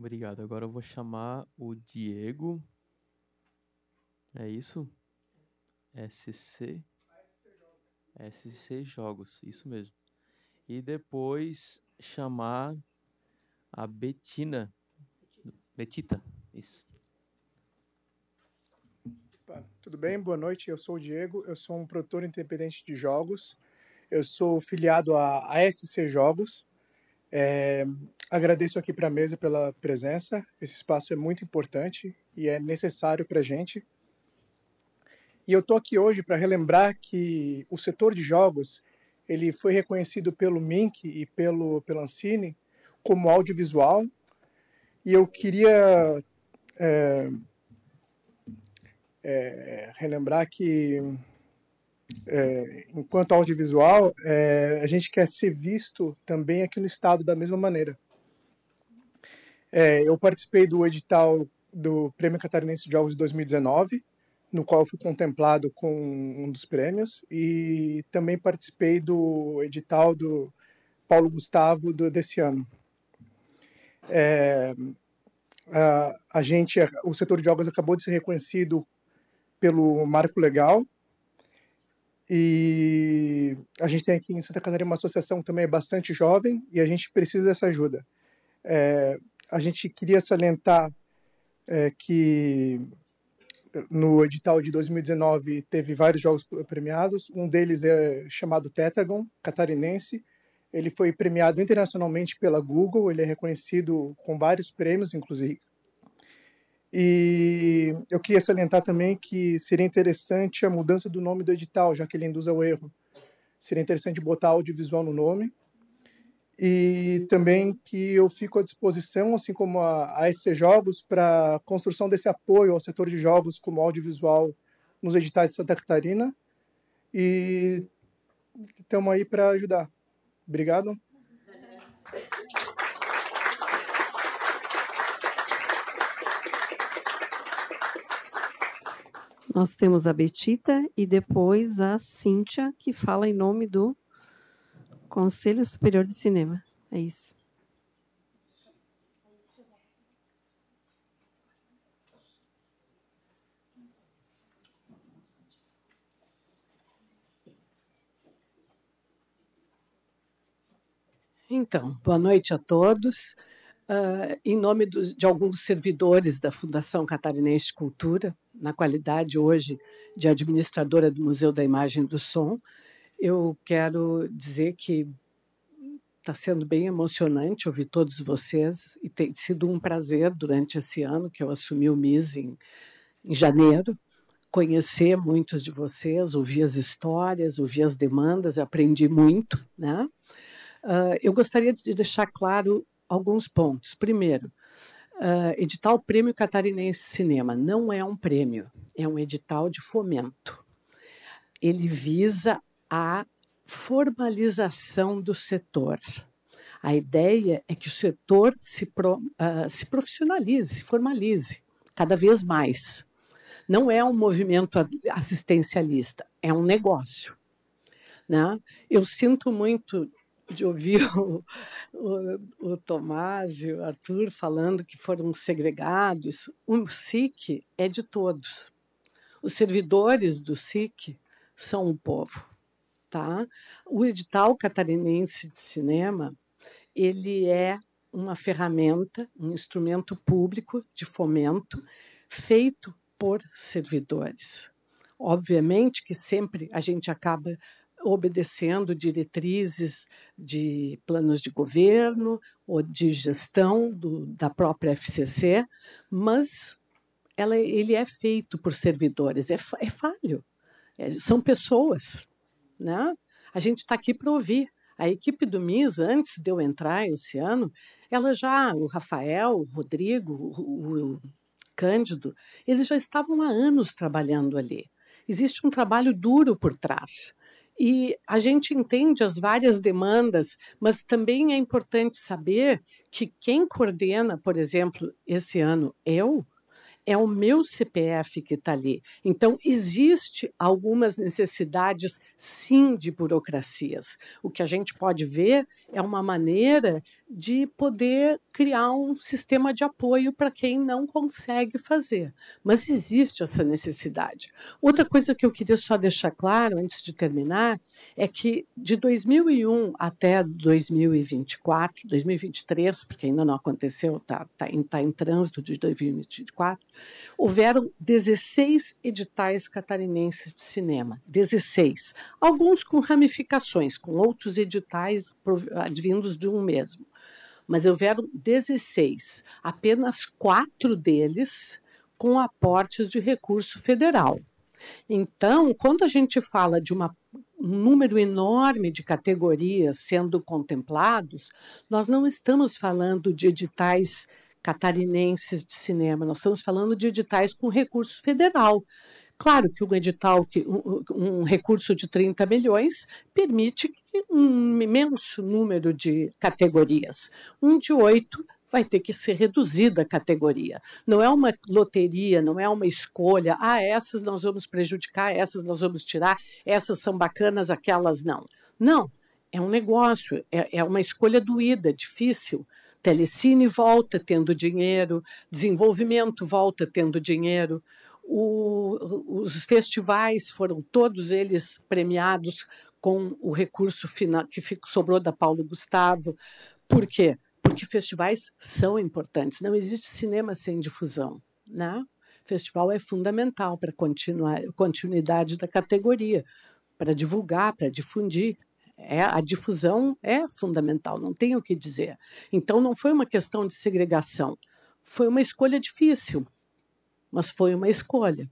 Speaker 6: Obrigado. Agora eu vou chamar o Diego. É isso? SC. SC Jogos, isso mesmo. E depois chamar a Betina. Betita, isso.
Speaker 24: Opa, Tudo bem? Boa noite. Eu sou o Diego. Eu sou um produtor independente de jogos. Eu sou filiado à ASC Jogos. É, agradeço aqui para a mesa pela presença. Esse espaço é muito importante e é necessário para a gente. E eu estou aqui hoje para relembrar que o setor de jogos ele foi reconhecido pelo Mink e pelo Ancine como audiovisual. E eu queria é, é, relembrar que, é, enquanto audiovisual, é, a gente quer ser visto também aqui no Estado da mesma maneira. É, eu participei do edital do Prêmio Catarinense de Jogos de 2019, no qual fui contemplado com um dos prêmios, e também participei do edital do Paulo Gustavo do, desse ano. É, a, a gente, o setor de jogos acabou de ser reconhecido pelo Marco Legal, e a gente tem aqui em Santa Catarina uma associação que também é bastante jovem e a gente precisa dessa ajuda. É, a gente queria salientar é, que no edital de 2019 teve vários jogos premiados. Um deles é chamado Tetragon, catarinense. Ele foi premiado internacionalmente pela Google, ele é reconhecido com vários prêmios, inclusive. E eu queria salientar também que seria interessante a mudança do nome do edital, já que ele induz ao erro. Seria interessante botar audiovisual no nome. E também que eu fico à disposição, assim como a ASC Jogos, para a construção desse apoio ao setor de jogos como audiovisual nos editais de Santa Catarina. E estamos aí para ajudar. Obrigado.
Speaker 5: Nós temos a Betita e depois a Cíntia, que fala em nome do Conselho Superior de Cinema. É isso.
Speaker 25: Então, boa noite a todos. Uh, em nome dos, de alguns servidores da Fundação Catarinense de Cultura, na qualidade hoje de administradora do Museu da Imagem e do Som, eu quero dizer que está sendo bem emocionante ouvir todos vocês e tem sido um prazer durante esse ano que eu assumi o MIS em, em janeiro, conhecer muitos de vocês, ouvir as histórias, ouvir as demandas, aprendi muito, né? Uh, eu gostaria de deixar claro alguns pontos. Primeiro, uh, edital Prêmio Catarinense Cinema não é um prêmio, é um edital de fomento. Ele visa a formalização do setor. A ideia é que o setor se, pro, uh, se profissionalize, se formalize cada vez mais. Não é um movimento assistencialista, é um negócio. Né? Eu sinto muito de ouvir o, o, o Tomás e o Arthur falando que foram segregados. O SIC é de todos. Os servidores do SIC são o povo. Tá? O edital catarinense de cinema ele é uma ferramenta, um instrumento público de fomento feito por servidores. Obviamente que sempre a gente acaba obedecendo diretrizes de planos de governo ou de gestão do, da própria FCC, mas ela, ele é feito por servidores, é, é falho, é, são pessoas. Né? A gente está aqui para ouvir. A equipe do MIS, antes de eu entrar esse ano, ela já, o Rafael, o Rodrigo, o, o Cândido, eles já estavam há anos trabalhando ali. Existe um trabalho duro por trás. E a gente entende as várias demandas, mas também é importante saber que quem coordena, por exemplo, esse ano, eu, é o meu CPF que está ali. Então, existe algumas necessidades, sim, de burocracias. O que a gente pode ver é uma maneira de poder criar um sistema de apoio para quem não consegue fazer. Mas existe essa necessidade. Outra coisa que eu queria só deixar claro, antes de terminar, é que de 2001 até 2024, 2023, porque ainda não aconteceu, está tá em, tá em trânsito de 2024, houveram 16 editais catarinenses de cinema. 16. Alguns com ramificações, com outros editais advindos de um mesmo. Mas houveram 16. Apenas quatro deles com aportes de recurso federal. Então, quando a gente fala de uma, um número enorme de categorias sendo contemplados, nós não estamos falando de editais catarinenses de cinema. Nós estamos falando de editais com recurso federal. Claro que um edital, que um, recurso de 30 milhões, permite um imenso número de categorias. Um de oito vai ter que ser reduzida a categoria. Não é uma loteria, não é uma escolha. Ah, essas nós vamos prejudicar, essas nós vamos tirar, essas são bacanas, aquelas não. Não, é um negócio, é, é uma escolha doída, difícil. Telecine volta tendo dinheiro, desenvolvimento volta tendo dinheiro, o, os festivais foram todos eles premiados com o recurso final que sobrou da Paulo Gustavo. Por quê? Porque festivais são importantes. Não existe cinema sem difusão. Né? Festival é fundamental para a continuidade da categoria, para divulgar, para difundir é, a difusão é fundamental, não tenho o que dizer. Então, não foi uma questão de segregação, foi uma escolha difícil, mas foi uma escolha,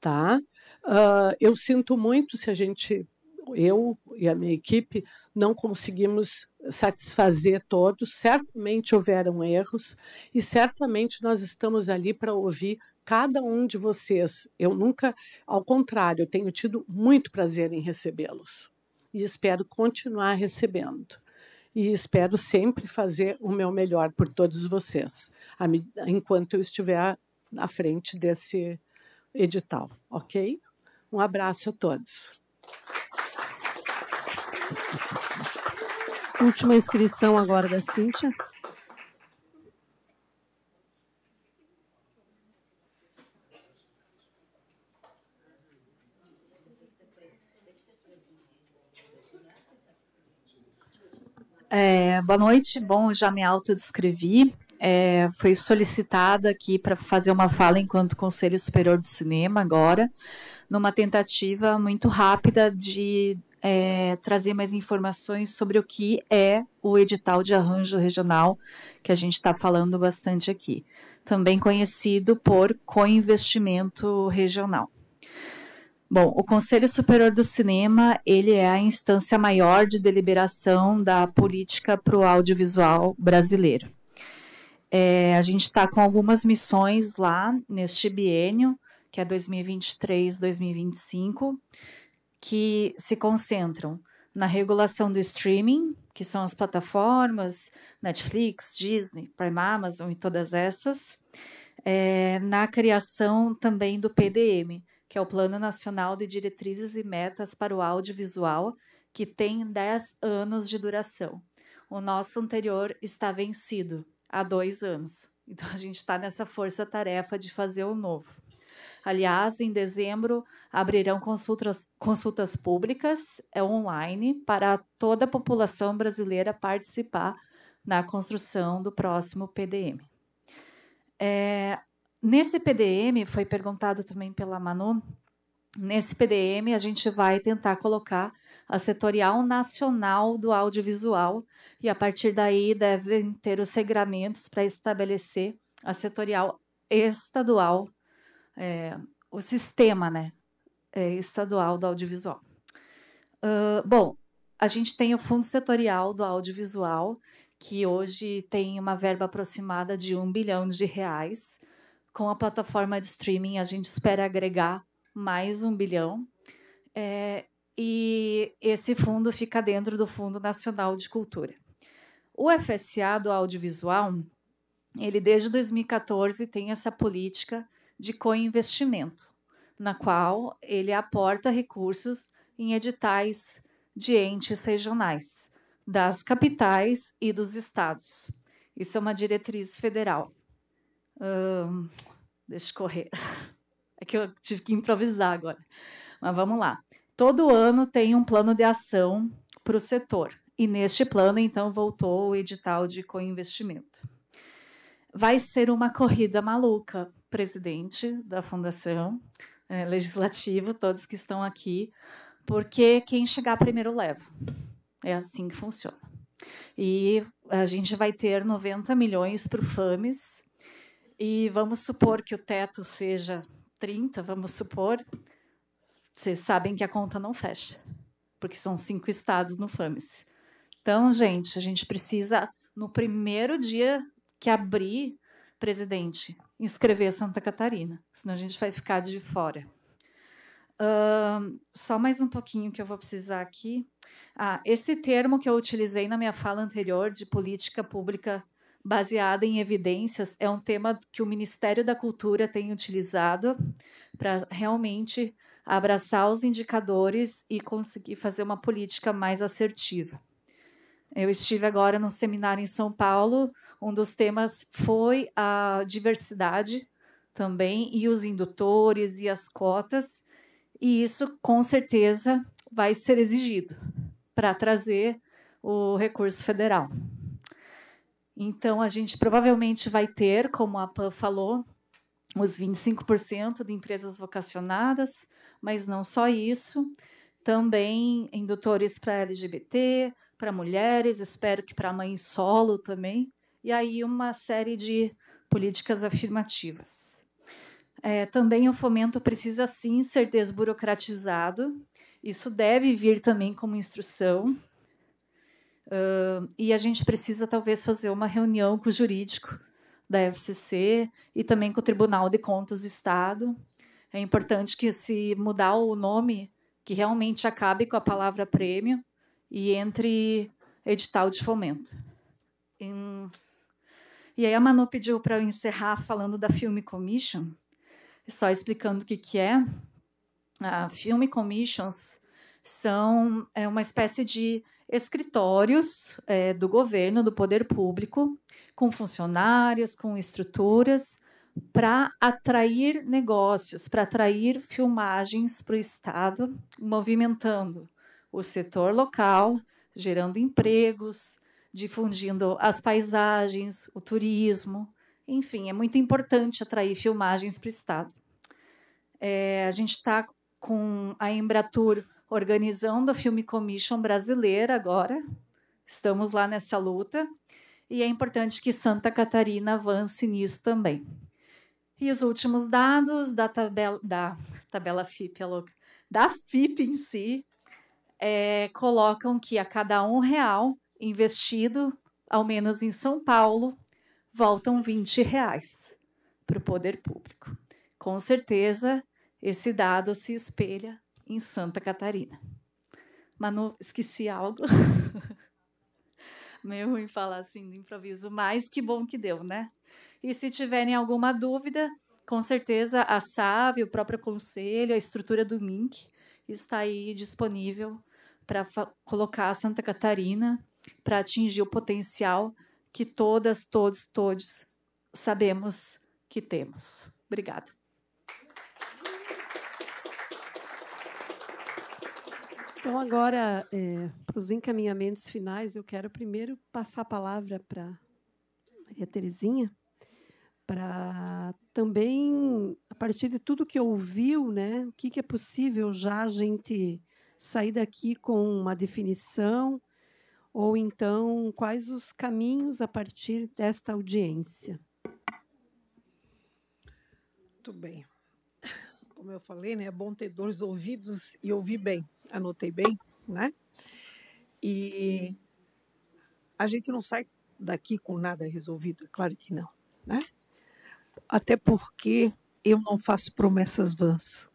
Speaker 25: tá? Uh, eu sinto muito se a gente, eu e a minha equipe, não conseguimos satisfazer todos. Certamente houveram erros e certamente nós estamos ali para ouvir cada um de vocês. Eu nunca, ao contrário, tenho tido muito prazer em recebê-los e espero continuar recebendo. E espero sempre fazer o meu melhor por todos vocês, enquanto eu estiver à frente desse edital, ok? Um abraço a todos.
Speaker 5: Última inscrição agora da Cíntia.
Speaker 11: É, boa noite. Bom, já me autodescrevi. É, fui solicitada aqui para fazer uma fala enquanto Conselho Superior de Cinema agora, numa tentativa muito rápida de é, trazer mais informações sobre o que é o edital de arranjo regional que a gente está falando bastante aqui, também conhecido por coinvestimento regional. Bom, o Conselho Superior do Cinema, ele é a instância maior de deliberação da política para o audiovisual brasileiro. É, a gente está com algumas missões lá neste biênio, que é 2023-2025, que se concentram na regulação do streaming, que são as plataformas Netflix, Disney, Prime Amazon e todas essas, é, na criação também do PDM, que é o Plano Nacional de Diretrizes e Metas para o Audiovisual, que tem 10 anos de duração. O nosso anterior está vencido há dois anos. Então a gente está nessa força-tarefa de fazer o novo. Aliás, em dezembro abrirão consultas, consultas públicas é online para toda a população brasileira participar na construção do próximo PDM. É, Nesse PDM, foi perguntado também pela Manu, nesse PDM a gente vai tentar colocar a setorial nacional do audiovisual e a partir daí devem ter os regramentos para estabelecer a setorial estadual, é, o sistema né, é, estadual do audiovisual. Uh, bom, a gente tem o Fundo Setorial do Audiovisual, que hoje tem uma verba aproximada de um bilhão de reais com a plataforma de streaming, a gente espera agregar mais um bilhão. É, e esse fundo fica dentro do Fundo Nacional de Cultura. O FSA do audiovisual, ele desde 2014 tem essa política de co-investimento, na qual ele aporta recursos em editais de entes regionais, das capitais e dos estados. Isso é uma diretriz federal deixa eu correr. É que eu tive que improvisar agora. Mas vamos lá. Todo ano tem um plano de ação para o setor. E neste plano, então, voltou o edital de co-investimento. Vai ser uma corrida maluca, presidente da Fundação, é, legislativo, todos que estão aqui, porque quem chegar primeiro leva. É assim que funciona. E a gente vai ter 90 milhões para o FAMES, e vamos supor que o teto seja 30, vamos supor. Vocês sabem que a conta não fecha, porque são cinco estados no FAMES. Então, gente, a gente precisa, no primeiro dia que abrir, presidente, inscrever Santa Catarina, senão a gente vai ficar de fora. Uh, só mais um pouquinho que eu vou precisar aqui. Ah, esse termo que eu utilizei na minha fala anterior de política pública baseada em evidências é um tema que o Ministério da Cultura tem utilizado para realmente abraçar os indicadores e conseguir fazer uma política mais assertiva. Eu estive agora num seminário em São Paulo, um dos temas foi a diversidade também e os indutores e as cotas, e isso com certeza vai ser exigido para trazer o recurso federal. Então, a gente provavelmente vai ter, como a PAN falou, os 25% de empresas vocacionadas, mas não só isso, também indutores para LGBT, para mulheres, espero que para mães solo também, e aí uma série de políticas afirmativas. É, também o fomento precisa sim ser desburocratizado, isso deve vir também como instrução, Uh, e a gente precisa, talvez, fazer uma reunião com o jurídico da FCC e também com o Tribunal de Contas do Estado. É importante que, se mudar o nome, que realmente acabe com a palavra prêmio e entre edital de fomento. Em... E aí a Manu pediu para eu encerrar falando da Film Commission, só explicando o que, que é. A Film Commissions são é uma espécie de escritórios é, do governo, do poder público, com funcionários, com estruturas, para atrair negócios, para atrair filmagens para o Estado, movimentando o setor local, gerando empregos, difundindo as paisagens, o turismo. Enfim, é muito importante atrair filmagens para o Estado. É, a gente está com a Embratur organizando a Film Commission brasileira agora. Estamos lá nessa luta. E é importante que Santa Catarina avance nisso também. E os últimos dados da tabela, da tabela FIP, é da FIP em si, é, colocam que a cada um real investido, ao menos em São Paulo, voltam 20 reais para o poder público. Com certeza, esse dado se espelha em Santa Catarina. Manu, esqueci algo. Meio ruim falar assim no improviso, mas que bom que deu, né? E se tiverem alguma dúvida, com certeza a SAV, o próprio conselho, a estrutura do MINC está aí disponível para colocar a Santa Catarina para atingir o potencial que todas, todos, todos sabemos que temos. Obrigada.
Speaker 5: Então, agora, é, para os encaminhamentos finais, eu quero primeiro passar a palavra para Maria Terezinha, para também, a partir de tudo que ouviu, né, o que, que é possível já a gente sair daqui com uma definição, ou então quais os caminhos a partir desta audiência.
Speaker 3: Muito bem. Como eu falei, né, é bom ter dois ouvidos e ouvir bem. Anotei bem, né? E a gente não sai daqui com nada resolvido, é claro que não, né? até porque eu não faço promessas vãs.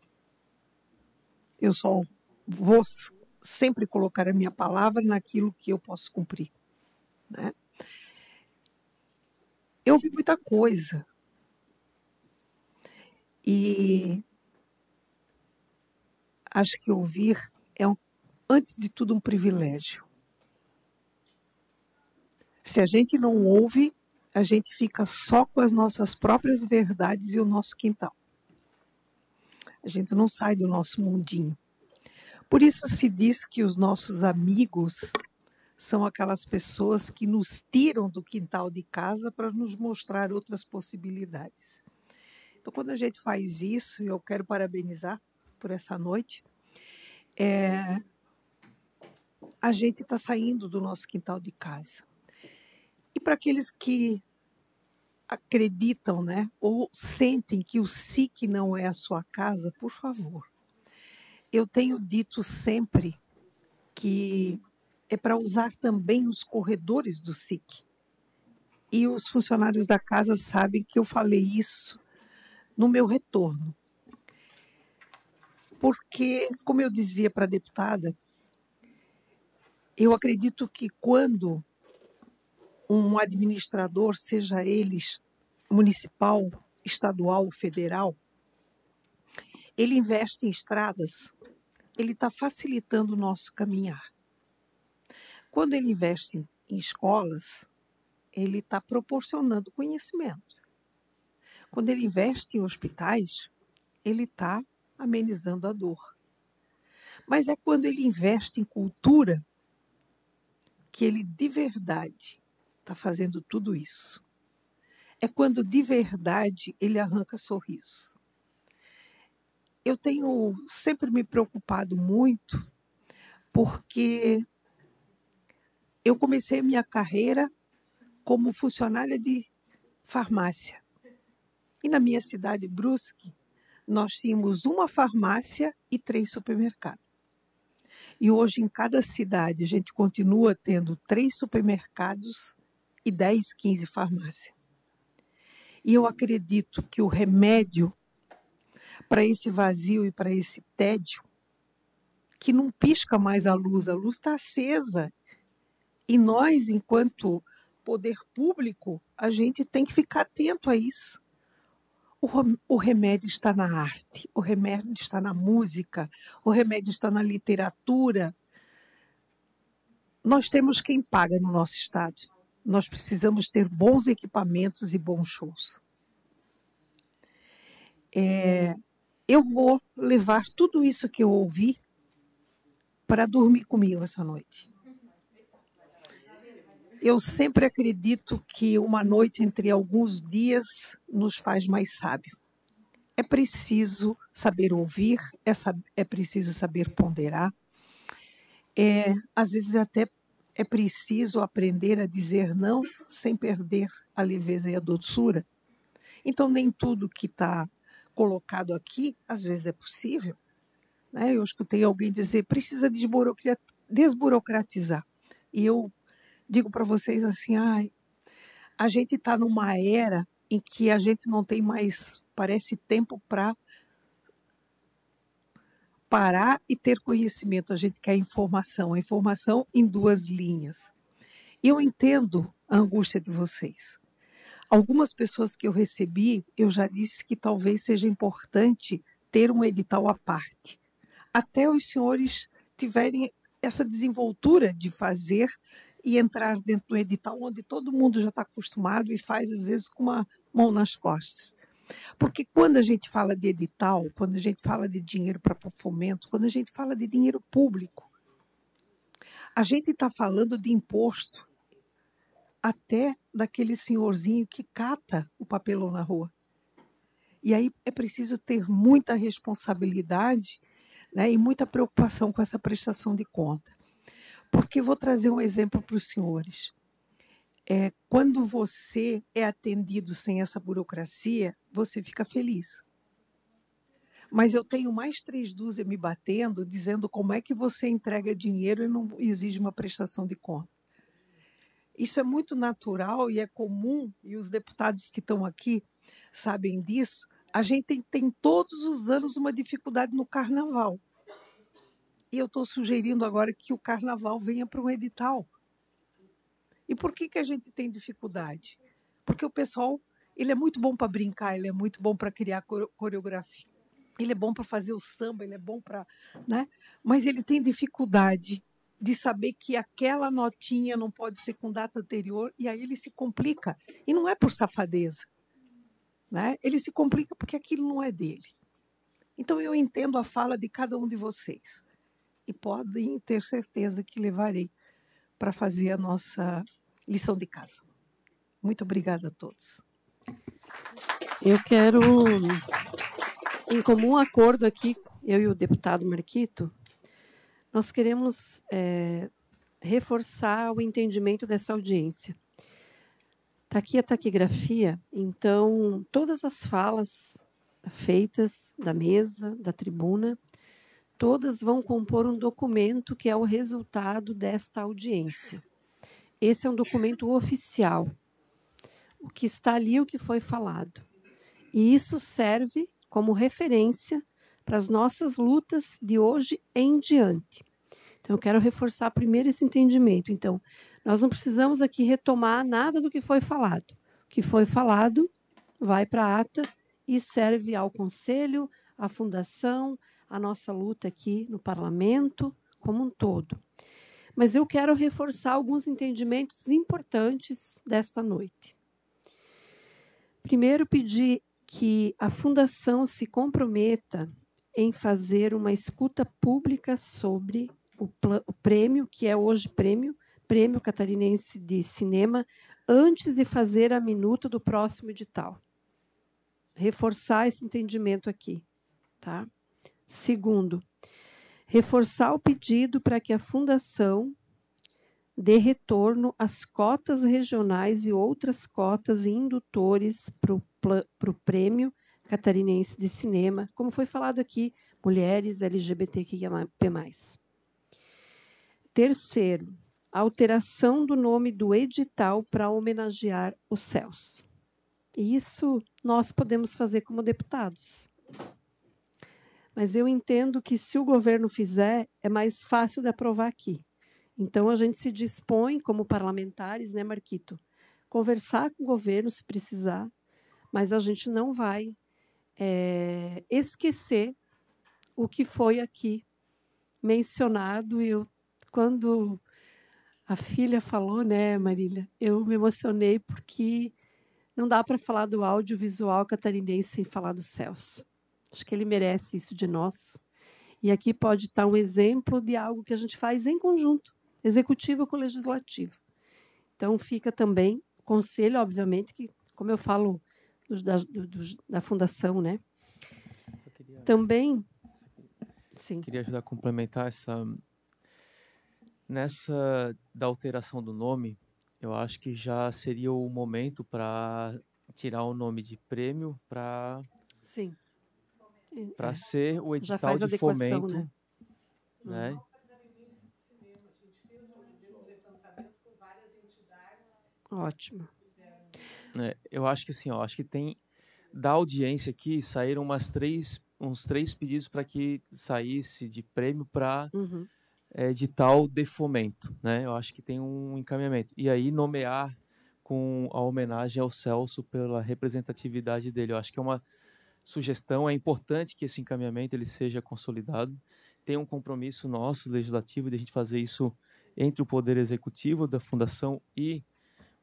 Speaker 3: Eu só vou sempre colocar a minha palavra naquilo que eu posso cumprir. Né? Eu vi muita coisa. E acho que ouvir é, um, antes de tudo, um privilégio. Se a gente não ouve, a gente fica só com as nossas próprias verdades e o nosso quintal. A gente não sai do nosso mundinho. Por isso se diz que os nossos amigos são aquelas pessoas que nos tiram do quintal de casa para nos mostrar outras possibilidades. Então, quando a gente faz isso, eu quero parabenizar por essa noite, é, a gente está saindo do nosso quintal de casa. E para aqueles que acreditam, né, ou sentem que o SIC não é a sua casa, por favor. Eu tenho dito sempre que é para usar também os corredores do SIC. E os funcionários da casa sabem que eu falei isso no meu retorno. Porque, como eu dizia para a deputada, eu acredito que quando um administrador, seja ele municipal, estadual, federal, ele investe em estradas, ele está facilitando o nosso caminhar. Quando ele investe em escolas, ele está proporcionando conhecimento. Quando ele investe em hospitais, ele está amenizando a dor. Mas é quando ele investe em cultura que ele de verdade está fazendo tudo isso. É quando de verdade ele arranca sorriso. Eu tenho sempre me preocupado muito porque eu comecei minha carreira como funcionária de farmácia. E na minha cidade, Brusque, nós tínhamos uma farmácia e três supermercados. E hoje, em cada cidade, a gente continua tendo três supermercados e 10, 15 farmácias. E eu acredito que o remédio para esse vazio e para esse tédio que não pisca mais a luz, a luz está acesa. E nós, enquanto poder público, a gente tem que ficar atento a isso. O, o remédio está na arte, o remédio está na música, o remédio está na literatura. Nós temos quem paga no nosso estado. Nós precisamos ter bons equipamentos e bons shows. É, eu vou levar tudo isso que eu ouvi para dormir comigo essa noite. Eu sempre acredito que uma noite entre alguns dias nos faz mais sábio. É preciso saber ouvir, é, é preciso saber ponderar. É, às vezes até é preciso aprender a dizer não sem perder a leveza e a doçura. Então, nem tudo que está colocado aqui, às vezes é possível. Né? Eu escutei alguém dizer precisa desburocratizar. E eu digo para vocês assim, ai, a gente está numa era em que a gente não tem mais, parece, tempo para parar e ter conhecimento. A gente quer informação, a informação em duas linhas. Eu entendo a angústia de vocês. Algumas pessoas que eu recebi, eu já disse que talvez seja importante ter um edital à parte, até os senhores tiverem essa desenvoltura de fazer e entrar dentro do edital onde todo mundo já está acostumado e faz às vezes com uma mão nas costas. Porque quando a gente fala de edital, quando a gente fala de dinheiro para fomento, quando a gente fala de dinheiro público, a gente está falando de imposto até daquele senhorzinho que cata o papelão na rua. E aí é preciso ter muita responsabilidade né, e muita preocupação com essa prestação de conta. Porque vou trazer um exemplo para os senhores. É, quando você é atendido sem essa burocracia, você fica feliz. Mas eu tenho mais três dúzias me batendo, dizendo como é que você entrega dinheiro e não exige uma prestação de conta. Isso é muito natural e é comum, e os deputados que estão aqui sabem disso. A gente tem, tem todos os anos uma dificuldade no carnaval. E eu estou sugerindo agora que o carnaval venha para um edital. E por que, que a gente tem dificuldade? Porque o pessoal ele é muito bom para brincar, ele é muito bom para criar coreografia, ele é bom para fazer o samba, ele é bom para. Né? Mas ele tem dificuldade de saber que aquela notinha não pode ser com data anterior e aí ele se complica. E não é por safadeza. Né? Ele se complica porque aquilo não é dele. Então eu entendo a fala de cada um de vocês e podem ter certeza que levarei para fazer a nossa lição de casa. Muito obrigada a todos.
Speaker 5: Eu quero, em comum acordo aqui, eu e o deputado Marquito, nós queremos é, reforçar o entendimento dessa audiência. Está aqui a taquigrafia, então todas as falas feitas da mesa, da tribuna, todas vão compor um documento que é o resultado desta audiência. Esse é um documento oficial. O que está ali, o que foi falado. E isso serve como referência para as nossas lutas de hoje em diante. Então, eu quero reforçar primeiro esse entendimento. Então, nós não precisamos aqui retomar nada do que foi falado. O que foi falado vai para a ata e serve ao Conselho, à Fundação, à nossa luta aqui no Parlamento como um todo. Mas eu quero reforçar alguns entendimentos importantes desta noite. Primeiro, pedir que a Fundação se comprometa em fazer uma escuta pública sobre o, o prêmio, que é hoje prêmio, Prêmio Catarinense de Cinema, antes de fazer a minuta do próximo edital. Reforçar esse entendimento aqui. Tá? Segundo, reforçar o pedido para que a Fundação dê retorno às cotas regionais e outras cotas e indutores para o prêmio catarinense de cinema, como foi falado aqui, mulheres LGBTQIA+. Terceiro, alteração do nome do edital para homenagear os céus. Isso nós podemos fazer como deputados. Mas eu entendo que se o governo fizer, é mais fácil de aprovar aqui. Então a gente se dispõe, como parlamentares, né, Marquito, conversar com o governo se precisar, mas a gente não vai é, esquecer o que foi aqui mencionado. E eu, quando a filha falou, né, Marília, eu me emocionei porque não dá para falar do audiovisual catarinense sem falar do Celso. Acho que ele merece isso de nós. E aqui pode estar um exemplo de algo que a gente faz em conjunto, executivo com legislativo. Então fica também conselho, obviamente, que, como eu falo do, da, do, da fundação, né?
Speaker 6: Queria,
Speaker 5: também, sim.
Speaker 6: Queria ajudar a complementar essa nessa da alteração do nome. Eu acho que já seria o momento para tirar o nome de prêmio para
Speaker 5: sim
Speaker 6: para é. ser o edital de fomento, né? né? Uhum.
Speaker 5: Ótimo.
Speaker 6: É, eu acho que assim, ó, acho que tem da audiência aqui saíram umas três, uns três pedidos para que saísse de prêmio para
Speaker 5: uhum.
Speaker 6: é, edital de fomento, né? Eu acho que tem um encaminhamento e aí nomear com a homenagem ao Celso pela representatividade dele. Eu acho que é uma sugestão. É importante que esse encaminhamento ele seja consolidado. Tem um compromisso nosso legislativo de a gente fazer isso entre o poder executivo da fundação e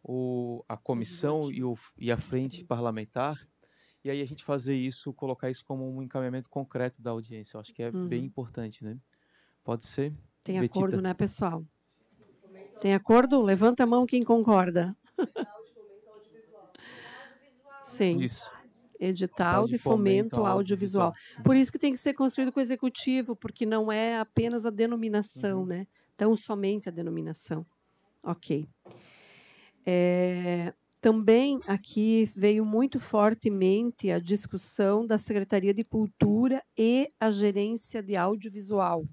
Speaker 6: o, a comissão e, o, e a frente parlamentar, e aí a gente fazer isso, colocar isso como um encaminhamento concreto da audiência. Eu acho que é uhum. bem importante, né? Pode ser?
Speaker 5: Tem Betita? acordo, né, pessoal? Tem acordo? Levanta a mão quem concorda. Sim.
Speaker 6: Isso.
Speaker 5: Edital de, de fomento, fomento audiovisual. audiovisual. Por isso que tem que ser construído com o executivo, porque não é apenas a denominação, uhum. né? Tão somente a denominação. Ok. É, também aqui veio muito fortemente a discussão da Secretaria de Cultura e a gerência de audiovisual,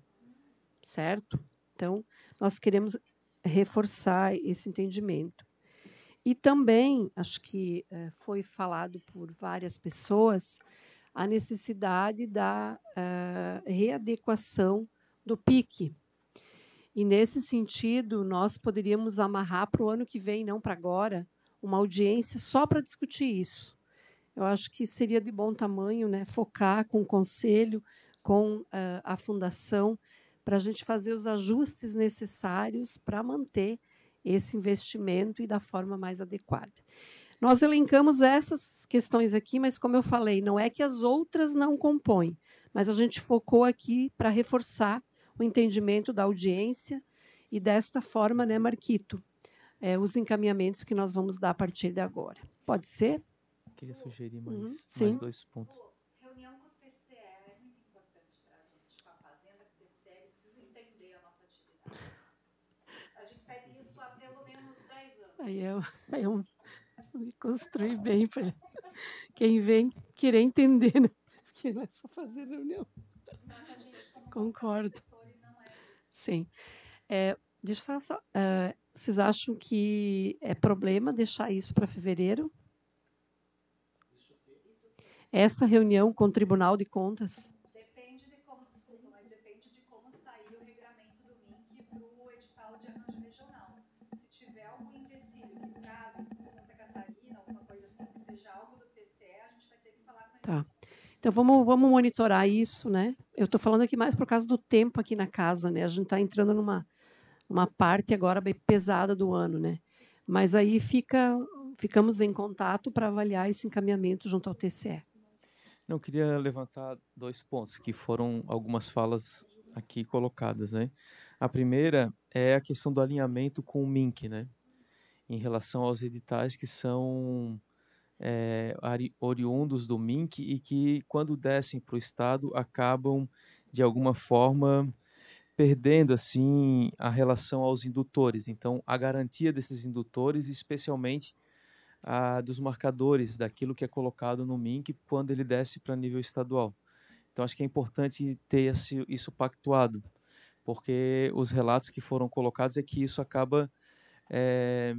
Speaker 5: certo? Então, nós queremos reforçar esse entendimento. E também, acho que é, foi falado por várias pessoas, a necessidade da uh, readequação do PIC, e nesse sentido, nós poderíamos amarrar para o ano que vem, não para agora, uma audiência só para discutir isso. Eu acho que seria de bom tamanho né, focar com o conselho, com uh, a fundação, para a gente fazer os ajustes necessários para manter esse investimento e da forma mais adequada. Nós elencamos essas questões aqui, mas como eu falei, não é que as outras não compõem, mas a gente focou aqui para reforçar o entendimento da audiência e desta forma, né, Marquito, é, os encaminhamentos que nós vamos dar a partir de agora. Pode ser?
Speaker 6: Queria sugerir mais, uhum, mais dois pontos.
Speaker 11: Reunião com o TCE é muito importante para a gente estar fazendo, com o TCE, eles precisam entender a nossa atividade. A gente pede isso há pelo menos 10 anos.
Speaker 5: Aí eu, aí eu me construí bem para quem vem querer entender, né? Porque não é só fazer reunião. Concordo. Sim. É, deixa eu só. Uh, vocês acham que é problema deixar isso para fevereiro? Essa reunião com o Tribunal de Contas?
Speaker 11: Depende de como, desculpa, mas depende de como sair o regramento do MINC para o edital de arranjo regional. Se tiver algum empecilho que cabe Santa Catarina, alguma coisa assim, que seja algo do TCE, a gente vai ter que falar com eles.
Speaker 5: Tá. Então vamos, vamos monitorar isso, né? Eu estou falando aqui mais por causa do tempo aqui na casa, né? A gente está entrando numa uma parte agora bem pesada do ano, né? Mas aí fica, ficamos em contato para avaliar esse encaminhamento junto ao TCE.
Speaker 6: Não, eu queria levantar dois pontos que foram algumas falas aqui colocadas, né? A primeira é a questão do alinhamento com o MINC, né? Em relação aos editais que são é, oriundos do MINC e que, quando descem para o Estado, acabam, de alguma forma, perdendo assim a relação aos indutores. Então, a garantia desses indutores, especialmente a dos marcadores daquilo que é colocado no MINC quando ele desce para nível estadual. Então, acho que é importante ter isso pactuado, porque os relatos que foram colocados é que isso acaba é,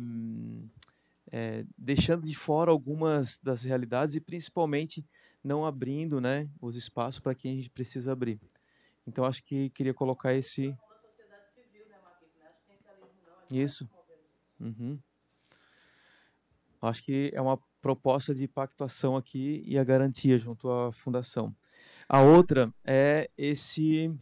Speaker 6: é, deixando de fora algumas das realidades e principalmente não abrindo né, os espaços para quem a gente precisa abrir. Então, acho que queria colocar esse. Isso. Uhum. Acho que é uma proposta de pactuação aqui e a garantia junto à fundação. A outra é esse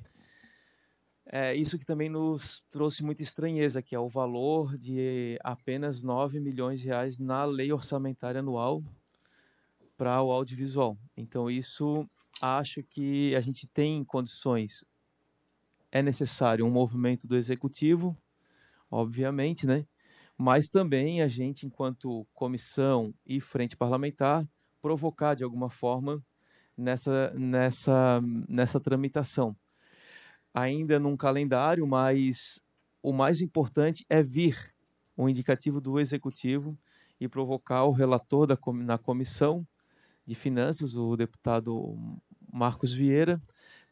Speaker 6: é isso que também nos trouxe muita estranheza, que é o valor de apenas 9 milhões de reais na lei orçamentária anual para o audiovisual. Então isso acho que a gente tem condições é necessário um movimento do executivo, obviamente, né? Mas também a gente, enquanto comissão e frente parlamentar, provocar de alguma forma nessa, nessa, nessa tramitação. Ainda num calendário, mas o mais importante é vir um indicativo do executivo e provocar o relator da, na comissão de finanças, o deputado Marcos Vieira,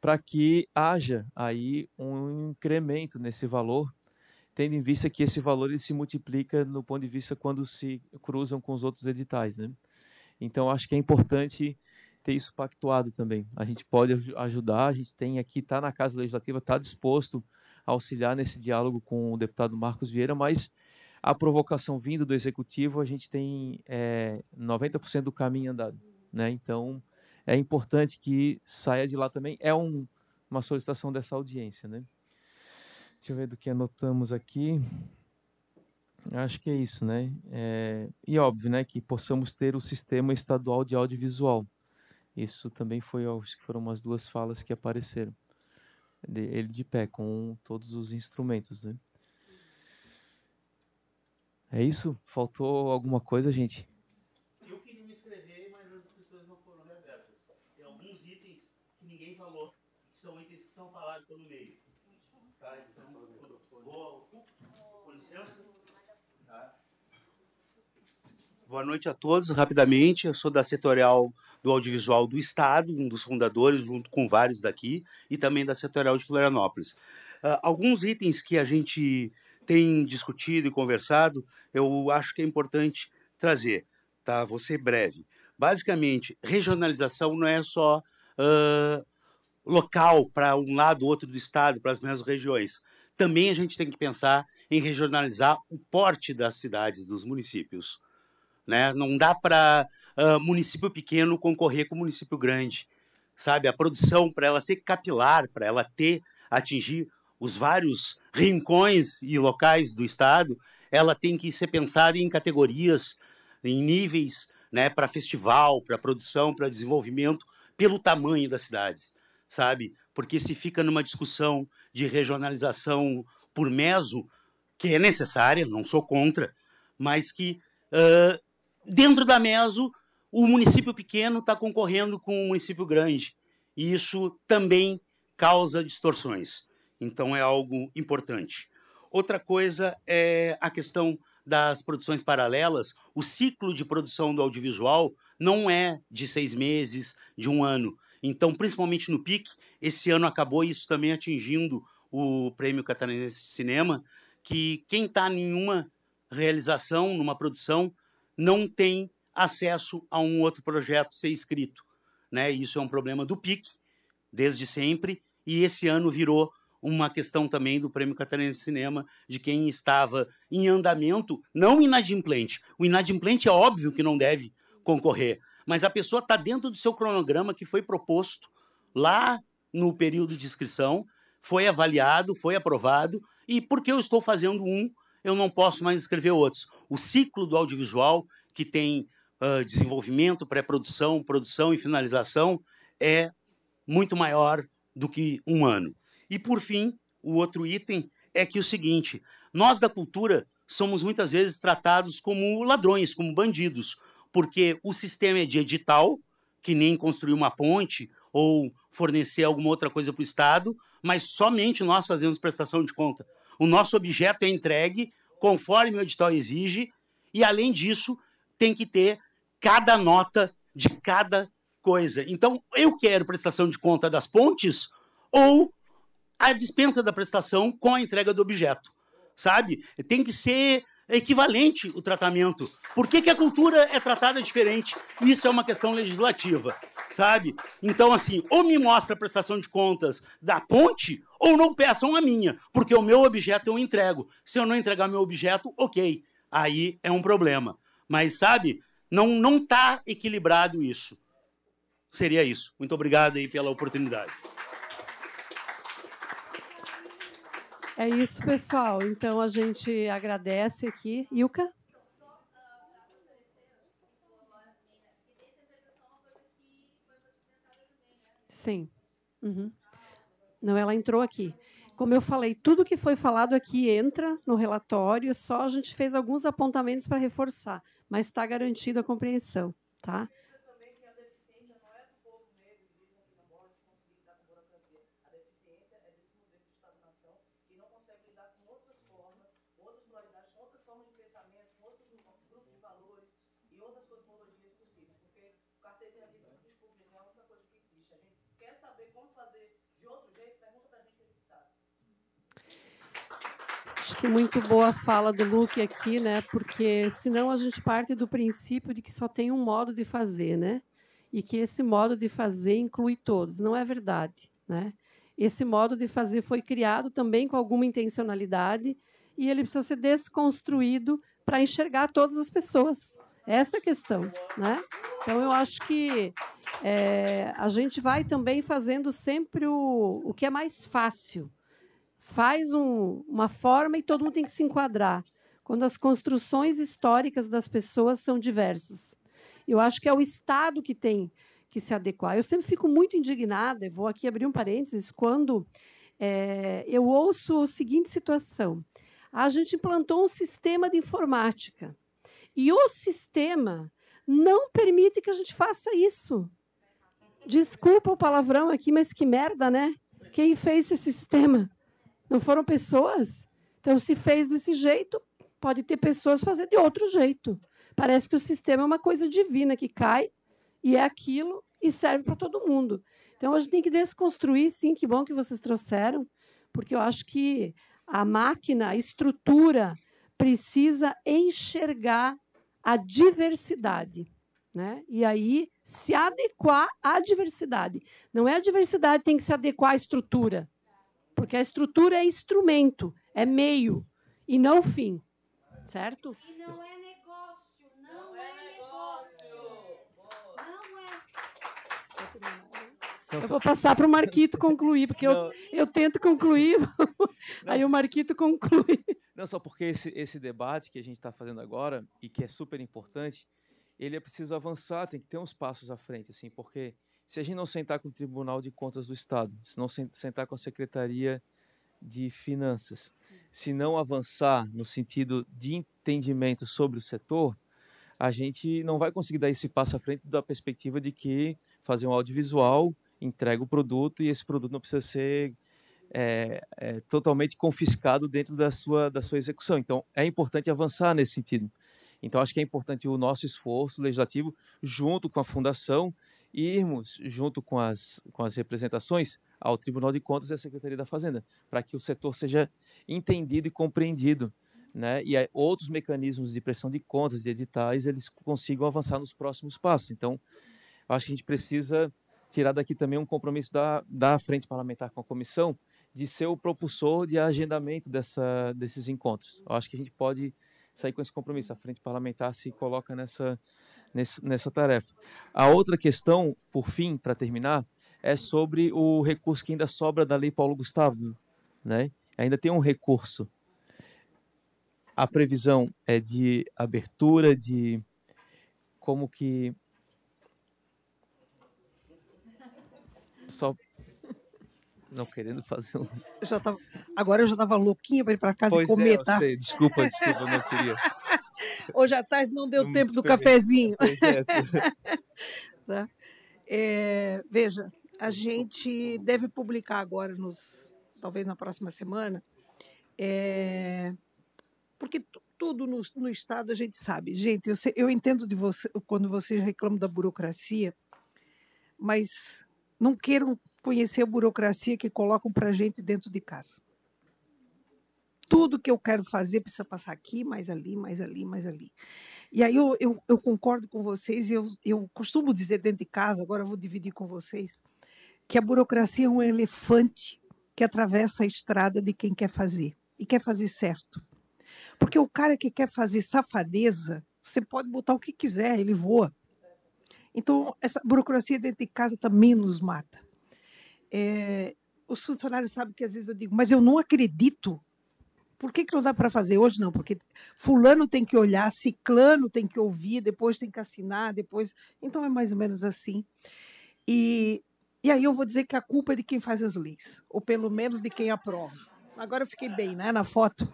Speaker 6: para que haja aí um incremento nesse valor, tendo em vista que esse valor ele se multiplica no ponto de vista quando se cruzam com os outros editais, né? Então acho que é importante ter isso pactuado também. A gente pode ajudar, a gente tem aqui, está na Casa Legislativa, está disposto a auxiliar nesse diálogo com o deputado Marcos Vieira, mas a provocação vindo do Executivo, a gente tem é, 90% do caminho andado. Né? Então, é importante que saia de lá também. É um, uma solicitação dessa audiência. Né? Deixa eu ver do que anotamos aqui. Acho que é isso, né? É, e óbvio, né, que possamos ter o sistema estadual de audiovisual. Isso também foi, acho que foram umas duas falas que apareceram. Ele de pé, com todos os instrumentos, né? É isso? Faltou alguma coisa, gente?
Speaker 26: Eu queria me inscrever, mas as inscrições não foram abertas. Tem alguns itens que ninguém falou, que são itens que são falados pelo meio. Tá? Então, vou, com licença. Tá? Boa noite a todos. Rapidamente, eu sou da setorial do audiovisual do Estado, um dos fundadores, junto com vários daqui, e também da setorial de Florianópolis. Uh, alguns itens que a gente tem discutido e conversado, eu acho que é importante trazer, tá? Vou ser breve. Basicamente, regionalização não é só uh, local para um lado ou outro do estado, para as mesmas regiões. Também a gente tem que pensar em regionalizar o porte das cidades, dos municípios. Né? Não dá para uh, município pequeno concorrer com município grande, sabe? A produção para ela ser capilar, para ela ter atingir os vários rincões e locais do estado, ela tem que ser pensada em categorias, em níveis, né? Para festival, para produção, para desenvolvimento, pelo tamanho das cidades, sabe? Porque se fica numa discussão de regionalização por meso, que é necessária, não sou contra, mas que uh, dentro da Meso, o município pequeno está concorrendo com o município grande. E isso também causa distorções. Então é algo importante. Outra coisa é a questão das produções paralelas. O ciclo de produção do audiovisual não é de seis meses, de um ano. Então, principalmente no PIC, esse ano acabou isso também atingindo o Prêmio Catarinense de Cinema, que quem está em uma realização, numa produção, não tem acesso a um outro projeto ser escrito. Né? Isso é um problema do PIC, desde sempre, e esse ano virou uma questão também do Prêmio Catarinense de Cinema, de quem estava em andamento, não inadimplente. O inadimplente é óbvio que não deve concorrer, mas a pessoa está dentro do seu cronograma que foi proposto lá no período de inscrição, foi avaliado, foi aprovado, e porque eu estou fazendo um, eu não posso mais escrever outros. O ciclo do audiovisual, que tem uh, desenvolvimento, pré-produção, produção e finalização, é muito maior do que um ano. E, por fim, o outro item é que o seguinte: nós da cultura somos muitas vezes tratados como ladrões, como bandidos, porque o sistema é de edital, que nem construir uma ponte ou fornecer alguma outra coisa para o Estado, mas somente nós fazemos prestação de conta. O nosso objeto é entregue conforme o edital exige, e além disso, tem que ter cada nota de cada coisa. Então, eu quero prestação de conta das pontes ou a dispensa da prestação com a entrega do objeto, sabe? Tem que ser equivalente o tratamento. Por que, que a cultura é tratada diferente? Isso é uma questão legislativa, sabe? Então, assim, ou me mostra a prestação de contas da ponte, ou não peçam a minha, porque o meu objeto eu entrego. Se eu não entregar meu objeto, ok. Aí é um problema. Mas, sabe, não não está equilibrado isso. Seria isso. Muito obrigado aí pela oportunidade.
Speaker 5: É isso, pessoal. Então a gente agradece aqui. Ilka? Sim. Uhum. Não, ela entrou aqui. Como eu falei, tudo que foi falado aqui entra no relatório, só a gente fez alguns apontamentos para reforçar, mas está garantida a compreensão, tá? Acho que muito boa a fala do Luke aqui, né? Porque senão a gente parte do princípio de que só tem um modo de fazer, né? E que esse modo de fazer inclui todos. Não é verdade, né? Esse modo de fazer foi criado também com alguma intencionalidade e ele precisa ser desconstruído para enxergar todas as pessoas. Essa é a questão, né? Então eu acho que é, a gente vai também fazendo sempre o, o que é mais fácil faz um, uma forma e todo mundo tem que se enquadrar. Quando as construções históricas das pessoas são diversas. Eu acho que é o Estado que tem que se adequar. Eu sempre fico muito indignada, vou aqui abrir um parênteses, quando é, eu ouço a seguinte situação. A gente implantou um sistema de informática e o sistema não permite que a gente faça isso. Desculpa o palavrão aqui, mas que merda, né? Quem fez esse sistema? Não foram pessoas? Então, se fez desse jeito, pode ter pessoas fazer de outro jeito. Parece que o sistema é uma coisa divina que cai e é aquilo e serve para todo mundo. Então, a gente tem que desconstruir, sim, que bom que vocês trouxeram, porque eu acho que a máquina, a estrutura, precisa enxergar a diversidade. Né? E aí se adequar à diversidade. Não é a diversidade que tem que se adequar à estrutura. Porque a estrutura é instrumento, é meio e não fim. Certo?
Speaker 27: E não é negócio, não, não é, é negócio. Não
Speaker 5: é. Eu vou passar para o Marquito concluir, porque eu, eu tento concluir, aí o Marquito conclui.
Speaker 6: Não, só porque esse, esse debate que a gente está fazendo agora, e que é super importante, ele é preciso avançar, tem que ter uns passos à frente, assim, porque se a gente não sentar com o Tribunal de Contas do Estado, se não sentar com a Secretaria de Finanças, se não avançar no sentido de entendimento sobre o setor, a gente não vai conseguir dar esse passo à frente da perspectiva de que fazer um audiovisual entrega o produto e esse produto não precisa ser é, é, totalmente confiscado dentro da sua, da sua execução. Então, é importante avançar nesse sentido. Então, acho que é importante o nosso esforço legislativo, junto com a Fundação, irmos, junto com as, com as representações, ao Tribunal de Contas e à Secretaria da Fazenda, para que o setor seja entendido e compreendido. Né? E outros mecanismos de pressão de contas, de editais, eles consigam avançar nos próximos passos. Então, acho que a gente precisa tirar daqui também um compromisso da, da Frente Parlamentar com a Comissão de ser o propulsor de agendamento dessa, desses encontros. Eu acho que a gente pode sair com esse compromisso. A Frente Parlamentar se coloca nessa, nesse, nessa tarefa. A outra questão, por fim, para terminar, é sobre o recurso que ainda sobra da Lei Paulo Gustavo. Né? Ainda tem um recurso. A previsão é de abertura de como que só não querendo fazer um.
Speaker 28: Eu já tava... Agora eu já estava louquinha para ir para casa
Speaker 6: pois
Speaker 28: e comer,
Speaker 6: é,
Speaker 28: tá?
Speaker 6: Sei. Desculpa, desculpa, não queria.
Speaker 28: Hoje à tarde não deu
Speaker 6: Não
Speaker 28: tempo do cafezinho.
Speaker 6: Pois é.
Speaker 28: Tá? É, veja, a gente deve publicar agora, nos, talvez na próxima semana, é, porque tu- tudo no, no Estado a gente sabe. Gente, eu, eu entendo de você quando vocês reclamam da burocracia, mas não queiram conhecer a burocracia que colocam para a gente dentro de casa.
Speaker 3: Tudo que eu quero fazer precisa passar aqui, mais ali, mais ali, mais ali. E aí eu, eu, eu concordo com vocês, eu, eu costumo dizer dentro de casa, agora vou dividir com vocês, que a burocracia é um elefante que atravessa a estrada de quem quer fazer e quer fazer certo. Porque o cara que quer fazer safadeza, você pode botar o que quiser, ele voa. Então, essa burocracia dentro de casa também nos mata. É, os funcionários sabem que às vezes eu digo, mas eu não acredito. Por que, que não dá para fazer hoje? Não, porque fulano tem que olhar, ciclano tem que ouvir, depois tem que assinar, depois. Então é mais ou menos assim. E, e aí eu vou dizer que a culpa é de quem faz as leis, ou pelo menos de quem aprova. Agora eu fiquei bem, né, na foto.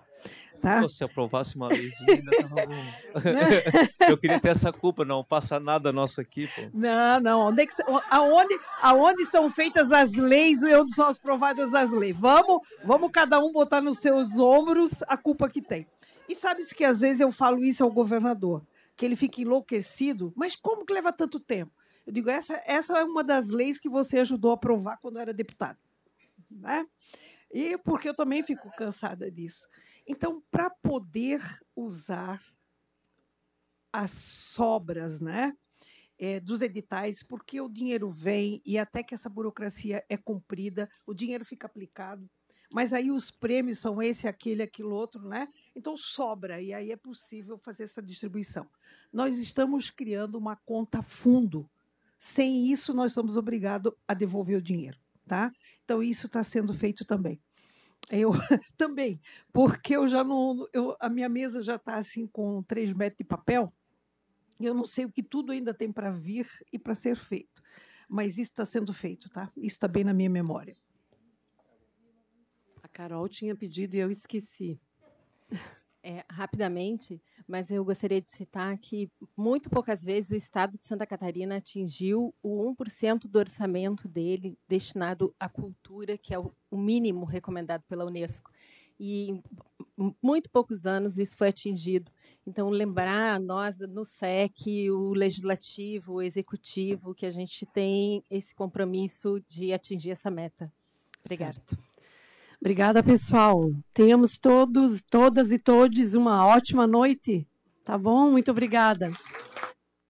Speaker 3: Tá?
Speaker 6: se aprovasse uma tava bom. Eu queria ter essa culpa, não passa nada nosso aqui, pô.
Speaker 3: Não, não. Onde, é que, aonde, aonde são feitas as leis e onde são aprovadas as leis? Vamos, vamos cada um botar nos seus ombros a culpa que tem. E sabe-se que às vezes eu falo isso ao governador, que ele fica enlouquecido, mas como que leva tanto tempo? Eu digo, essa, essa é uma das leis que você ajudou a aprovar quando era deputado. Né? E porque eu também fico cansada disso. Então, para poder usar as sobras, né? É, dos editais, porque o dinheiro vem e até que essa burocracia é cumprida, o dinheiro fica aplicado, mas aí os prêmios são esse, aquele, aquilo outro, né? Então sobra e aí é possível fazer essa distribuição. Nós estamos criando uma conta fundo. Sem isso, nós somos obrigados a devolver o dinheiro, tá? Então isso está sendo feito também. Eu também, porque eu já não. Eu, a minha mesa já está assim com três metros de papel. E eu não sei o que tudo ainda tem para vir e para ser feito. Mas isso está sendo feito, tá? Isso está bem na minha memória.
Speaker 2: A Carol tinha pedido e eu esqueci. É, rapidamente, mas eu gostaria de citar que muito poucas vezes o Estado de Santa Catarina atingiu o 1% do orçamento dele destinado à cultura, que é o mínimo recomendado pela Unesco. E em muito poucos anos isso foi atingido. Então, lembrar nós no SEC, o legislativo, o executivo, que a gente tem esse compromisso de atingir essa meta. Obrigada. Certo.
Speaker 3: Obrigada, pessoal. Tenhamos todos, todas e todos uma ótima noite. Tá bom? Muito obrigada.